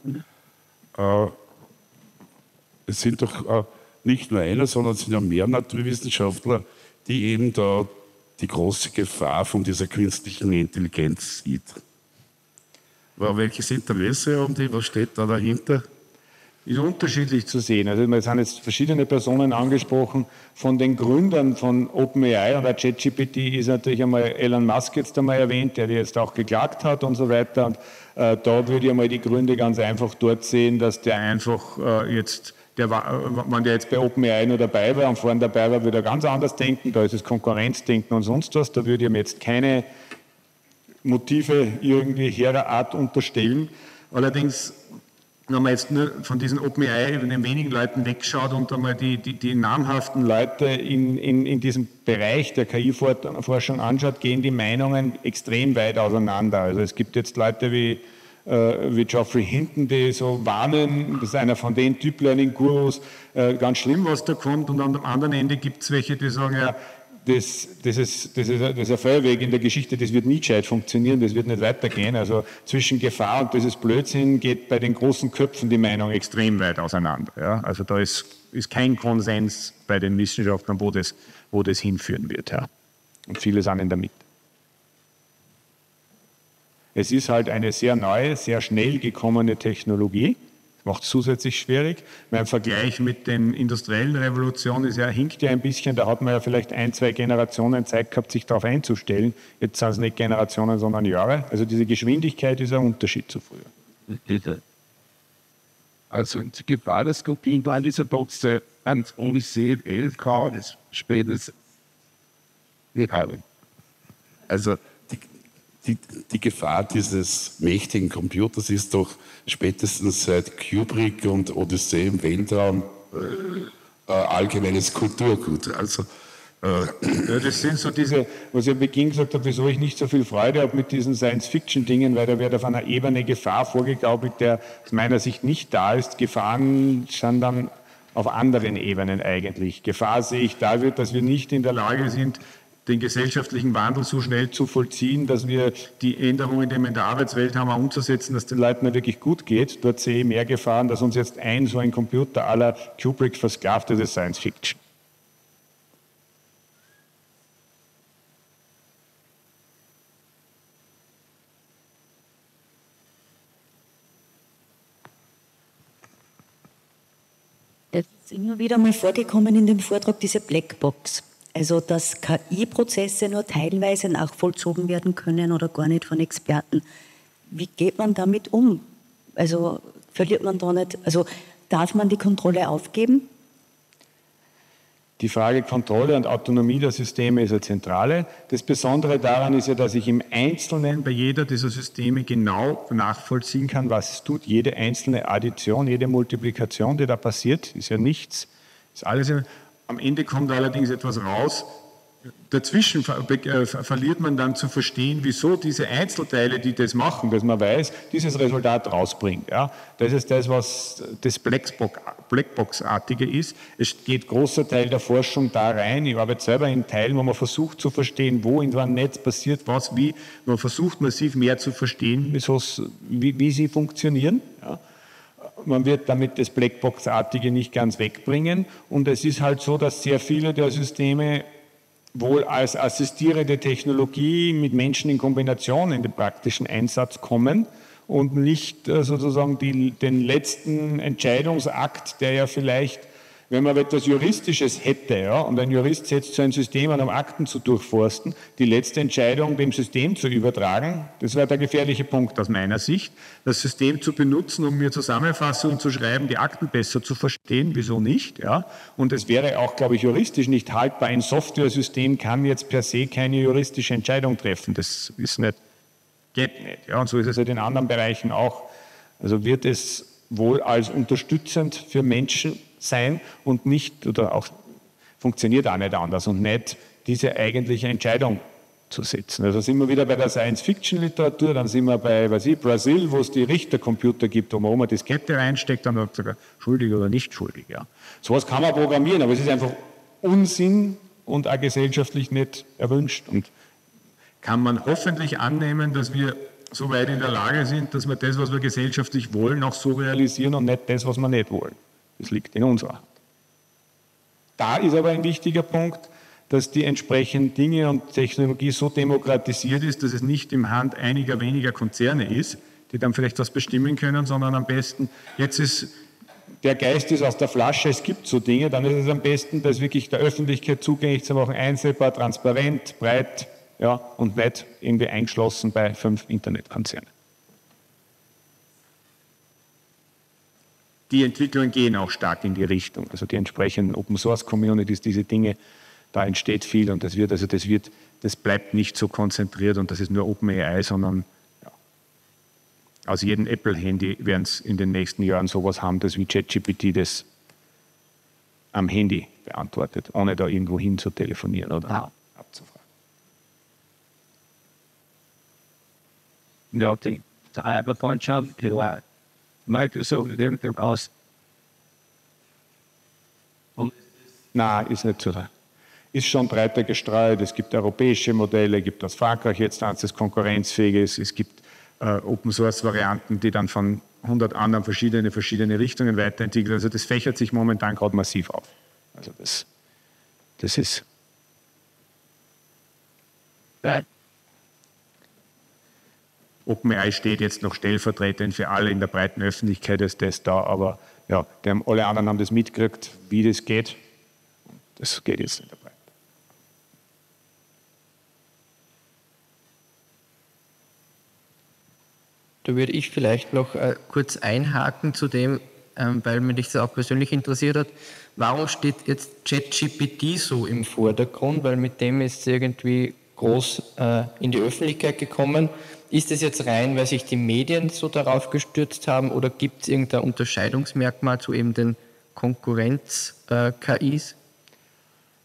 Äh, es sind doch äh, nicht nur einer, sondern es sind ja mehr Naturwissenschaftler, die eben da die große Gefahr von dieser künstlichen Intelligenz sieht. Aber welches Interesse haben die? Was steht da dahinter? Ist unterschiedlich zu sehen. Also es sind jetzt verschiedene Personen angesprochen. Von den Gründern von OpenAI oder ChatGPT ist natürlich einmal Elon Musk jetzt einmal erwähnt, der jetzt auch geklagt hat und so weiter. Und äh, da würde ich einmal die Gründe ganz einfach dort sehen, dass der einfach äh, jetzt, der äh, wenn der jetzt bei OpenAI nur dabei war und vorhin dabei war, würde er ganz anders denken. Da ist es Konkurrenzdenken und sonst was. Da würde ich ihm jetzt keine Motive irgendwie herer Art unterstellen. Allerdings wenn man jetzt nur von diesen OpenAI, den wenigen Leuten wegschaut und einmal die, die, die namhaften Leute in, in, in diesem Bereich der KI-Forschung anschaut, gehen die Meinungen extrem weit auseinander. Also es gibt jetzt Leute wie, äh, wie Geoffrey Hinton, die so warnen, das ist einer von den Deep Learning-Gurus, äh, ganz schlimm, was da kommt. Und am anderen Ende gibt es welche, die sagen, ja, das, das, ist, das, ist, das ist ein Feuerweg in der Geschichte, das wird nie gescheit funktionieren, das wird nicht weitergehen. Also zwischen Gefahr und dieses Blödsinn geht bei den großen Köpfen die Meinung extrem weit auseinander. Ja? Also da ist, ist kein Konsens bei den Wissenschaftlern, wo das, wo das hinführen wird. Ja? Und viele sind in der Mitte. Es ist halt eine sehr neue, sehr schnell gekommene Technologie macht es zusätzlich schwierig. Mein Vergleich mit den industriellen Revolutionen ist ja, hinkt ja ein bisschen, da hat man ja vielleicht ein, zwei Generationen Zeit gehabt, sich darauf einzustellen. Jetzt sind es nicht Generationen, sondern Jahre. Also diese Geschwindigkeit ist ein Unterschied zu früher. Also die Gefahr des Kopien war dieser Box ganz ungesehen, LK, das spätestens. Also die, die Gefahr dieses mächtigen Computers ist doch spätestens seit Kubrick und Odyssee im Weltraum äh, allgemeines Kulturgut. Also, äh ja, das sind so diese, was ich am Beginn gesagt habe, wieso ich nicht so viel Freude habe mit diesen Science-Fiction-Dingen, weil da wird auf einer Ebene Gefahr vorgegaukelt, der aus meiner Sicht nicht da ist. Gefahren sind dann auf anderen Ebenen eigentlich. Gefahr sehe ich da wird, dass wir nicht in der Lage sind, den gesellschaftlichen Wandel so schnell zu vollziehen, dass wir die Änderungen, die wir in der Arbeitswelt haben, umzusetzen, dass den Leuten wirklich gut geht. Dort sehe ich mehr Gefahren, dass uns jetzt ein so ein Computer aller Kubrick versklavt, das ist Science Fiction. Es ist immer wieder mal vorgekommen in dem Vortrag diese Blackbox. Also dass KI-Prozesse nur teilweise nachvollzogen werden können oder gar nicht von Experten. Wie geht man damit um? Also verliert man da nicht, also darf man die Kontrolle aufgeben? Die Frage Kontrolle und Autonomie der Systeme ist eine zentrale. Das Besondere daran ist ja, dass ich im Einzelnen bei jeder dieser Systeme genau nachvollziehen kann, was es tut. Jede einzelne Addition, jede Multiplikation, die da passiert, ist ja nichts. Ist alles am Ende kommt allerdings etwas raus. Dazwischen äh, verliert man dann zu verstehen, wieso diese Einzelteile, die das machen, dass man weiß, dieses Resultat rausbringt. Ja, das ist das, was das Blackbox-artige ist. Es geht großer Teil der Forschung da rein. Ich arbeite selber in Teilen, wo man versucht zu verstehen, wo in einem Netz passiert was, wie. Man versucht massiv mehr zu verstehen, wie, wie sie funktionieren. Ja man wird damit das Blackbox-artige nicht ganz wegbringen. Und es ist halt so, dass sehr viele der Systeme wohl als assistierende Technologie mit Menschen in Kombination in den praktischen Einsatz kommen und nicht äh, sozusagen die, den letzten Entscheidungsakt, der ja vielleicht wenn man etwas Juristisches hätte, ja, und ein Jurist setzt so ein System an, um Akten zu durchforsten, die letzte Entscheidung dem System zu übertragen, das wäre der gefährliche Punkt aus meiner Sicht. Das System zu benutzen, um mir Zusammenfassungen zu schreiben, die Akten besser zu verstehen, wieso nicht? Ja? Und es wäre auch, glaube ich, juristisch nicht haltbar. Ein Software-System kann jetzt per se keine juristische Entscheidung treffen. Das ist nicht, geht nicht. Ja? Und so ist es halt in anderen Bereichen auch. Also wird es wohl als unterstützend für Menschen sein und nicht, oder auch funktioniert auch nicht anders und nicht diese eigentliche Entscheidung zu setzen. Also sind wir wieder bei der Science-Fiction-Literatur, dann sind wir bei, weiß ich, Brasil, wo es die Richtercomputer gibt, wo man immer Diskette reinsteckt, dann sagt sogar schuldig oder nicht schuldig. Ja. Sowas kann man programmieren, aber es ist einfach Unsinn und auch gesellschaftlich nicht erwünscht. Und kann man hoffentlich annehmen, dass wir so weit in der Lage sind, dass wir das, was wir gesellschaftlich wollen, auch so realisieren und nicht das, was wir nicht wollen. Das liegt in unserer Hand. Da ist aber ein wichtiger Punkt, dass die entsprechenden Dinge und Technologie so demokratisiert ist, dass es nicht im Hand einiger weniger Konzerne ist, die dann vielleicht was bestimmen können, sondern am besten, jetzt ist der Geist ist aus der Flasche, es gibt so Dinge, dann ist es am besten, das wirklich der Öffentlichkeit zugänglich zu machen, einsehbar, transparent, breit ja, und nicht irgendwie eingeschlossen bei fünf Internetkonzernen. Die Entwicklungen gehen auch stark in die Richtung. Also die entsprechenden Open Source Communities, diese Dinge, da entsteht viel und das wird, also das wird, das bleibt nicht so konzentriert und das ist nur OpenAI, sondern aus jedem Apple-Handy werden es in den nächsten Jahren sowas haben, das wie ChatGPT das am Handy beantwortet, ohne da irgendwo hin zu telefonieren oder ja. abzufragen. No, the, I have Microsoft, they're, they're aus. Nein, ist nicht so. Ist schon breiter gestreut. Es gibt europäische Modelle, gibt aus Frankreich jetzt eins, das konkurrenzfähig ist. Es gibt äh, Open-Source-Varianten, die dann von 100 anderen verschiedene, verschiedene Richtungen weiterentwickeln. Also das fächert sich momentan gerade massiv auf. Also das, das ist... Ja. OpenAI steht jetzt noch stellvertretend für alle in der breiten Öffentlichkeit als das da, aber ja, haben, alle anderen haben das mitgekriegt, wie das geht. Das geht jetzt in der Breite. Da würde ich vielleicht noch äh, kurz einhaken zu dem, ähm, weil mich das auch persönlich interessiert hat. Warum steht jetzt ChatGPT so im Vordergrund? Weil mit dem ist es irgendwie groß äh, in die Öffentlichkeit gekommen. Ist es jetzt rein, weil sich die Medien so darauf gestürzt haben oder gibt es irgendein Unterscheidungsmerkmal zu eben den Konkurrenz-KIs?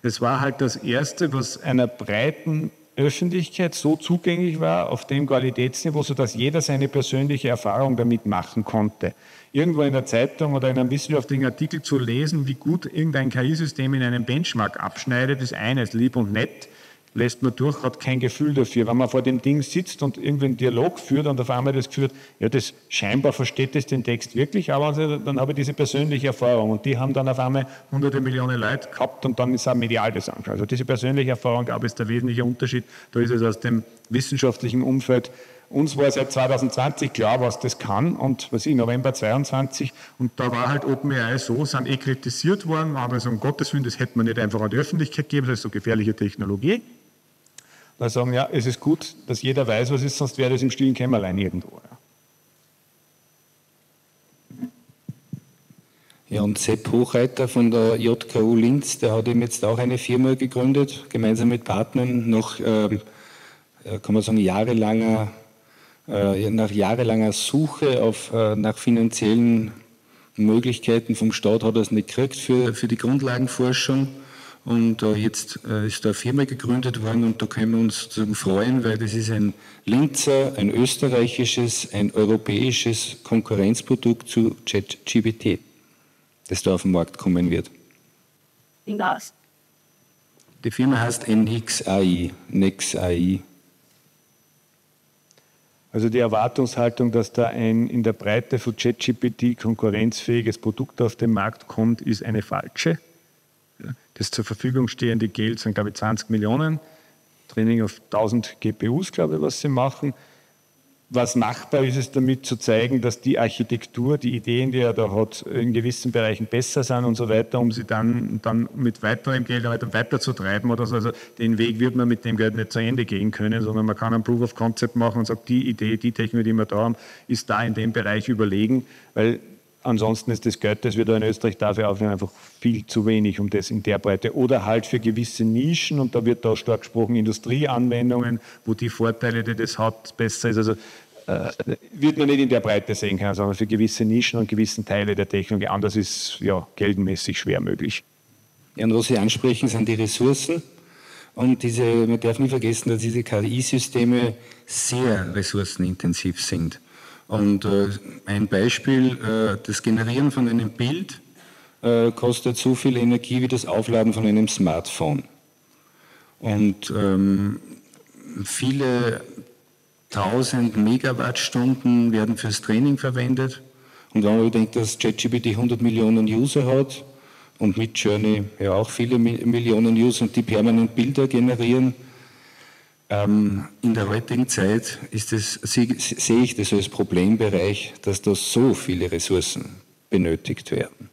Das war halt das Erste, was einer breiten Öffentlichkeit so zugänglich war, auf dem Qualitätsniveau, sodass jeder seine persönliche Erfahrung damit machen konnte. Irgendwo in der Zeitung oder in einem wissenschaftlichen Artikel zu lesen, wie gut irgendein KI-System in einem Benchmark abschneidet, ist eines, lieb und nett lässt man durch, hat kein Gefühl dafür. Wenn man vor dem Ding sitzt und irgendwie einen Dialog führt und auf einmal das Gefühl ja, das scheinbar versteht das den Text wirklich, aber also, dann habe ich diese persönliche Erfahrung und die haben dann auf einmal hunderte Millionen Leute gehabt und dann ist auch medial das angeschaut. Also diese persönliche Erfahrung, glaube ich, ist der wesentliche Unterschied. Da ist es aus dem wissenschaftlichen Umfeld uns war seit 2020 klar, was das kann und was ich, November 22 und da war halt OpenAI so, sind eh kritisiert worden, aber so um Gottes Willen, das hätte man nicht einfach an die Öffentlichkeit geben, das ist so gefährliche Technologie. Weil sagen, ja, es ist gut, dass jeder weiß, was ist, sonst wäre das im stillen Kämmerlein irgendwo. Ja. und Sepp Hochreiter von der JKU Linz, der hat eben jetzt auch eine Firma gegründet, gemeinsam mit Partnern, nach, äh, kann man sagen, jahrelanger, äh, nach jahrelanger Suche auf, äh, nach finanziellen Möglichkeiten vom Staat hat er es nicht gekriegt für, für die Grundlagenforschung. Und äh, jetzt äh, ist da eine Firma gegründet worden und da können wir uns sozusagen freuen, weil das ist ein Linzer, ein österreichisches, ein europäisches Konkurrenzprodukt zu ChatGPT, das da auf den Markt kommen wird. Was? Die Firma heißt NXAI, NexAI. Also die Erwartungshaltung, dass da ein in der Breite von ChatGPT konkurrenzfähiges Produkt auf den Markt kommt, ist eine falsche. Das zur Verfügung stehende Geld sind, glaube ich, 20 Millionen. Training auf 1000 GPUs, glaube ich, was sie machen. Was machbar ist, ist damit zu zeigen, dass die Architektur, die Ideen, die er da hat, in gewissen Bereichen besser sind und so weiter, um sie dann, dann mit weiterem Geld weiter, weiter zu treiben oder so. Also den Weg wird man mit dem Geld nicht zu Ende gehen können, sondern man kann ein Proof of Concept machen und sagt, die Idee, die Technologie, die wir da haben, ist da in dem Bereich überlegen, weil Ansonsten ist das Geld, das wir da in Österreich dafür aufnehmen, einfach viel zu wenig, um das in der Breite. Oder halt für gewisse Nischen, und da wird da stark gesprochen, Industrieanwendungen, wo die Vorteile, die das hat, besser ist. Also äh, wird man nicht in der Breite sehen können, sondern für gewisse Nischen und gewissen Teile der Technologie. Anders ist ja geldenmäßig schwer möglich. Ja, und was Sie ansprechen, sind die Ressourcen. Und diese, man darf nie vergessen, dass diese KI-Systeme sehr ressourcenintensiv sind. Und äh, ein Beispiel, äh, das Generieren von einem Bild äh, kostet so viel Energie wie das Aufladen von einem Smartphone. Und ähm, viele tausend Megawattstunden werden fürs Training verwendet. Und wenn man überdenkt, dass ChatGPT 100 Millionen User hat und mit Journey ja auch viele Millionen User und die permanent Bilder generieren, ähm, in der heutigen Zeit ist es, sehe ich das als Problembereich, dass da so viele Ressourcen benötigt werden.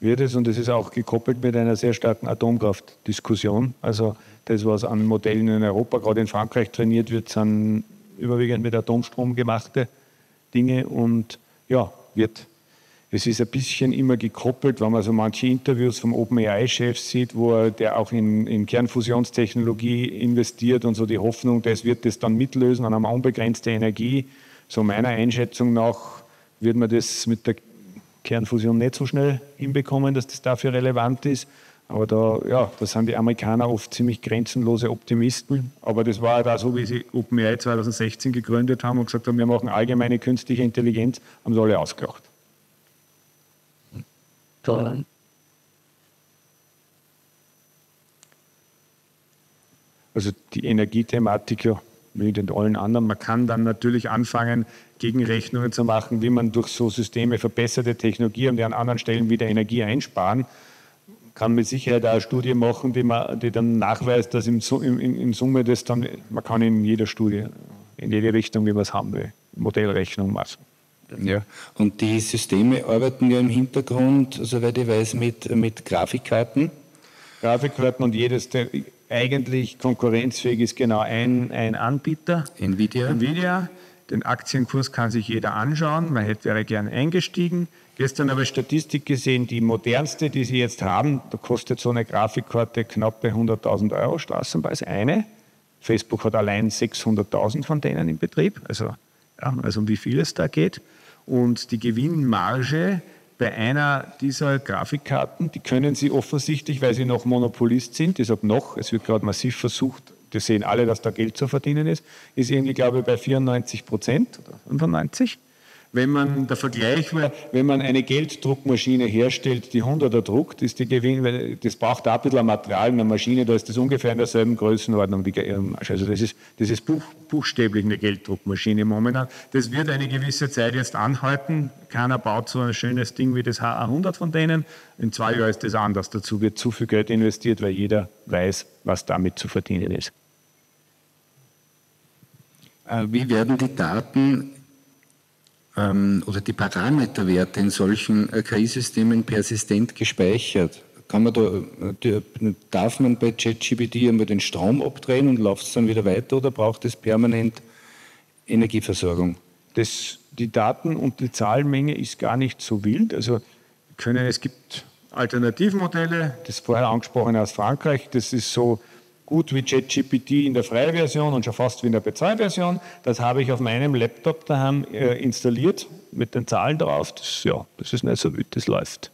Wird es, und es ist auch gekoppelt mit einer sehr starken Atomkraftdiskussion. Also das, was an Modellen in Europa, gerade in Frankreich trainiert wird, sind überwiegend mit Atomstrom gemachte Dinge und ja, wird es ist ein bisschen immer gekoppelt, wenn man so manche Interviews vom OpenAI-Chef sieht, wo er, der auch in, in, Kernfusionstechnologie investiert und so die Hoffnung, das wird das dann mitlösen, haben wir unbegrenzte Energie. So meiner Einschätzung nach wird man das mit der Kernfusion nicht so schnell hinbekommen, dass das dafür relevant ist. Aber da, ja, da sind die Amerikaner oft ziemlich grenzenlose Optimisten. Aber das war auch so, wie sie OpenAI 2016 gegründet haben und gesagt haben, wir machen allgemeine künstliche Intelligenz, haben sie alle ausgelacht. Toll. Also die Energiethematik, ja, wie den allen anderen. Man kann dann natürlich anfangen, Gegenrechnungen zu machen, wie man durch so Systeme verbesserte Technologie und an anderen Stellen wieder Energie einsparen. Kann mit Sicherheit auch eine Studie machen, die, man, die dann nachweist, dass im, in, in Summe das dann, man kann in jeder Studie, in jede Richtung, wie man es haben will, Modellrechnung machen. Ja, und die Systeme arbeiten ja im Hintergrund, soweit ich weiß, mit, mit Grafikkarten. Grafikkarten und jedes, der eigentlich konkurrenzfähig ist, genau ein, ein Anbieter. Nvidia. Nvidia. Den Aktienkurs kann sich jeder anschauen. Man hätte, wäre gern eingestiegen. Gestern habe ich Statistik gesehen, die modernste, die Sie jetzt haben, da kostet so eine Grafikkarte knappe 100.000 Euro Straßenpreis, eine. Facebook hat allein 600.000 von denen im Betrieb, also, also um wie viel es da geht. Und die Gewinnmarge bei einer dieser Grafikkarten, die können Sie offensichtlich, weil Sie noch Monopolist sind, ich sage noch, es wird gerade massiv versucht, wir sehen alle, dass da Geld zu verdienen ist, ist irgendwie, glaube ich, bei 94 Prozent oder 95 wenn man der Vergleich war, wenn man eine Gelddruckmaschine herstellt, die 100er druckt, ist die Gewinn, das braucht auch ein bisschen Material, eine Maschine, da ist das ungefähr in derselben Größenordnung. Die, also das ist, das ist buch, buchstäblich eine Gelddruckmaschine momentan. Das wird eine gewisse Zeit jetzt anhalten. Keiner baut so ein schönes Ding wie das HA100 von denen. In zwei Jahren ist das anders. Dazu wird zu viel Geld investiert, weil jeder weiß, was damit zu verdienen ist. Äh, wie werden die Daten ähm, oder die Parameterwerte in solchen äh, KI-Systemen persistent gespeichert. Kann man da, äh, darf man bei ChatGPT einmal den Strom abdrehen und läuft es dann wieder weiter oder braucht es permanent Energieversorgung? Das, die Daten und die Zahlmenge ist gar nicht so wild. Also können, es gibt Alternativmodelle, das vorher angesprochene aus Frankreich, das ist so gut wie ChatGPT in der freien Version und schon fast wie in der Bezahlversion. Das habe ich auf meinem Laptop daheim äh, installiert mit den Zahlen drauf. Das, ja, das ist nicht so wild, das läuft.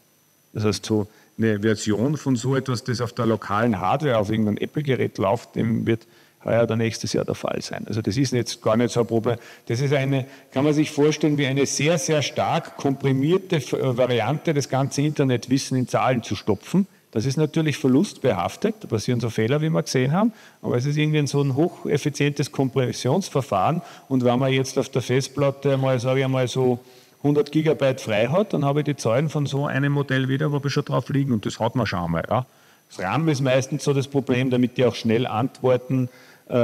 Das heißt, so eine Version von so etwas, das auf der lokalen Hardware, auf irgendeinem Apple-Gerät läuft, dem wird heuer oder nächstes Jahr der Fall sein. Also das ist jetzt gar nicht so ein Problem. Das ist eine, kann man sich vorstellen, wie eine sehr, sehr stark komprimierte Variante, das ganze Internetwissen in Zahlen zu stopfen das ist natürlich verlustbehaftet, da passieren so Fehler, wie wir gesehen haben, aber es ist irgendwie so ein hocheffizientes Kompressionsverfahren. Und wenn man jetzt auf der Festplatte mal, sage ich mal, so 100 Gigabyte frei hat, dann habe ich die Zahlen von so einem Modell wieder, wo wir schon drauf liegen und das hat man schon mal. Ja. Das RAM ist meistens so das Problem, damit die auch schnell antworten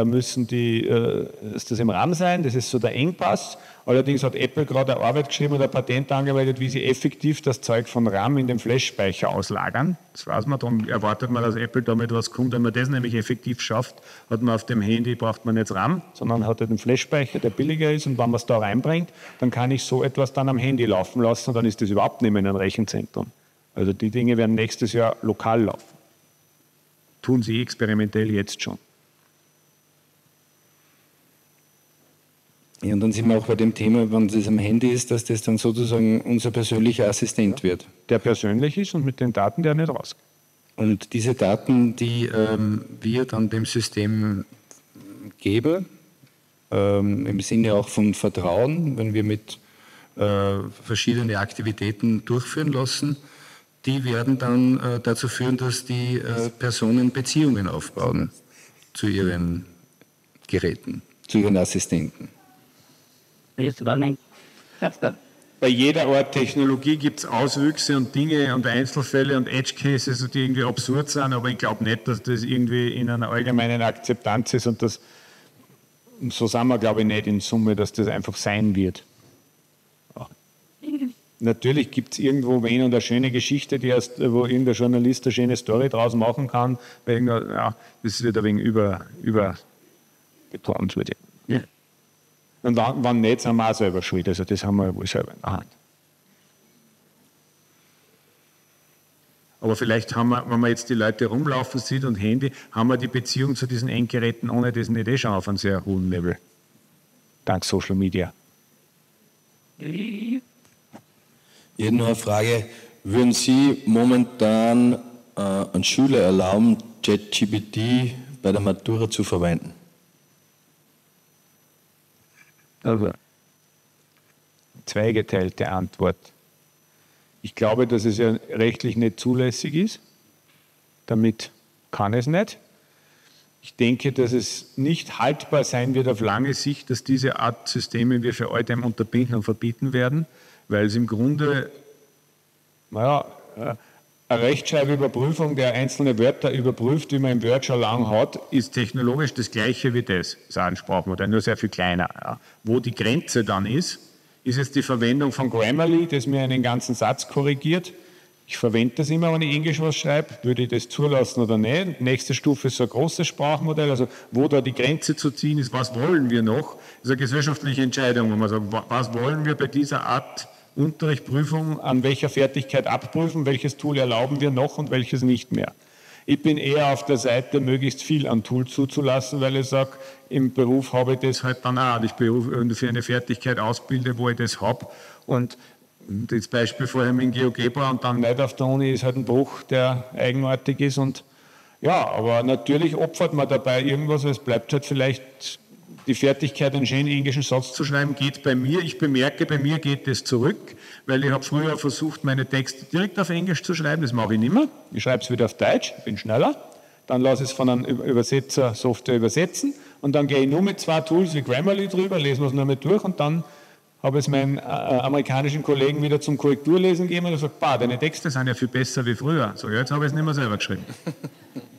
müssen die, äh, ist das im RAM sein, das ist so der Engpass. Allerdings hat Apple gerade eine Arbeit geschrieben und ein Patent angemeldet, wie sie effektiv das Zeug von RAM in den Flash-Speicher auslagern. Das weiß man, darum erwartet man, dass Apple damit was kommt. Wenn man das nämlich effektiv schafft, hat man auf dem Handy, braucht man nicht RAM, sondern hat einen Flash-Speicher, der billiger ist und wenn man es da reinbringt, dann kann ich so etwas dann am Handy laufen lassen und dann ist das überhaupt nicht mehr in einem Rechenzentrum. Also die Dinge werden nächstes Jahr lokal laufen. Tun sie experimentell jetzt schon. Ja, und dann sind wir auch bei dem Thema, wenn das am Handy ist, dass das dann sozusagen unser persönlicher Assistent wird. Der persönlich ist und mit den Daten, der nicht rausgeht. Und diese Daten, die ähm, wir dann dem System geben, ähm, im Sinne auch von Vertrauen, wenn wir mit äh, verschiedene Aktivitäten durchführen lassen, die werden dann äh, dazu führen, dass die äh, Personen Beziehungen aufbauen zu ihren Geräten, zu ihren Assistenten. Bei jeder Art Technologie gibt es Auswüchse und Dinge und Einzelfälle und Edge Cases, die irgendwie absurd sind, aber ich glaube nicht, dass das irgendwie in einer allgemeinen Akzeptanz ist und das, so sind wir, glaube ich, nicht in Summe, dass das einfach sein wird. Natürlich gibt es irgendwo wen und eine schöne Geschichte, die erst, wo irgendein Journalist eine schöne Story draus machen kann, weil ja, das wird ein wenig über, über betont, würde ich. Und wenn, wenn nicht, sind wir auch selber schuld. Also das haben wir ja wohl selber in der Hand. Aber vielleicht haben wir, wenn man jetzt die Leute rumlaufen sieht und Handy, haben wir die Beziehung zu diesen Endgeräten ohne das nicht eh schon auf einem sehr hohen Level. Dank Social Media. Hätte noch eine Frage. Würden Sie momentan äh, einen Schüler erlauben, ChatGPT bei der Matura zu verwenden? Also, zweigeteilte Antwort. Ich glaube, dass es ja rechtlich nicht zulässig ist. Damit kann es nicht. Ich denke, dass es nicht haltbar sein wird auf lange Sicht, dass diese Art Systeme wir für Alltime unterbinden und verbieten werden, weil es im Grunde, naja, äh, eine Rechtschreibüberprüfung, der einzelne Wörter überprüft, wie man im Word schon lang hat, ist technologisch das gleiche wie das, das ist ein Sprachmodell, nur sehr viel kleiner. Ja. Wo die Grenze dann ist, ist jetzt die Verwendung von Grammarly, das mir einen ganzen Satz korrigiert. Ich verwende das immer, wenn ich Englisch was schreibe. Würde ich das zulassen oder nicht? Nächste Stufe ist so ein großes Sprachmodell. Also, wo da die Grenze zu ziehen ist, was wollen wir noch? Das ist eine gesellschaftliche Entscheidung, wo man sagt, was wollen wir bei dieser Art Unterricht, Prüfung, an welcher Fertigkeit abprüfen, welches Tool erlauben wir noch und welches nicht mehr. Ich bin eher auf der Seite, möglichst viel an Tool zuzulassen, weil ich sage, im Beruf habe ich das halt dann auch. Ich für eine Fertigkeit ausbilde, wo ich das habe. Und das Beispiel vorher mit GeoGebra und dann nicht auf der Uni ist halt ein Bruch, der eigenartig ist. Und ja, aber natürlich opfert man dabei irgendwas, es bleibt halt vielleicht die Fertigkeit, einen schönen englischen Satz zu schreiben, geht bei mir. Ich bemerke, bei mir geht das zurück, weil ich habe früher versucht, meine Texte direkt auf Englisch zu schreiben. Das mache ich nicht mehr. Ich schreibe es wieder auf Deutsch, bin schneller. Dann lasse ich es von einem Übersetzer Software übersetzen und dann gehe ich nur mit zwei Tools wie Grammarly drüber, lesen wir es nur mit durch und dann habe ich es meinen äh, amerikanischen Kollegen wieder zum Korrekturlesen gegeben und er sagt, bah, deine Texte sind ja viel besser wie früher. So, ja, jetzt habe ich es nicht mehr selber geschrieben.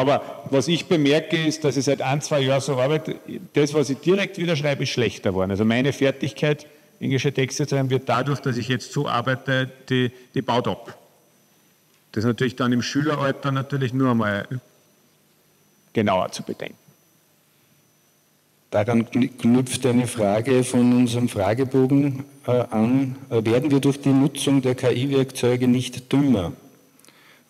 Aber was ich bemerke, ist, dass ich seit ein, zwei Jahren so arbeite, das, was ich direkt wieder schreibe, ist schlechter geworden. Also meine Fertigkeit, englische Texte zu schreiben, wird dadurch, dass ich jetzt so arbeite, die, die baut ab. Das ist natürlich dann im Schüleralter natürlich nur einmal genauer zu bedenken. Daran knüpft eine Frage von unserem Fragebogen äh, an. Werden wir durch die Nutzung der KI-Werkzeuge nicht dümmer?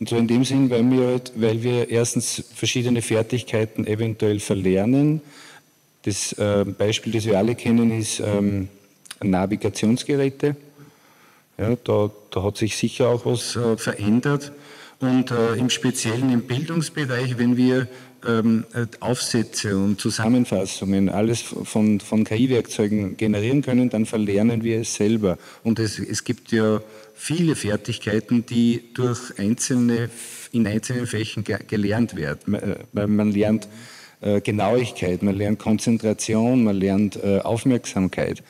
Und zwar in dem Sinn, weil wir, halt, weil wir erstens verschiedene Fertigkeiten eventuell verlernen. Das äh, Beispiel, das wir alle kennen, ist ähm, Navigationsgeräte. Ja, da, da, hat sich sicher auch was äh, verändert. Und äh, im Speziellen im Bildungsbereich, wenn wir ähm, Aufsätze und Zusammenfassungen, alles von, von KI-Werkzeugen generieren können, dann verlernen wir es selber. Und es, es gibt ja viele Fertigkeiten, die durch einzelne, in einzelnen Fächen gelernt werden. Äh, man lernt äh, Genauigkeit, man lernt Konzentration, man lernt äh, Aufmerksamkeit,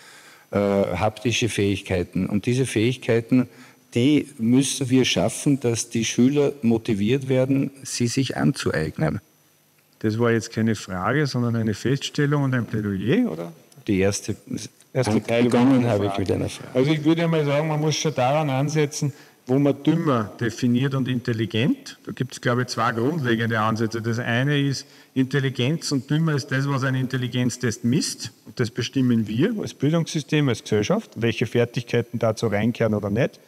haptische Fähigkeiten. Und diese Fähigkeiten, die müssen wir schaffen, dass die Schüler motiviert werden, sie sich anzueignen. Das war jetzt keine Frage, sondern eine Feststellung und ein Plädoyer, oder? Die erste Erst begonnen habe ich mit einer Frage. Also ich würde mal sagen, man muss schon daran ansetzen, wo man dümmer definiert und intelligent. Da gibt es, glaube ich, zwei grundlegende Ansätze. Das eine ist, Intelligenz und dümmer ist das, was ein Intelligenztest misst. Und das bestimmen wir als Bildungssystem, als Gesellschaft, welche Fertigkeiten dazu reinkehren oder nicht.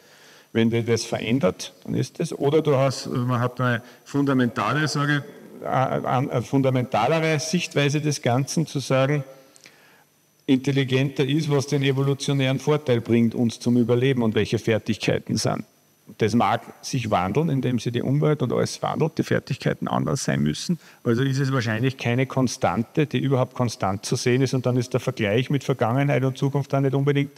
Wenn dir das verändert, dann ist das. Oder du hast, man hat eine fundamentale, sage, eine fundamentalere Sichtweise des Ganzen zu sagen, intelligenter ist, was den evolutionären Vorteil bringt uns zum Überleben und welche Fertigkeiten sind. Das mag sich wandeln, indem sich die Umwelt und alles wandelt, die Fertigkeiten anders sein müssen. Also ist es wahrscheinlich keine Konstante, die überhaupt konstant zu sehen ist und dann ist der Vergleich mit Vergangenheit und Zukunft dann nicht unbedingt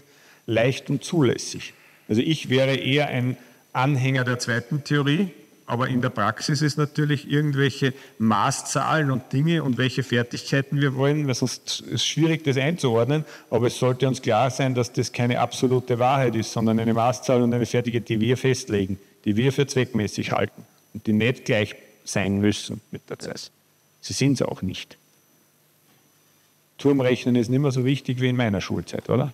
leicht und zulässig. Also ich wäre eher ein Anhänger der zweiten Theorie, aber in der Praxis ist natürlich irgendwelche Maßzahlen und Dinge und welche Fertigkeiten wir wollen, weil sonst ist es schwierig, das einzuordnen. Aber es sollte uns klar sein, dass das keine absolute Wahrheit ist, sondern eine Maßzahl und eine Fertigkeit, die wir festlegen, die wir für zweckmäßig halten und die nicht gleich sein müssen mit der Zeit. Sie sind es auch nicht. Turmrechnen ist nicht mehr so wichtig wie in meiner Schulzeit, oder?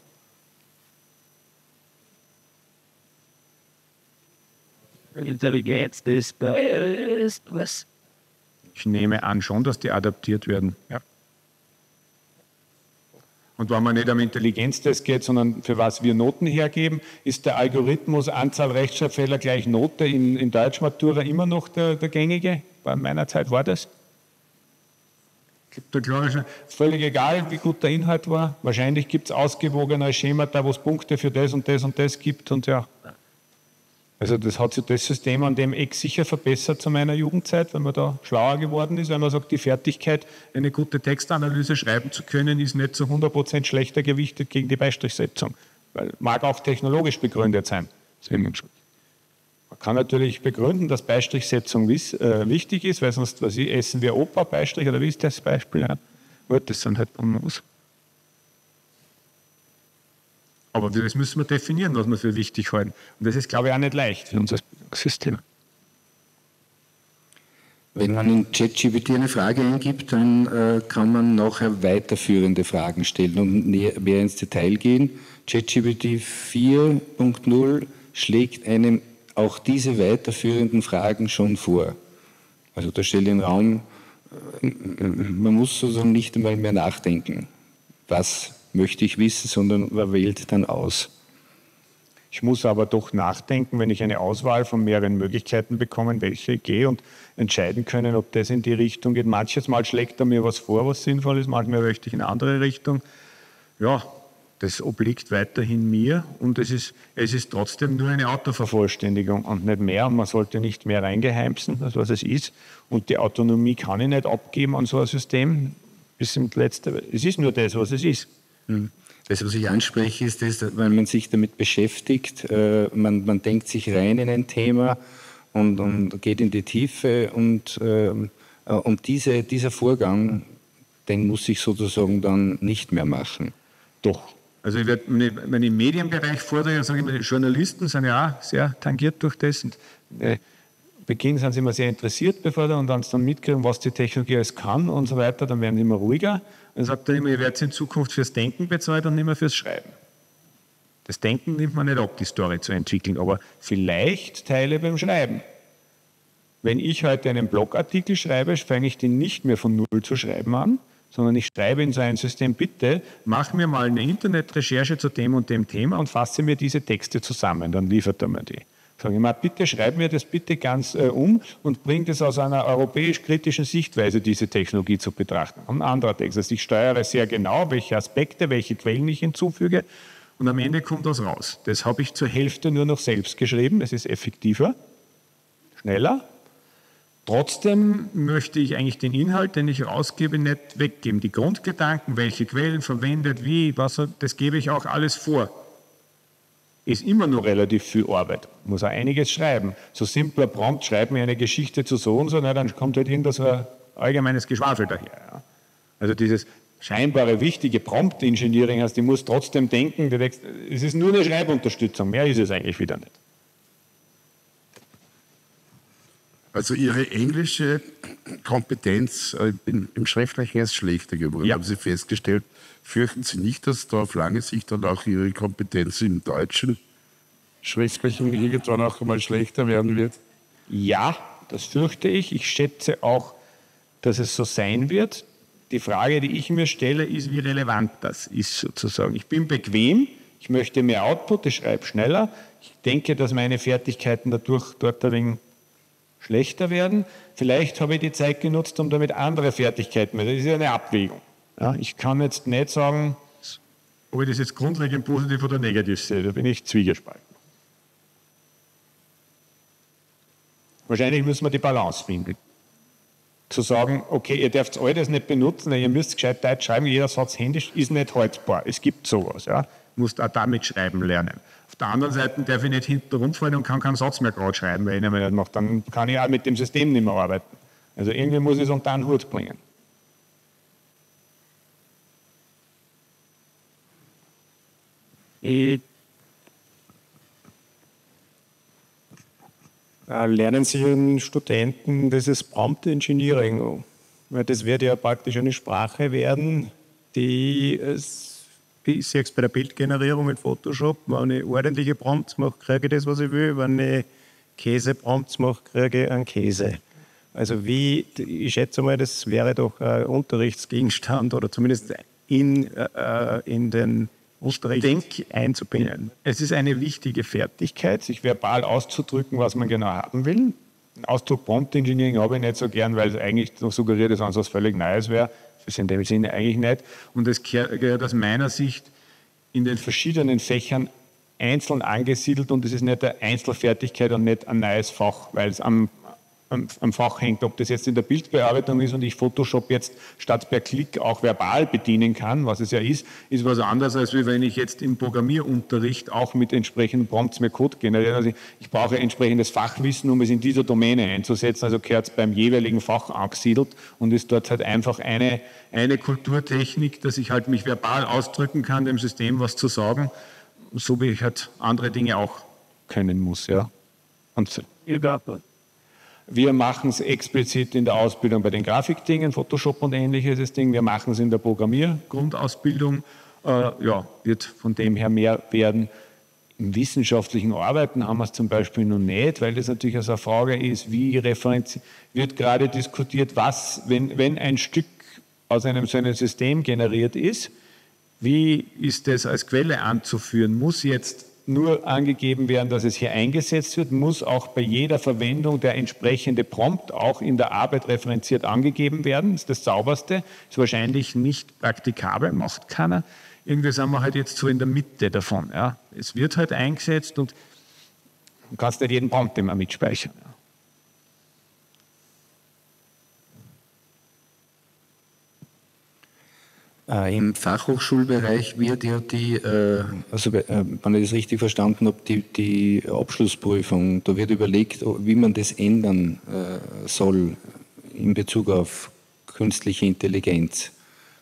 Intelligenz ist was. Ich nehme an schon, dass die adaptiert werden. Ja. Und wenn man nicht am Intelligenztest geht, sondern für was wir Noten hergeben, ist der Algorithmus Anzahl Rechtschreibfehler gleich Note in, in Deutschmatura immer noch der, der gängige? Bei meiner Zeit war das. Gibt da klar, völlig egal, wie gut der Inhalt war. Wahrscheinlich gibt es ausgewogene Schemata, wo es Punkte für das und das und das gibt. Und ja, also das hat sich das System an dem Eck sicher verbessert zu meiner Jugendzeit, weil man da schlauer geworden ist, weil man sagt, die Fertigkeit, eine gute Textanalyse schreiben zu können, ist nicht zu 100% schlechter gewichtet gegen die Beistrichsetzung. Weil mag auch technologisch begründet sein. Man kann natürlich begründen, dass Beistrichsetzung äh, wichtig ist, weil sonst was ich, essen wir Opa Beistrich oder wie ist das Beispiel? Ja. Das sind halt muss. Aber das müssen wir definieren, was wir für wichtig halten. Und das ist, glaube ich, auch nicht leicht für unser System. Wenn man in ChatGPT eine Frage eingibt, dann äh, kann man nachher weiterführende Fragen stellen und näher, mehr ins Detail gehen. ChatGPT 4.0 schlägt einem auch diese weiterführenden Fragen schon vor. Also da stellt den Raum, äh, man muss sozusagen nicht einmal mehr nachdenken, was möchte ich wissen, sondern man wählt dann aus. Ich muss aber doch nachdenken, wenn ich eine Auswahl von mehreren Möglichkeiten bekomme, welche ich gehe und entscheiden können, ob das in die Richtung geht. Manches Mal schlägt er mir was vor, was sinnvoll ist, manchmal möchte ich in eine andere Richtung. Ja, das obliegt weiterhin mir und es ist, es ist trotzdem nur eine Autovervollständigung und nicht mehr. Man sollte nicht mehr reingeheimsen, als was es ist. Und die Autonomie kann ich nicht abgeben an so ein System. Bis zum Letzte. Es ist nur das, was es ist. Hm. Das, was ich anspreche, ist das, weil man sich damit beschäftigt, äh, man, man denkt sich rein in ein Thema und, und geht in die Tiefe und, äh, und diese, dieser Vorgang, den muss ich sozusagen dann nicht mehr machen. Doch. Also ich werde, wenn ich im Medienbereich vordere, sage ich immer, Journalisten sind ja auch sehr tangiert durch das. Und, äh, Beginn sind sie immer sehr interessiert, bevor und dann, dann mitkriegen, was die Technologie alles kann und so weiter, dann werden sie immer ruhiger. Dann sagt er immer, ihr werdet in Zukunft fürs Denken bezahlt und nicht mehr fürs Schreiben. Das Denken nimmt man nicht ab, die Story zu entwickeln, aber vielleicht Teile beim Schreiben. Wenn ich heute einen Blogartikel schreibe, fange ich den nicht mehr von Null zu schreiben an, sondern ich schreibe in so ein System, bitte mach mir mal eine Internetrecherche zu dem und dem Thema und fasse mir diese Texte zusammen, dann liefert er mir die. Sage ich mal, bitte schreib mir das bitte ganz äh, um und bring das aus einer europäisch-kritischen Sichtweise, diese Technologie zu betrachten. Ein anderer Text. Also ich steuere sehr genau, welche Aspekte, welche Quellen ich hinzufüge und am Ende kommt das raus. Das habe ich zur Hälfte nur noch selbst geschrieben. Es ist effektiver, schneller. Trotzdem möchte ich eigentlich den Inhalt, den ich rausgebe, nicht weggeben. Die Grundgedanken, welche Quellen verwendet, wie, was, das gebe ich auch alles vor ist immer noch relativ viel Arbeit. Muss auch einiges schreiben. So simpler Prompt, schreib mir eine Geschichte zu so und so, na, dann kommt halt irgendwas so ein allgemeines Geschwafel daher. Ja. Also dieses scheinbare wichtige Prompt-Engineering heißt, ich muss trotzdem denken, es ist nur eine Schreibunterstützung, mehr ist es eigentlich wieder nicht. Also Ihre englische Kompetenz äh, im Schriftlichen ist schlechter geworden, ja. haben Sie festgestellt. Fürchten Sie nicht, dass da auf lange Sicht dann auch Ihre Kompetenz im Deutschen Schriftlichen irgendwann auch einmal schlechter werden wird? Ja, das fürchte ich. Ich schätze auch, dass es so sein wird. Die Frage, die ich mir stelle, ist, wie relevant das ist sozusagen. Ich bin bequem, ich möchte mehr Output, ich schreibe schneller. Ich denke, dass meine Fertigkeiten dadurch dort ein wenig schlechter werden. Vielleicht habe ich die Zeit genutzt, um damit andere Fertigkeiten, das ist ja eine Abwägung. Ja, ich kann jetzt nicht sagen, ob ich das jetzt grundlegend positiv oder negativ sehe, da bin ich zwiegespalten. Wahrscheinlich müssen wir die Balance finden. Zu sagen, okay, ihr dürft alles nicht benutzen, ihr müsst gescheit Deutsch schreiben, jeder Satz händisch ist nicht haltbar. Es gibt sowas. Ja. Musst auch damit schreiben lernen. Auf der anderen Seite darf ich nicht hinten rumfallen und kann keinen Satz mehr gerade schreiben, weil ich ihn nicht mache. Dann kann ich auch mit dem System nicht mehr arbeiten. Also irgendwie muss ich es unter einen Hut bringen. Ich äh, lernen Sie Ihren Studenten dieses Prompt Engineering, weil das wird ja praktisch eine Sprache werden, die es, ich sehe es bei der Bildgenerierung mit Photoshop, wenn ich ordentliche Prompts mache, kriege ich das, was ich will, wenn ich Käse-Prompts mache, kriege ich einen Käse. Also wie, ich schätze mal, das wäre doch ein Unterrichtsgegenstand oder zumindest in, äh, in den Unterricht Denk einzubinden. Es ist eine wichtige Fertigkeit, sich verbal auszudrücken, was man genau haben will. Den Ausdruck Prompt Engineering habe ich nicht so gern, weil es eigentlich noch suggeriert, dass es was völlig Neues wäre. Ist in dem Sinne eigentlich nicht. Und es gehört aus meiner Sicht in den verschiedenen Fächern einzeln angesiedelt und es ist nicht eine Einzelfertigkeit und nicht ein neues Fach, weil es am am Fach hängt. Ob das jetzt in der Bildbearbeitung ist und ich Photoshop jetzt statt per Klick auch verbal bedienen kann, was es ja ist, ist was anderes, als wenn ich jetzt im Programmierunterricht auch mit entsprechenden Prompts mir Code generiere. Also ich, ich brauche entsprechendes Fachwissen, um es in dieser Domäne einzusetzen. Also gehört es beim jeweiligen Fach angesiedelt und ist dort halt einfach eine, eine Kulturtechnik, dass ich halt mich verbal ausdrücken kann, dem System was zu sagen, so wie ich halt andere Dinge auch können muss. Ja. Und, wir machen es explizit in der Ausbildung bei den Grafikdingen, Photoshop und ähnliches Ding. Wir machen es in der Programmiergrundausbildung. Äh, ja, wird von dem her mehr werden. Im wissenschaftlichen Arbeiten haben wir es zum Beispiel noch nicht, weil das natürlich also eine Frage ist, wie referenziert, wird gerade diskutiert, was, wenn, wenn ein Stück aus einem so einem System generiert ist, wie ist das als Quelle anzuführen? Muss jetzt nur angegeben werden, dass es hier eingesetzt wird, muss auch bei jeder Verwendung der entsprechende Prompt auch in der Arbeit referenziert angegeben werden. Das ist das Sauberste, ist wahrscheinlich nicht praktikabel, macht keiner. Irgendwie sind wir halt jetzt so in der Mitte davon. Ja. Es wird halt eingesetzt und du kannst nicht jeden Prompt immer mitspeichern. Ja. Im Fachhochschulbereich wird ja die, äh, also äh, wenn ich das richtig verstanden habe, die, die Abschlussprüfung, da wird überlegt, wie man das ändern äh, soll in Bezug auf künstliche Intelligenz.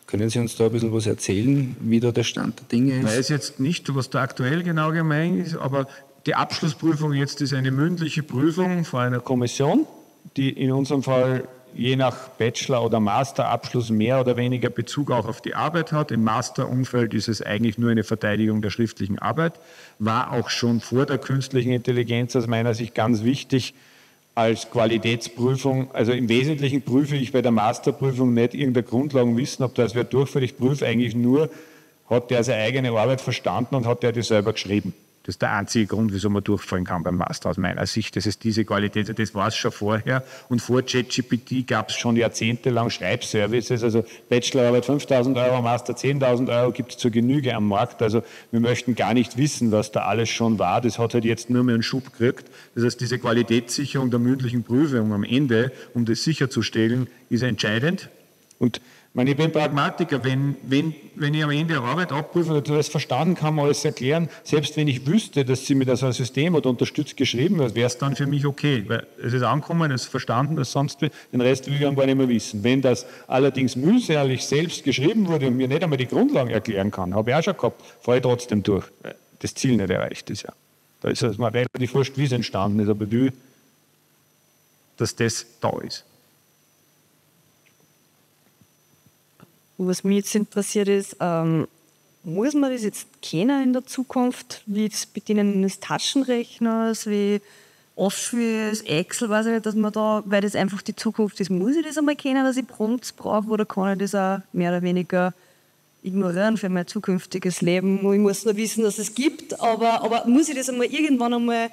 Können Sie uns da ein bisschen was erzählen, wie da der Stand der Dinge ist? Ich weiß jetzt nicht, was da aktuell genau gemeint ist, aber die Abschlussprüfung jetzt ist eine mündliche Prüfung vor einer Kommission, die in unserem Fall je nach Bachelor- oder Masterabschluss mehr oder weniger Bezug auch auf die Arbeit hat. Im Masterumfeld ist es eigentlich nur eine Verteidigung der schriftlichen Arbeit. War auch schon vor der künstlichen Intelligenz aus meiner Sicht ganz wichtig als Qualitätsprüfung. Also im Wesentlichen prüfe ich bei der Masterprüfung nicht irgendein Grundlagenwissen, ob das wer durchführt. Ich prüfe eigentlich nur, hat der seine eigene Arbeit verstanden und hat der die selber geschrieben. Das ist der einzige Grund, wieso man durchfallen kann beim Master aus meiner Sicht. Das ist diese Qualität, das war es schon vorher. Und vor ChatGPT gab es schon jahrzehntelang Schreibservices. Also Bachelorarbeit 5.000 Euro, Master 10.000 Euro gibt es zur Genüge am Markt. Also wir möchten gar nicht wissen, was da alles schon war. Das hat halt jetzt nur mehr einen Schub gekriegt. Das heißt, diese Qualitätssicherung der mündlichen Prüfung am Ende, um das sicherzustellen, ist entscheidend. Und ich bin Pragmatiker. Wenn, wenn, wenn ich am Ende eine Arbeit abprüfe und das verstanden kann, man alles erklären, selbst wenn ich wüsste, dass sie mit so einem System oder unterstützt geschrieben wird, wäre es dann für mich okay. Weil es ist angekommen, es ist verstanden, das sonst den Rest will ich gar nicht mehr wissen. Wenn das allerdings mühselig selbst geschrieben wurde und mir nicht einmal die Grundlagen erklären kann, habe ich auch schon gehabt, fahre ich trotzdem durch. Das Ziel nicht erreicht ist ja. Da ist es mal relativ wurscht, wie es entstanden ist, aber ich will, dass das da ist. Was mich jetzt interessiert ist, ähm, muss man das jetzt kennen in der Zukunft, wie das Bedienen eines Taschenrechners, wie Office, Excel, weiß ich nicht, dass man da, weil das einfach die Zukunft ist, muss ich das einmal kennen, dass ich Prompts brauche oder kann ich das auch mehr oder weniger ignorieren für mein zukünftiges Leben? Ich muss nur wissen, dass es gibt, aber, aber muss ich das einmal irgendwann einmal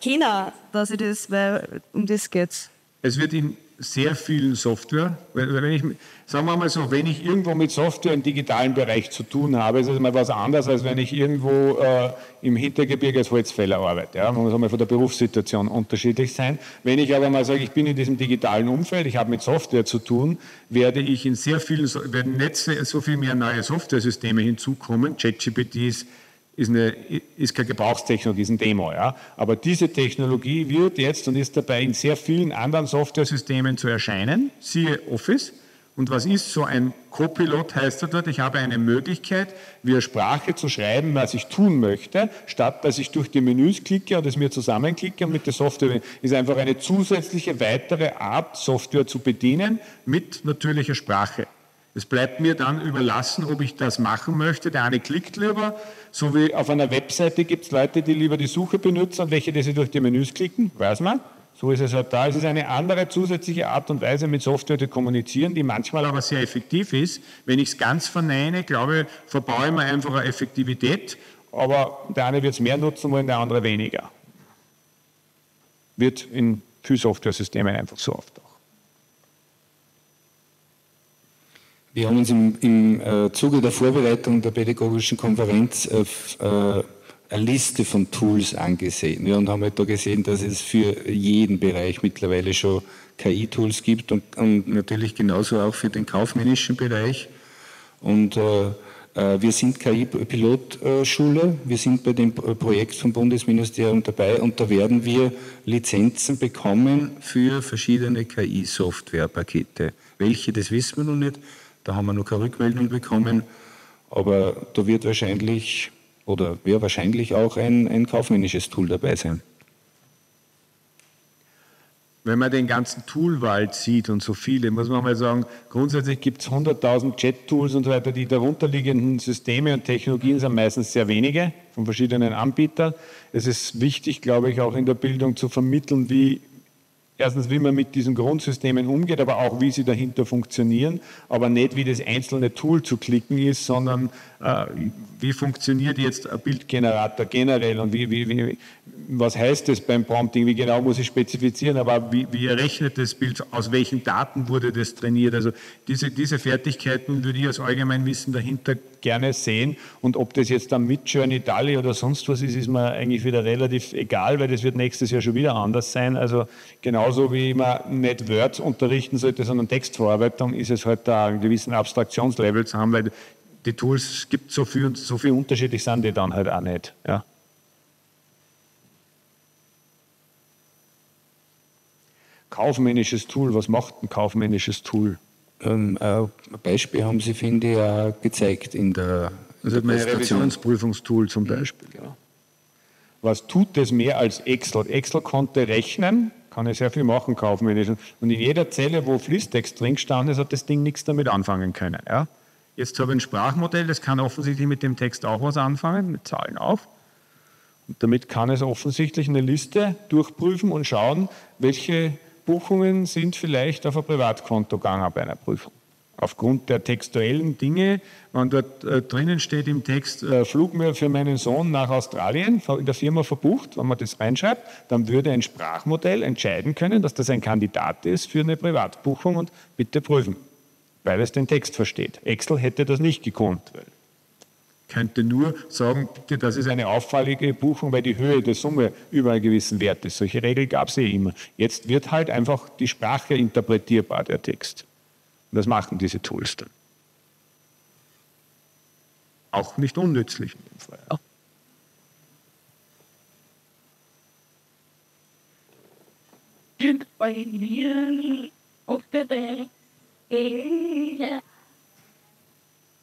kennen, dass ich das, weil um das geht's. Es wird in sehr vielen Software. Wenn ich, sagen wir mal so, wenn ich irgendwo mit Software im digitalen Bereich zu tun habe, ist es mal was anderes, als wenn ich irgendwo äh, im Hintergebirge als Holzfäller arbeite. Ja? Man muss einmal von der Berufssituation unterschiedlich sein. Wenn ich aber mal sage, ich bin in diesem digitalen Umfeld, ich habe mit Software zu tun, werde ich in sehr vielen, werden nicht so viel mehr neue Software-Systeme hinzukommen. ChatGPT ist ist, eine, ist keine Gebrauchstechnologie, ist ein Demo. Ja? Aber diese Technologie wird jetzt und ist dabei in sehr vielen anderen Software-Systemen zu erscheinen, siehe Office. Und was ist so ein Copilot, heißt er dort, ich habe eine Möglichkeit, via Sprache zu schreiben, was ich tun möchte, statt dass ich durch die Menüs klicke und es mir zusammenklicke und mit der Software ist einfach eine zusätzliche weitere Art, Software zu bedienen mit natürlicher Sprache. Es bleibt mir dann überlassen, ob ich das machen möchte. Der eine klickt lieber, so wie auf einer Webseite gibt es Leute, die lieber die Suche benutzen und welche, die sie durch die Menüs klicken, weiß man. So ist es halt da. Es ist eine andere zusätzliche Art und Weise, mit Software zu kommunizieren, die manchmal aber sehr effektiv ist. Wenn ich es ganz verneine, glaube ich, verbaue ich mir einfach eine Effektivität, aber der eine wird es mehr nutzen wollen, der andere weniger. Wird in vielen Software-Systemen einfach so oft. Wir haben uns im, im äh, Zuge der Vorbereitung der pädagogischen Konferenz äh, äh, eine Liste von Tools angesehen ja, und haben halt da gesehen, dass es für jeden Bereich mittlerweile schon KI-Tools gibt und, und, natürlich genauso auch für den kaufmännischen Bereich. Und äh, äh wir sind KI-Pilotschule, wir sind bei dem Projekt vom Bundesministerium dabei und da werden wir Lizenzen bekommen für verschiedene KI-Software-Pakete. Welche, das wissen wir noch nicht. Da haben wir noch keine Rückmeldung bekommen, aber da wird wahrscheinlich oder wäre wahrscheinlich auch ein, ein kaufmännisches Tool dabei sein. Wenn man den ganzen Toolwald sieht und so viele, muss man mal sagen, grundsätzlich gibt es 100.000 Chat-Tools und so weiter. Die darunterliegenden Systeme und Technologien sind meistens sehr wenige von verschiedenen Anbietern. Es ist wichtig, glaube ich, auch in der Bildung zu vermitteln, wie Erstens, wie man mit diesen Grundsystemen umgeht, aber auch, wie sie dahinter funktionieren, aber nicht, wie das einzelne Tool zu klicken ist, sondern äh, wie funktioniert jetzt ein Bildgenerator generell und wie, wie, wie, was heißt das beim Prompting, wie genau muss ich spezifizieren, aber wie, wie errechnet das Bild, aus welchen Daten wurde das trainiert. Also diese, diese Fertigkeiten würde ich als Allgemeinwissen dahinter gerne sehen und ob das jetzt dann mit Journey Dali oder sonst was ist, ist mir eigentlich wieder relativ egal, weil das wird nächstes Jahr schon wieder anders sein. Also genauso wie man nicht Word unterrichten sollte, sondern Textverarbeitung, ist es halt da einen gewissen Abstraktionslevel zu haben, weil die Tools gibt so viel, so viel unterschiedlich sind die dann halt auch nicht. Ja. Kaufmännisches Tool, was macht ein kaufmännisches Tool? Ähm, ein Beispiel haben Sie, finde ich, auch gezeigt in der. Also mein Revisionsprüfungstool zum Beispiel. Ja. Was tut das mehr als Excel? Excel konnte rechnen, kann ich sehr viel machen, kaufmännisch. Und in jeder Zelle, wo Fließtext drin gestanden ist, hat das Ding nichts damit anfangen können. Ja? Jetzt habe ich ein Sprachmodell, das kann offensichtlich mit dem Text auch was anfangen, mit Zahlen auch. Und damit kann es offensichtlich eine Liste durchprüfen und schauen, welche Buchungen sind vielleicht auf ein Privatkonto gegangen bei einer Prüfung. Aufgrund der textuellen Dinge, wenn dort äh, drinnen steht im Text, äh, Flug mir für meinen Sohn nach Australien in der Firma verbucht, wenn man das reinschreibt, dann würde ein Sprachmodell entscheiden können, dass das ein Kandidat ist für eine Privatbuchung und bitte prüfen weil es den Text versteht. Excel hätte das nicht gekonnt. Könnte nur sagen, das ist eine auffällige Buchung, weil die Höhe der Summe über einen gewissen Wert ist. Solche Regeln gab es eh immer. Jetzt wird halt einfach die Sprache interpretierbar, der Text. Und das machen diese Tools dann. Auch nicht unnützlich in dem Fall. Oh. Wenn man jetzt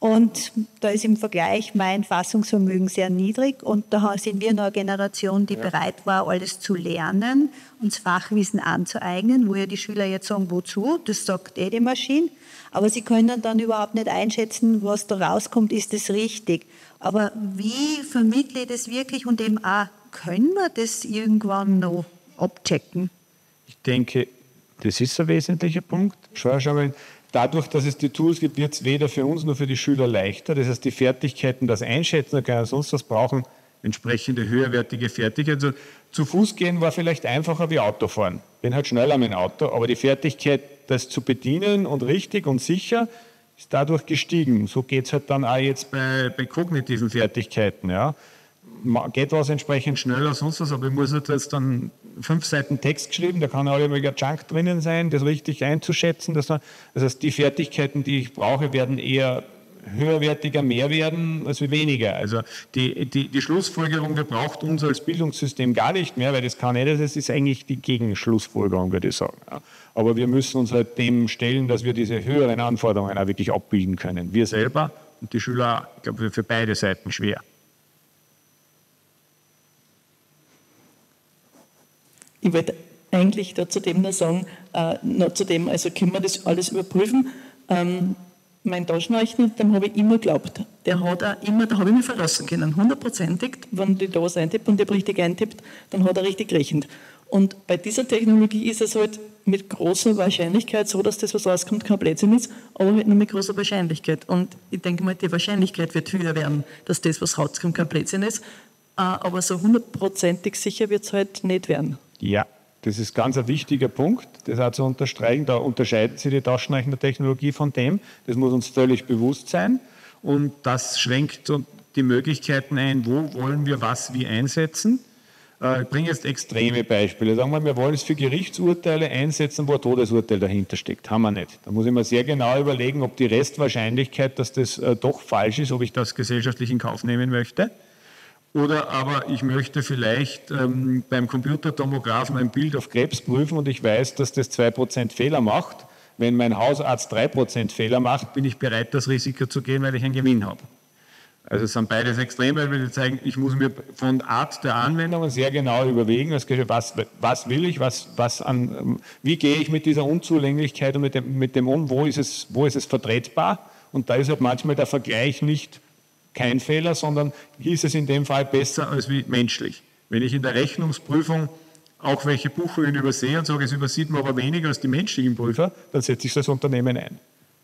Und da ist im Vergleich mein Fassungsvermögen sehr niedrig. Und da sind wir noch eine Generation, die ja. bereit war, alles zu lernen, uns Fachwissen anzueignen, wo ja die Schüler jetzt sagen, wozu? Das sagt eh die Maschine. Aber sie können dann überhaupt nicht einschätzen, was da rauskommt, ist das richtig. Aber wie vermittle ich das wirklich und eben auch, können wir das irgendwann noch abchecken? Ich denke, das ist ein wesentlicher Punkt. Schau, schau mal, dadurch, dass es die Tools gibt, wird es weder für uns noch für die Schüler leichter. Das heißt, die Fertigkeiten, das Einschätzen können sonst was brauchen, entsprechende höherwertige Fertigkeiten. Also zu Fuß gehen war vielleicht einfacher wie Autofahren. Bin halt schneller mit dem Auto, aber die Fertigkeit, das zu bedienen und richtig und sicher, ist dadurch gestiegen. So geht es halt dann auch jetzt bei, bei kognitiven Fertigkeiten. Ja. Geht was entsprechend schneller, sonst was, aber ich muss jetzt dann fünf Seiten Text geschrieben, da kann alle möglicher Junk drinnen sein, das richtig einzuschätzen. Dass man, das heißt, die Fertigkeiten, die ich brauche, werden eher höherwertiger mehr werden als weniger. Also die, die, die Schlussfolgerung, wir braucht uns als Bildungssystem gar nicht mehr, weil das kann nicht, das ist eigentlich die Gegenschlussfolgerung, würde ich sagen. Aber wir müssen uns halt dem stellen, dass wir diese höheren Anforderungen auch wirklich abbilden können. Wir selber und die Schüler, ich glaube, für beide Seiten schwer. Ich wollte eigentlich da zu dem nur sagen, äh, noch zu dem, also können wir das alles überprüfen. Ähm, mein Taschenrechner, dem habe ich immer geglaubt. Der hat auch immer, da habe ich mich verlassen können, hundertprozentig. Wenn die das eintippt und der richtig eintippt, dann hat er richtig gerechnet. Und bei dieser Technologie ist es halt mit großer Wahrscheinlichkeit so, dass das, was rauskommt, kein Blödsinn ist, aber halt nur mit großer Wahrscheinlichkeit. Und ich denke mal, die Wahrscheinlichkeit wird höher werden, dass das, was rauskommt, kein Blödsinn ist. Äh, aber so hundertprozentig sicher wird es halt nicht werden. Ja, das ist ganz ein wichtiger Punkt, das auch zu unterstreichen. Da unterscheiden sich die Taschenrechnertechnologie von dem. Das muss uns völlig bewusst sein. Und das schränkt die Möglichkeiten ein, wo wollen wir was wie einsetzen. Äh, ich bringe jetzt extreme Beispiele. Sagen wir, wir wollen es für Gerichtsurteile einsetzen, wo ein Todesurteil dahinter steckt. Haben wir nicht. Da muss ich mir sehr genau überlegen, ob die Restwahrscheinlichkeit, dass das äh, doch falsch ist, ob ich das gesellschaftlich in Kauf nehmen möchte. Oder aber ich möchte vielleicht ähm, beim Computertomographen ein Bild auf Krebs prüfen und ich weiß, dass das 2% Fehler macht. Wenn mein Hausarzt 3% Fehler macht, bin ich bereit, das Risiko zu gehen, weil ich einen Gewinn habe. Also es sind beides Extreme, weil wir zeigen, ich muss mir von Art der Anwendungen sehr genau überlegen, was, was will ich, was, was an, ähm, wie gehe ich mit dieser Unzulänglichkeit und mit dem, mit dem um, wo ist, es, wo ist es vertretbar? Und da ist halt manchmal der Vergleich nicht kein Fehler, sondern hieß es in dem Fall besser als wie menschlich. Wenn ich in der Rechnungsprüfung auch welche Buchungen übersehe und sage, es übersieht man aber weniger als die menschlichen Prüfer, dann setze ich das Unternehmen ein,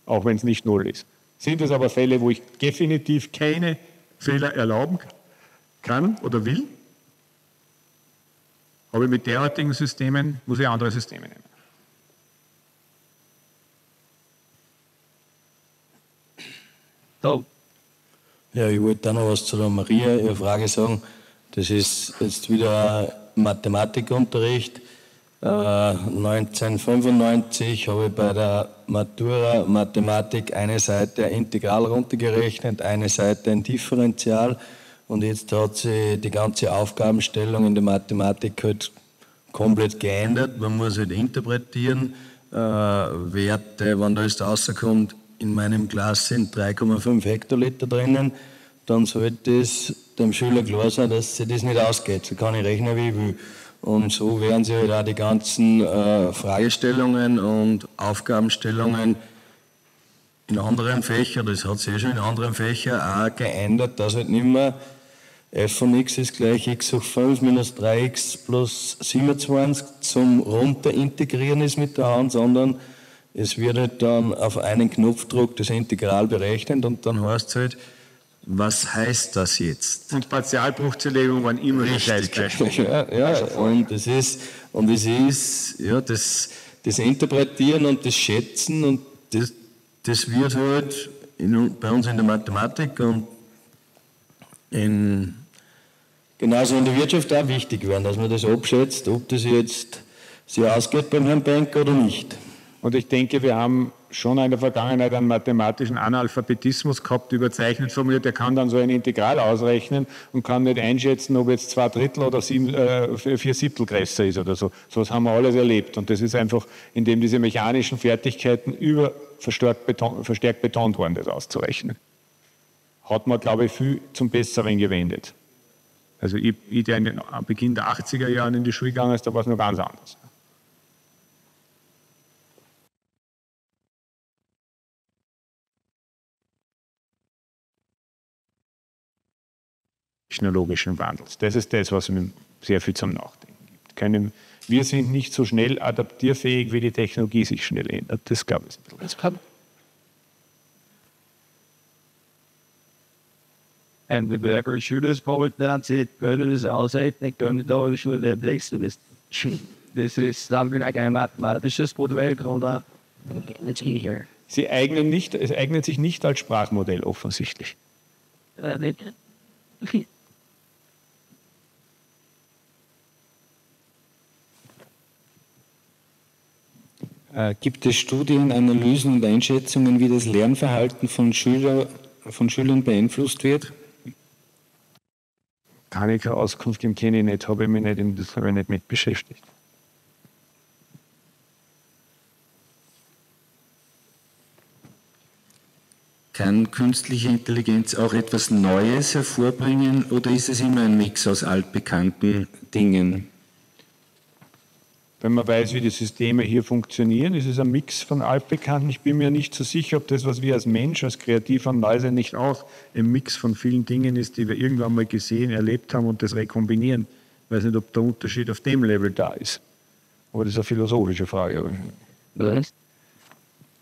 auch wenn es nicht null ist. Sind es aber Fälle, wo ich definitiv keine Fehler erlauben kann oder will, habe ich mit derartigen Systemen, muss ich andere Systeme nehmen. So. Ja, ich wollte da noch was zu der Maria, ihre Frage sagen. Das ist jetzt wieder Mathematikunterricht. Äh, 1995 habe ich bei der Matura Mathematik eine Seite Integral runtergerechnet, eine Seite ein Differential. Und jetzt hat sich die ganze Aufgabenstellung in der Mathematik halt komplett geändert. Man muss halt interpretieren, äh, Werte, wenn da jetzt rauskommt, in meinem Glas sind 3,5 Hektoliter drinnen, dann sollte es dem Schüler klar sein, dass sich das nicht ausgeht. So kann ich rechnen, wie ich will. Und so werden sich halt auch die ganzen äh, Fragestellungen und Aufgabenstellungen in anderen Fächern, das hat sich ja schon in anderen Fächern auch geändert, dass halt nicht mehr f von x ist gleich x hoch 5 minus 3x plus 27 zum Runterintegrieren ist mit der Hand, sondern es wird halt dann auf einen Knopfdruck das Integral berechnet und dann heißt es halt, was heißt das jetzt? Und Partialbruchzerlegung waren immer Richtig. Ja, ja, und es ist, und es ist, ja, das, das Interpretieren und das Schätzen und das, das wird halt in, bei uns in der Mathematik und in, genauso in der Wirtschaft auch wichtig werden, dass man das abschätzt, ob das jetzt sich ausgeht beim Herrn Banker oder nicht. Und ich denke, wir haben schon in der Vergangenheit einen mathematischen Analphabetismus gehabt, überzeichnet formuliert. Der kann dann so ein Integral ausrechnen und kann nicht einschätzen, ob jetzt zwei Drittel oder sieben, äh, vier Siebtel größer ist oder so. So was haben wir alles erlebt. Und das ist einfach, indem diese mechanischen Fertigkeiten über verstärkt, beton, verstärkt betont worden, das auszurechnen. Hat man, glaube ich, viel zum Besseren gewendet. Also ich, ich der am Beginn der 80er Jahre in die Schule gegangen ist, da war es noch ganz anders. technologischen Wandels. Das ist das, was mir sehr viel zum Nachdenken gibt. Können, wir sind nicht so schnell adaptierfähig, wie die Technologie sich schnell ändert. Das gab es. Das kann. And the better shooters poet dann sieht, können das ausrechnen, können da schon der Nächste ist. Das ist dann wieder ein mathematisches Modell, oder? Sie eignen nicht, es eignet sich nicht als Sprachmodell offensichtlich. gibt es Studien, Analysen und Einschätzungen, wie das Lernverhalten von, Schüler, von Schülern beeinflusst wird? Kann ich keine Auskunft geben, kenne ich nicht, habe ich mich nicht, das habe ich nicht mit beschäftigt. Kann künstliche Intelligenz auch etwas Neues hervorbringen oder ist es immer ein Mix aus altbekannten Dingen? Wenn man weiß, wie die Systeme hier funktionieren, ist es ein Mix von altbekannten. Ich bin mir nicht so sicher, ob das, was wir als Mensch, als kreativer Neuse nicht auch ein Mix von vielen Dingen ist, die wir irgendwann mal gesehen, erlebt haben und das rekombinieren. Ich weiß nicht, ob der Unterschied auf dem Level da ist. Aber das ist eine philosophische Frage. Was?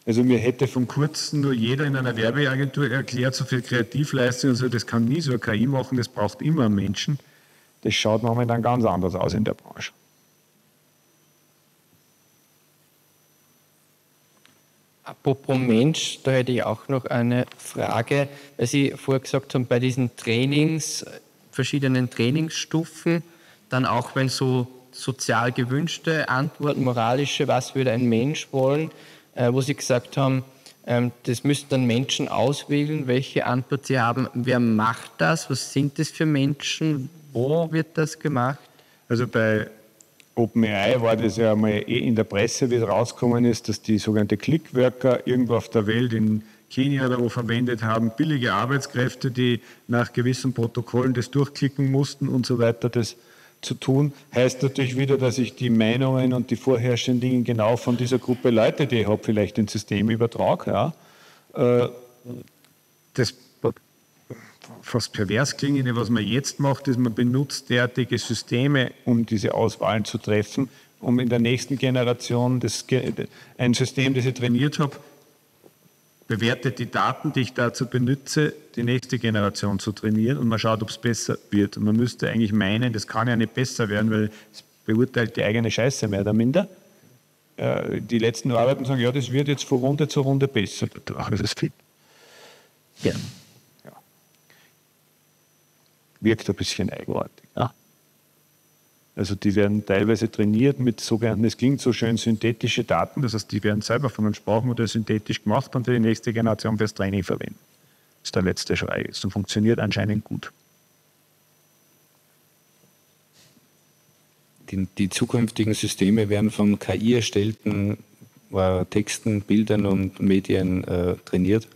Also mir hätte von kurzem nur jeder in einer Werbeagentur erklärt, so viel Kreativleistung, also das kann nie so eine KI machen, das braucht immer einen Menschen. Das schaut momentan ganz anders aus in der Branche. Apropos Mensch, da hätte ich auch noch eine Frage, weil Sie vorher gesagt haben, bei diesen Trainings, verschiedenen Trainingsstufen, dann auch wenn so sozial gewünschte Antworten, moralische, was würde ein Mensch wollen, äh, wo Sie gesagt haben, ähm, das müssten dann Menschen auswählen, welche Antwort sie haben. Wer macht das? Was sind das für Menschen? Wo wird das gemacht? Also bei OpenAI war das ja mal eh in der Presse, wie es rausgekommen ist, dass die sogenannte Clickworker irgendwo auf der Welt in Kenia oder wo verwendet haben, billige Arbeitskräfte, die nach gewissen Protokollen das durchklicken mussten und so weiter, das zu tun, heißt natürlich wieder, dass ich die Meinungen und die vorherrschenden Dinge genau von dieser Gruppe Leute, die ich habe, vielleicht ins System übertrage. Ja. Äh, das fast pervers klingende, was man jetzt macht, ist, man benutzt derartige Systeme, um diese Auswahlen zu treffen, um in der nächsten Generation das, ein System, das ich trainiert habe, bewertet die Daten, die ich dazu benutze, die nächste Generation zu trainieren und man schaut, ob es besser wird. Und man müsste eigentlich meinen, das kann ja nicht besser werden, weil es beurteilt die eigene Scheiße mehr oder minder. Äh, die letzten Arbeiten sagen, ja, das wird jetzt von Runde zu Runde besser. Das ist. Ja wirkt ein bisschen eigenartig. Ja. Also die werden teilweise trainiert mit sogenannten, es klingt so schön, synthetische Daten. Das heißt, die werden selber von einem Sprachmodell synthetisch gemacht und für die nächste Generation fürs Training verwenden. Das ist der letzte Schrei. Das funktioniert anscheinend gut. Die, die zukünftigen Systeme werden von KI erstellten äh, Texten, Bildern und Medien äh, trainiert.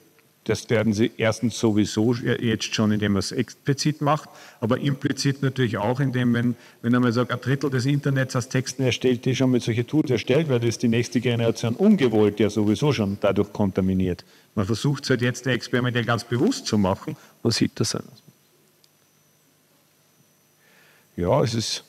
Das werden sie erstens sowieso jetzt schon, indem man es explizit macht, aber implizit natürlich auch, indem, wenn, wenn man sagt, ein Drittel des Internets aus Texten erstellt, die schon mit solchen Tools erstellt werden, ist die nächste Generation ungewollt ja sowieso schon dadurch kontaminiert. Man versucht es halt jetzt experimentell ganz bewusst zu machen. Was sieht das an? Ja, es ist,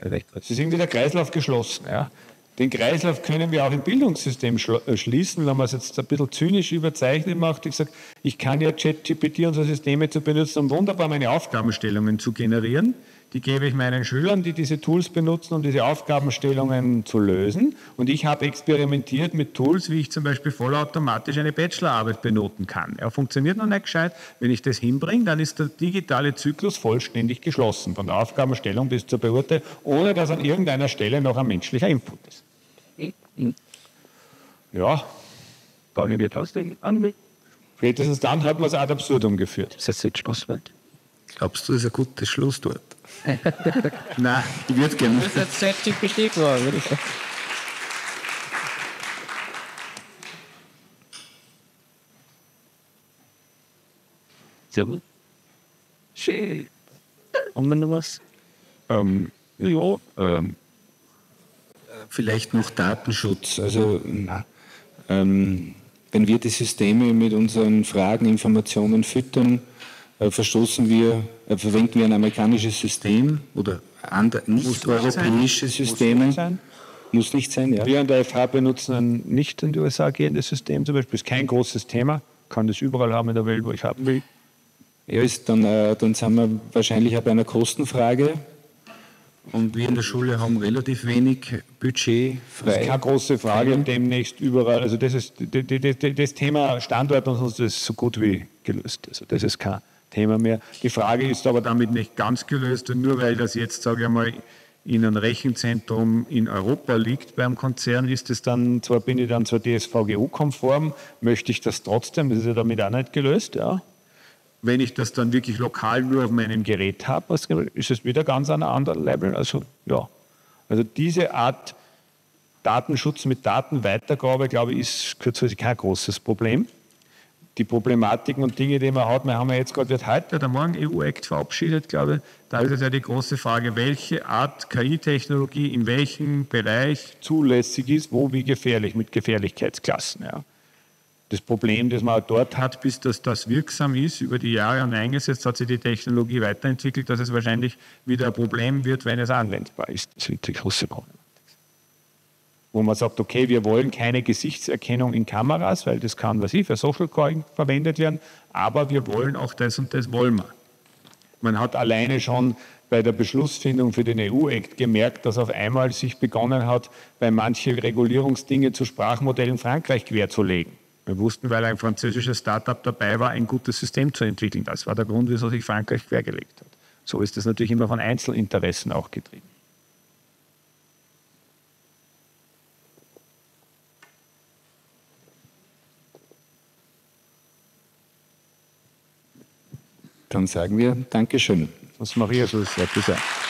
es ist irgendwie der Kreislauf geschlossen. Ja. Den Kreislauf können wir auch im Bildungssystem äh, schließen, wenn man es jetzt ein bisschen zynisch überzeichnet macht. Ich sage, ich kann ja ChatGPT so Systeme zu benutzen, um wunderbar meine Aufgabenstellungen zu generieren. Die gebe ich meinen Schülern, die diese Tools benutzen, um diese Aufgabenstellungen zu lösen. Und ich habe experimentiert mit Tools, wie ich zum Beispiel vollautomatisch eine Bachelorarbeit benoten kann. Er funktioniert noch nicht gescheit. Wenn ich das hinbringe, dann ist der digitale Zyklus vollständig geschlossen, von der Aufgabenstellung bis zur Beurteilung, ohne dass an irgendeiner Stelle noch ein menschlicher Input ist. Ja, bauen wir trotzdem an. Spätestens dann hat man es ad absurdum geführt. Das ist jetzt Schlusswort. Glaubst du, das ist ein gutes Schlusswort? Nein, ich würde gerne. Das ist jetzt ChatGPT geworden, würde ich sagen. So. Schön. Haben wir noch was? Ähm, ja, ähm, vielleicht noch Datenschutz. Also ähm, wenn wir die Systeme mit unseren Fragen, Informationen füttern, äh, verstoßen wir, äh, verwenden wir ein amerikanisches System oder nicht-europäische Systeme. Muss nicht sein. Muss nicht sein, ja. Wir an der FH benutzen ein nicht in die USA gehendes System zum Beispiel. Ist kein großes Thema. Kann das überall haben in der Welt, wo ich haben will. Ja, ist dann, äh, dann sind wir wahrscheinlich auch bei einer Kostenfrage. Und wir in der Schule haben relativ wenig Budget frei. Das ist keine große Frage, demnächst überall. Also das ist das Thema Standort und sonst ist so gut wie gelöst. Also das ist kein Thema mehr. Die Frage ist aber damit nicht ganz gelöst. Und nur weil das jetzt, sage ich mal, in einem Rechenzentrum in Europa liegt beim Konzern, ist es dann, zwar bin ich dann zwar DSVGO-konform, möchte ich das trotzdem, das ist ja damit auch nicht gelöst, ja. Wenn ich das dann wirklich lokal nur auf meinem Gerät habe, ist es wieder ganz ein anderer Level. Also ja, also diese Art Datenschutz mit Datenweitergabe, glaube ich, ist kurzfristig kein großes Problem. Die Problematiken und Dinge, die man hat, wir haben ja jetzt gerade, wird heute oder morgen EU-Act verabschiedet, glaube ich. Da ist es ja die große Frage, welche Art KI-Technologie in welchem Bereich zulässig ist, wo wie gefährlich, mit Gefährlichkeitsklassen. Ja das Problem, das man dort hat, bis das, das wirksam ist, über die Jahre und eingesetzt, hat sich die Technologie weiterentwickelt, dass es wahrscheinlich wieder ein Problem wird, wenn es anwendbar ist. Das wird die große Problematik. Wo man sagt, okay, wir wollen keine Gesichtserkennung in Kameras, weil das kann, was ich, für Social Calling verwendet werden, aber wir wollen auch das und das wollen wir. Man hat alleine schon bei der Beschlussfindung für den EU-Act gemerkt, dass auf einmal sich begonnen hat, bei manchen Regulierungsdinge zu Sprachmodellen Frankreich querzulegen. Wir wussten, weil ein französisches Startup dabei war, ein gutes System zu entwickeln. Das war der Grund, wieso sich Frankreich quergelegt hat. So ist es natürlich immer von Einzelinteressen auch getrieben. Dann sagen wir Dankeschön. Was Maria so sehr gesagt.